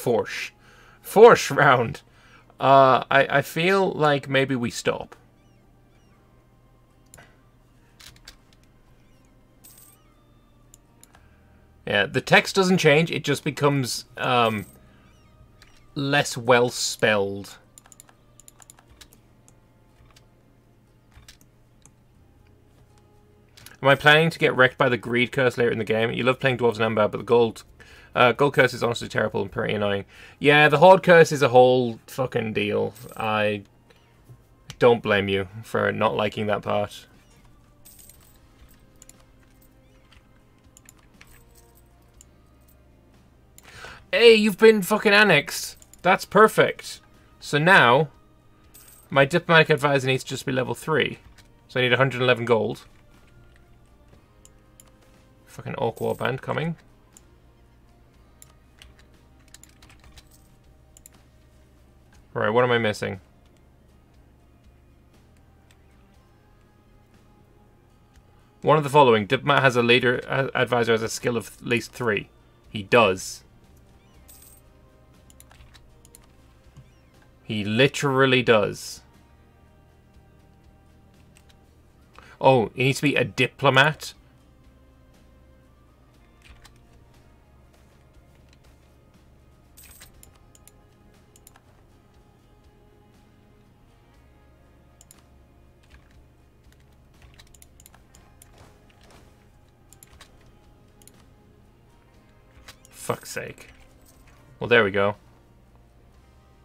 Force. Force round. Uh, I, I feel like maybe we stop. Yeah, the text doesn't change, it just becomes um, less well spelled. Am I planning to get wrecked by the greed curse later in the game? You love playing Dwarves and Amber, but the gold uh, gold curse is honestly terrible and pretty annoying. Yeah, the horde curse is a whole fucking deal. I don't blame you for not liking that part. Hey, you've been fucking annexed. That's perfect. So now, my diplomatic advisor needs to just be level 3. So I need 111 gold. Fucking Orc Warband coming. Right, what am I missing? One of the following. Diplomat has a leader advisor has a skill of at least three. He does. He literally does. Oh, he needs to be a diplomat? Fuck's sake. Well, there we go.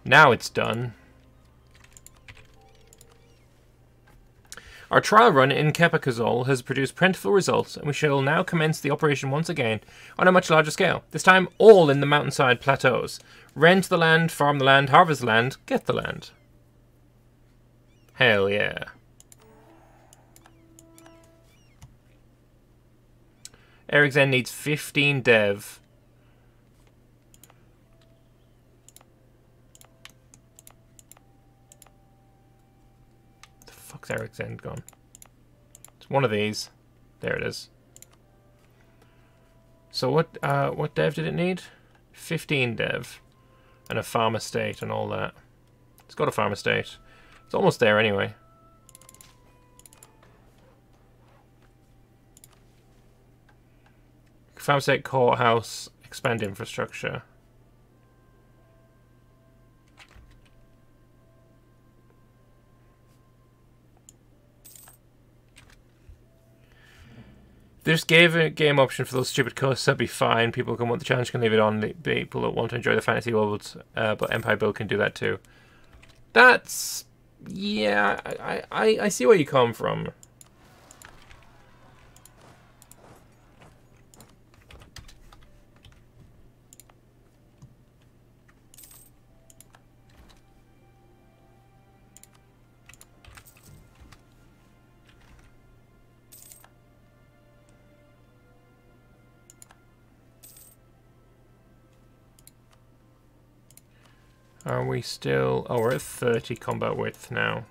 Now it's done. Our trial run in Kepakazol has produced plentiful results, and we shall now commence the operation once again on a much larger scale. This time, all in the mountainside plateaus. Rent the land, farm the land, harvest the land, get the land. Hell yeah. Eric's needs 15 dev. fuck's Eric's end gone? It's one of these. There it is. So what uh, what dev did it need? 15 dev. And a farm estate and all that. It's got a farm estate. It's almost there anyway. Farm estate, courthouse, expand infrastructure. They just gave a game option for those stupid costs, that'd be fine. People can want the challenge can leave it on. People that want to enjoy the fantasy worlds, uh, but Empire Build can do that too. That's yeah, I, I, I see where you come from. Are we still... Oh, we're at 30 combat width now.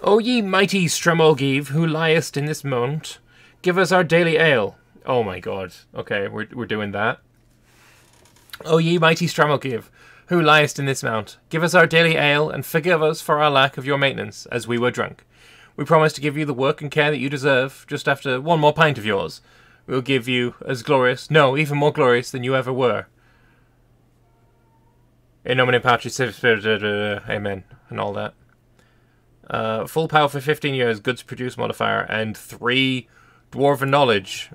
O ye mighty Stramolgiv, who liest in this mount, give us our daily ale. Oh my god. Okay, we're, we're doing that. O ye mighty Stramolgiv, who liest in this mount, give us our daily ale, and forgive us for our lack of your maintenance, as we were drunk. We promise to give you the work and care that you deserve just after one more pint of yours. We'll give you as glorious, no, even more glorious than you ever were. In nomine Patris, amen, and all that. Uh, full power for 15 years, goods produce modifier, and three dwarven knowledge.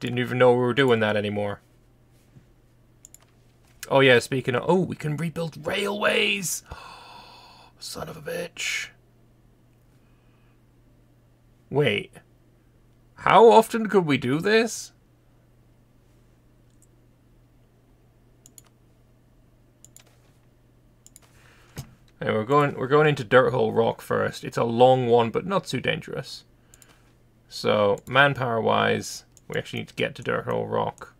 Didn't even know we were doing that anymore. Oh yeah, speaking of... Oh, we can rebuild railways! Son of a bitch. Wait. How often could we do this? And we're going we're going into Dirt Hole Rock first. It's a long one, but not too dangerous. So, manpower wise, we actually need to get to Dirt Hole Rock.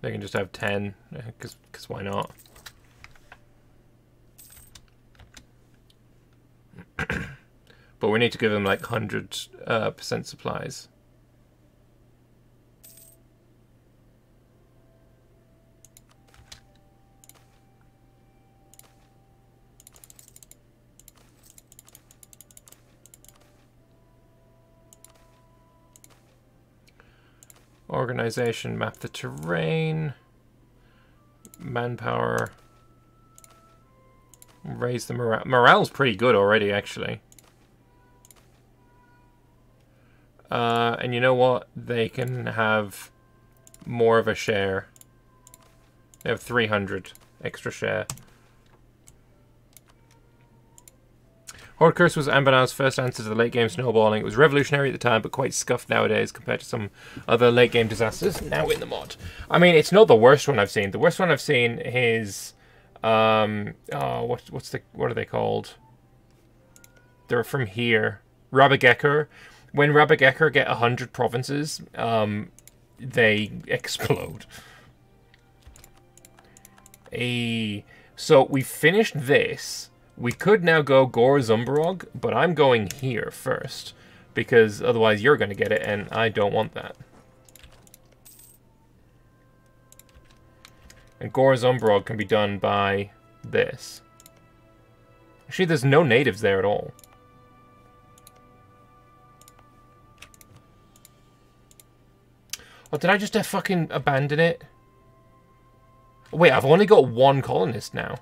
They can just have 10, because cause why not? but we need to give them like 100% uh, supplies. Organization, map the terrain. Manpower. Raise the morale. Morale's pretty good already, actually. Uh, and you know what? They can have more of a share. They have 300 extra share. Horde Curse was Anbennar's first answer to the late game snowballing. It was revolutionary at the time, but quite scuffed nowadays compared to some other late game disasters now in the mod. I mean, it's not the worst one I've seen. The worst one I've seen is, um, oh, what, what's the, what are they called? They're from here. Rabagekr. When Rabagekr get 100 provinces, um, they explode. A, so we finished this we could now go Gore Zumbarog, but I'm going here first. Because otherwise you're going to get it, and I don't want that. And Gore Zumbarog can be done by this. Actually, there's no natives there at all. Oh, did I just uh, fucking abandon it? Wait, I've only got one colonist now.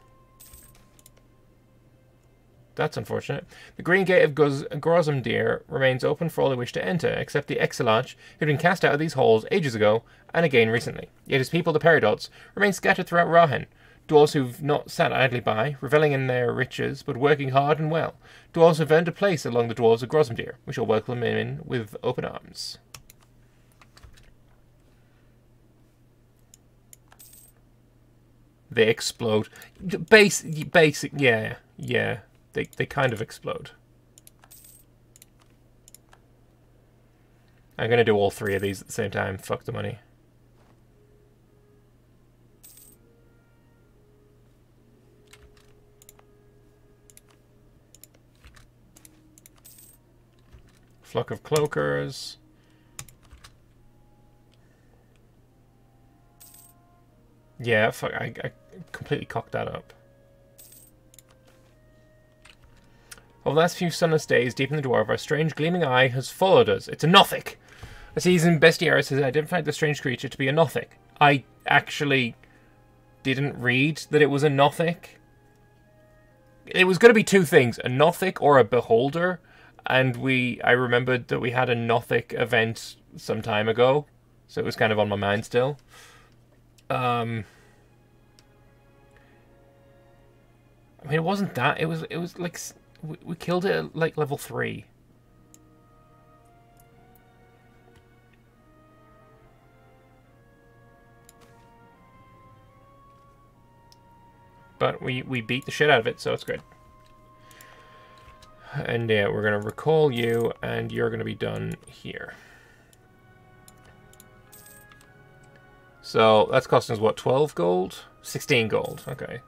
That's unfortunate. The Green Gate of Grozumdir remains open for all who wish to enter, except the Exilarch, who had been cast out of these halls ages ago, and again recently. Yet his people, the Peridots, remain scattered throughout Rahen. Dwarves who've not sat idly by, reveling in their riches, but working hard and well. Dwarves who've earned a place among the dwarves of Grozumdir. We shall welcome them in with open arms. They explode. Base, basic, yeah, yeah they, they kind of explode. I'm going to do all three of these at the same time. Fuck the money. Flock of Cloakers. Yeah, fuck, I, I completely cocked that up. Over the last few sunless days, deep in the dwarf, our strange gleaming eye has followed us. It's a Nothic! A seasoned bestiaris has identified the strange creature to be a Nothic. I actually didn't read that it was a Nothic. It was going to be two things, a Nothic or a Beholder, and we I remembered that we had a Nothic event some time ago, so it was kind of on my mind still. Um, I mean, it wasn't that. It was it was like we, we killed it at like level 3. But we, we beat the shit out of it, so it's good. And yeah, we're going to recall you, and you're going to be done here. So that's costing us, what, 12 gold? 16 gold, okay.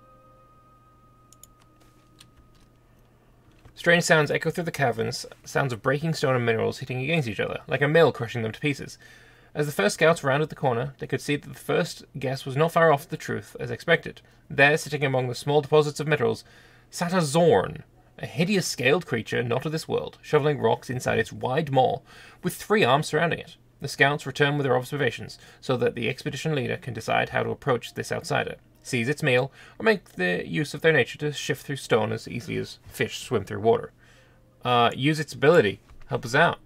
Strange sounds echo through the caverns, sounds of breaking stone and minerals hitting against each other, like a mill crushing them to pieces. As the first scouts rounded the corner, they could see that the first guess was not far off the truth as expected. There, sitting among the small deposits of minerals, sat a Xorn, a hideous scaled creature not of this world, shoveling rocks inside its wide maw, with three arms surrounding it. The scouts return with their observations, so that the expedition leader can decide how to approach this outsider, seize its meal, or make the use of their nature to shift through stone as easily as fish swim through water. Uh, use its ability. Help us out.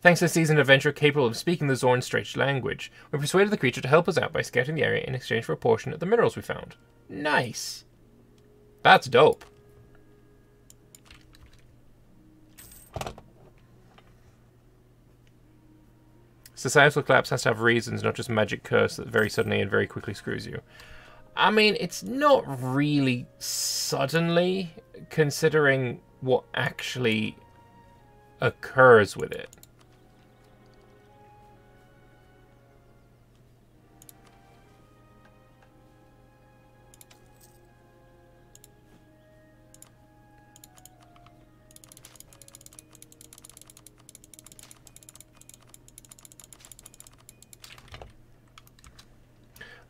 Thanks to a seasoned adventurer capable of speaking the Xorn strange language, we persuaded the creature to help us out by scouting the area in exchange for a portion of the minerals we found. Nice. That's dope. Societal collapse has to have reasons, not just magic curse that very suddenly and very quickly screws you. I mean, it's not really suddenly, considering what actually occurs with it.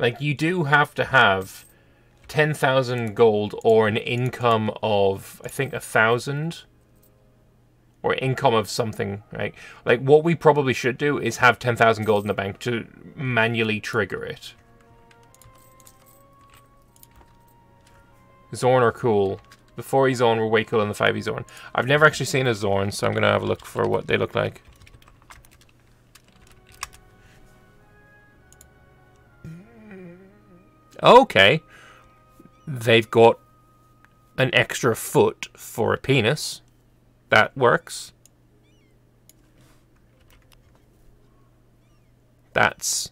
Like, you do have to have 10,000 gold or an income of, I think, a thousand. Or income of something, right? Like, what we probably should do is have 10,000 gold in the bank to manually trigger it. Xorn are cool. The 4E Xorn were way than the 5E Xorn. I've never actually seen a Xorn, so I'm going to have a look for what they look like. Okay. They've got an extra foot for a penis. That works. That's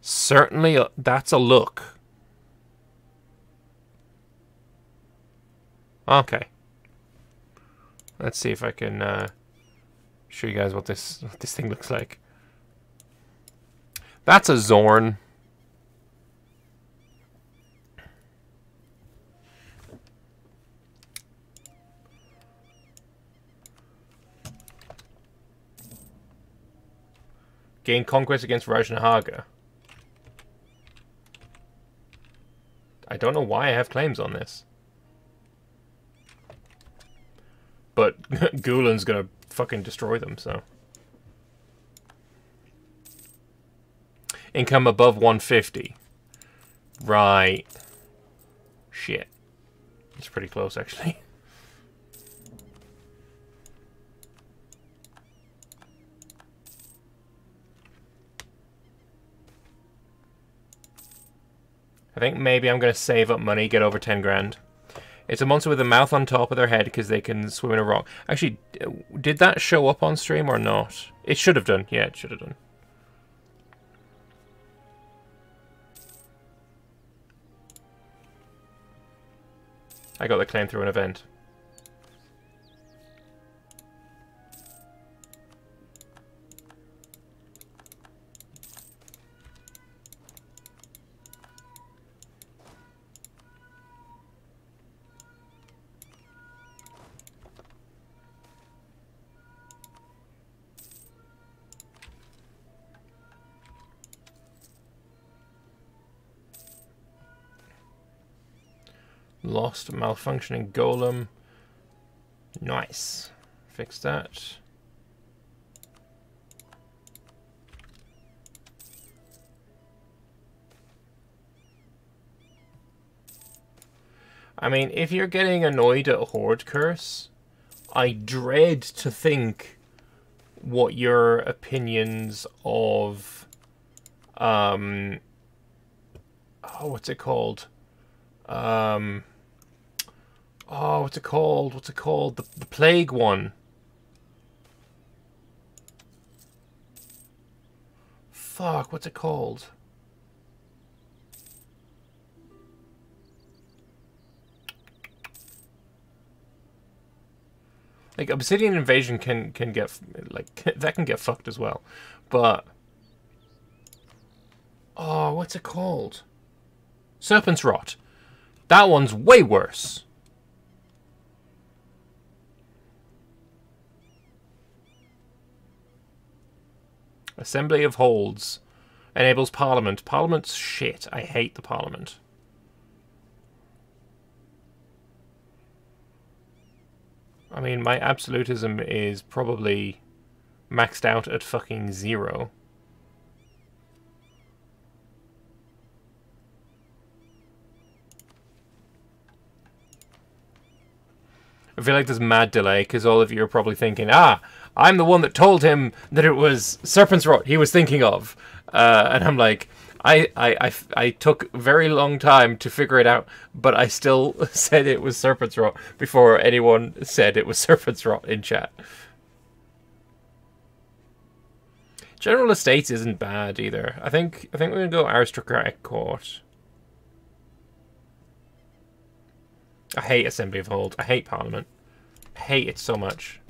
certainly a, that's a look. Okay. Let's see if I can uh, show you guys what this what this thing looks like. That's a Xorn. Gain conquest against Rajnahaga. I don't know why I have claims on this. But Gulen's gonna fucking destroy them, so. Income above 150. Right. Shit. It's pretty close, actually. I think maybe I'm going to save up money, get over 10 grand. It's a monster with a mouth on top of their head because they can swim in a rock. Actually, uh, did that show up on stream or not? It should have done. Yeah, it should have done. I got the claim through an event. Lost malfunctioning golem. Nice. Fix that. I mean, if you're getting annoyed at Horde Curse, I dread to think what your opinions of, um, oh, what's it called? Um, Oh, what's it called? What's it called? The, the plague one. Fuck, what's it called? Like Obsidian Invasion can can get like that can get fucked as well, but oh, what's it called? Serpent's Rot. That one's way worse. Assembly of Holds. Enables Parliament. Parliament's shit. I hate the Parliament. I mean, my absolutism is probably maxed out at fucking zero. I feel like there's mad delay because all of you are probably thinking, ah, I'm the one that told him that it was Serpent's Rot he was thinking of. Uh, and I'm like, I, I, I, I took very long time to figure it out, but I still said it was Serpent's Rot before anyone said it was Serpent's Rot in chat. General Estates isn't bad either. I think I think we're gonna go Aristocratic Court. I hate Assembly of Hold. I hate Parliament. I hate it so much.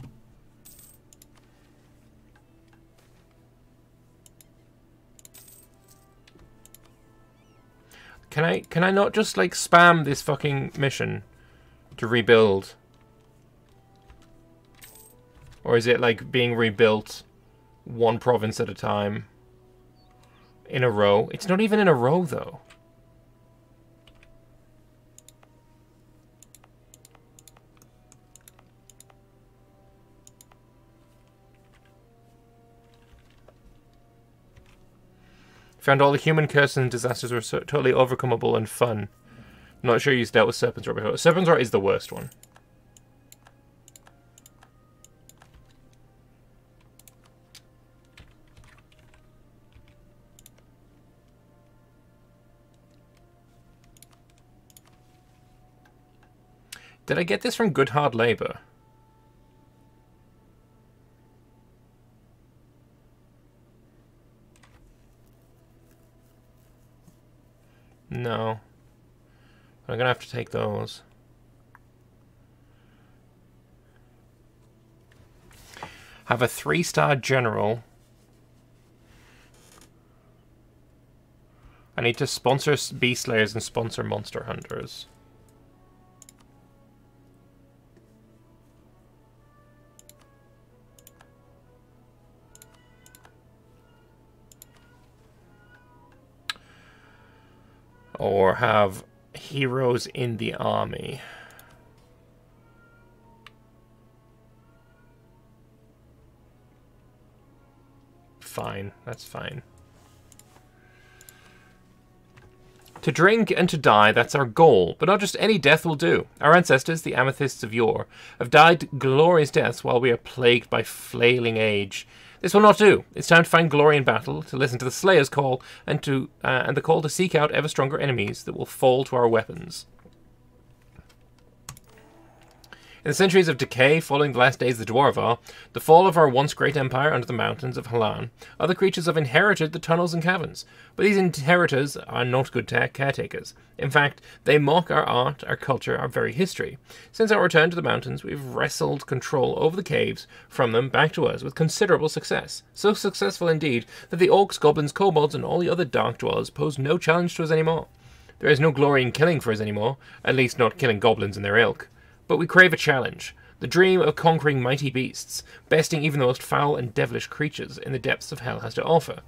Can I can I not just like spam this fucking mission to rebuild? Or is it like being rebuilt one province at a time in a row? It's not even in a row though. Found all the human curses and disasters were so totally overcomable and fun. I'm not sure you've dealt with Serpent's Rot before. Serpent's Rot is the worst one. Did I get this from Good Hard Labor? No. I'm gonna have to take those. Have a three-star general. I need to sponsor Beast Slayers and sponsor Monster Hunters. Or have heroes in the army. Fine, that's fine. To drink and to die, that's our goal, but not just any death will do. Our ancestors, the amethysts of yore, have died glorious deaths while we are plagued by flailing age. This will not do. It's time to find glory in battle, to listen to the Slayer's call, and to uh, and the call to seek out ever stronger enemies that will fall to our weapons. In the centuries of decay following the last days of the Dwarovar, the fall of our once great empire under the mountains of Halan, other creatures have inherited the tunnels and caverns. But these inheritors are not good caretakers. In fact, they mock our art, our culture, our very history. Since our return to the mountains, we've wrestled control over the caves from them back to us with considerable success. So successful indeed that the orcs, goblins, kobolds, and all the other dark dwellers pose no challenge to us anymore. There is no glory in killing for us anymore, at least not killing goblins and their ilk. But we crave a challenge, the dream of conquering mighty beasts, besting even the most foul and devilish creatures in the depths of hell has to offer.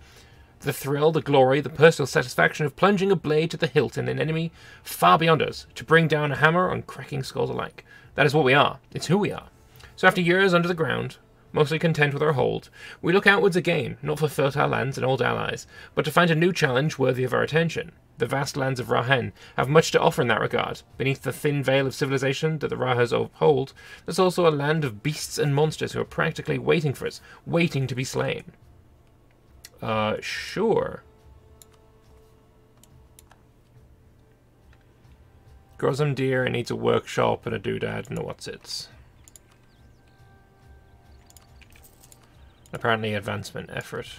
The thrill, the glory, the personal satisfaction of plunging a blade to the hilt in an enemy far beyond us, to bring down a hammer on cracking skulls alike. That is what we are. It's who we are. So after years under the ground, mostly content with our hold, we look outwards again, not for fertile lands and old allies, but to find a new challenge worthy of our attention. The vast lands of Rahen have much to offer in that regard. Beneath the thin veil of civilization that the Rahas uphold, there's also a land of beasts and monsters who are practically waiting for us, waiting to be slain. Uh, sure. Grozumdir needs a workshop and a doodad and what's its. Apparently advancement effort.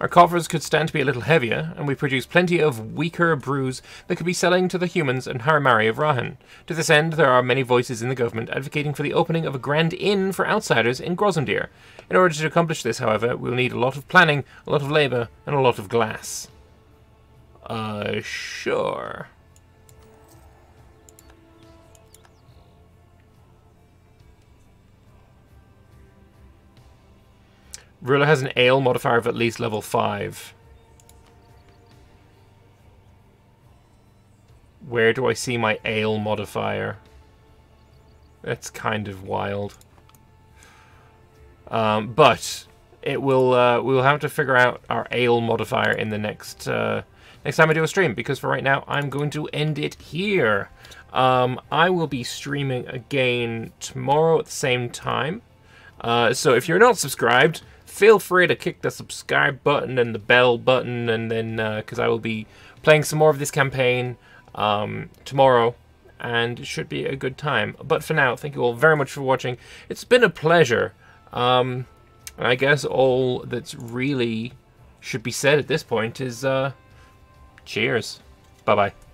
Our coffers could stand to be a little heavier, and we produce plenty of weaker brews that could be selling to the humans and Harimari of Rahen. To this end, there are many voices in the government advocating for the opening of a grand inn for outsiders in Grozumdir. In order to accomplish this, however, we'll need a lot of planning, a lot of labour, and a lot of glass. Uh, sure. Ruler has an ale modifier of at least level 5. Where do I see my ale modifier? That's kind of wild. Um, but it will uh, we'll have to figure out our ale modifier in the next uh, next time I do a stream because for right now I'm going to end it here. Um, I will be streaming again tomorrow at the same time. Uh, so if you're not subscribed, feel free to kick the subscribe button and the bell button, and then because uh, I will be playing some more of this campaign um, tomorrow, and it should be a good time. But for now, thank you all very much for watching. It's been a pleasure. Um, I guess all that's really should be said at this point is uh, cheers. Bye bye.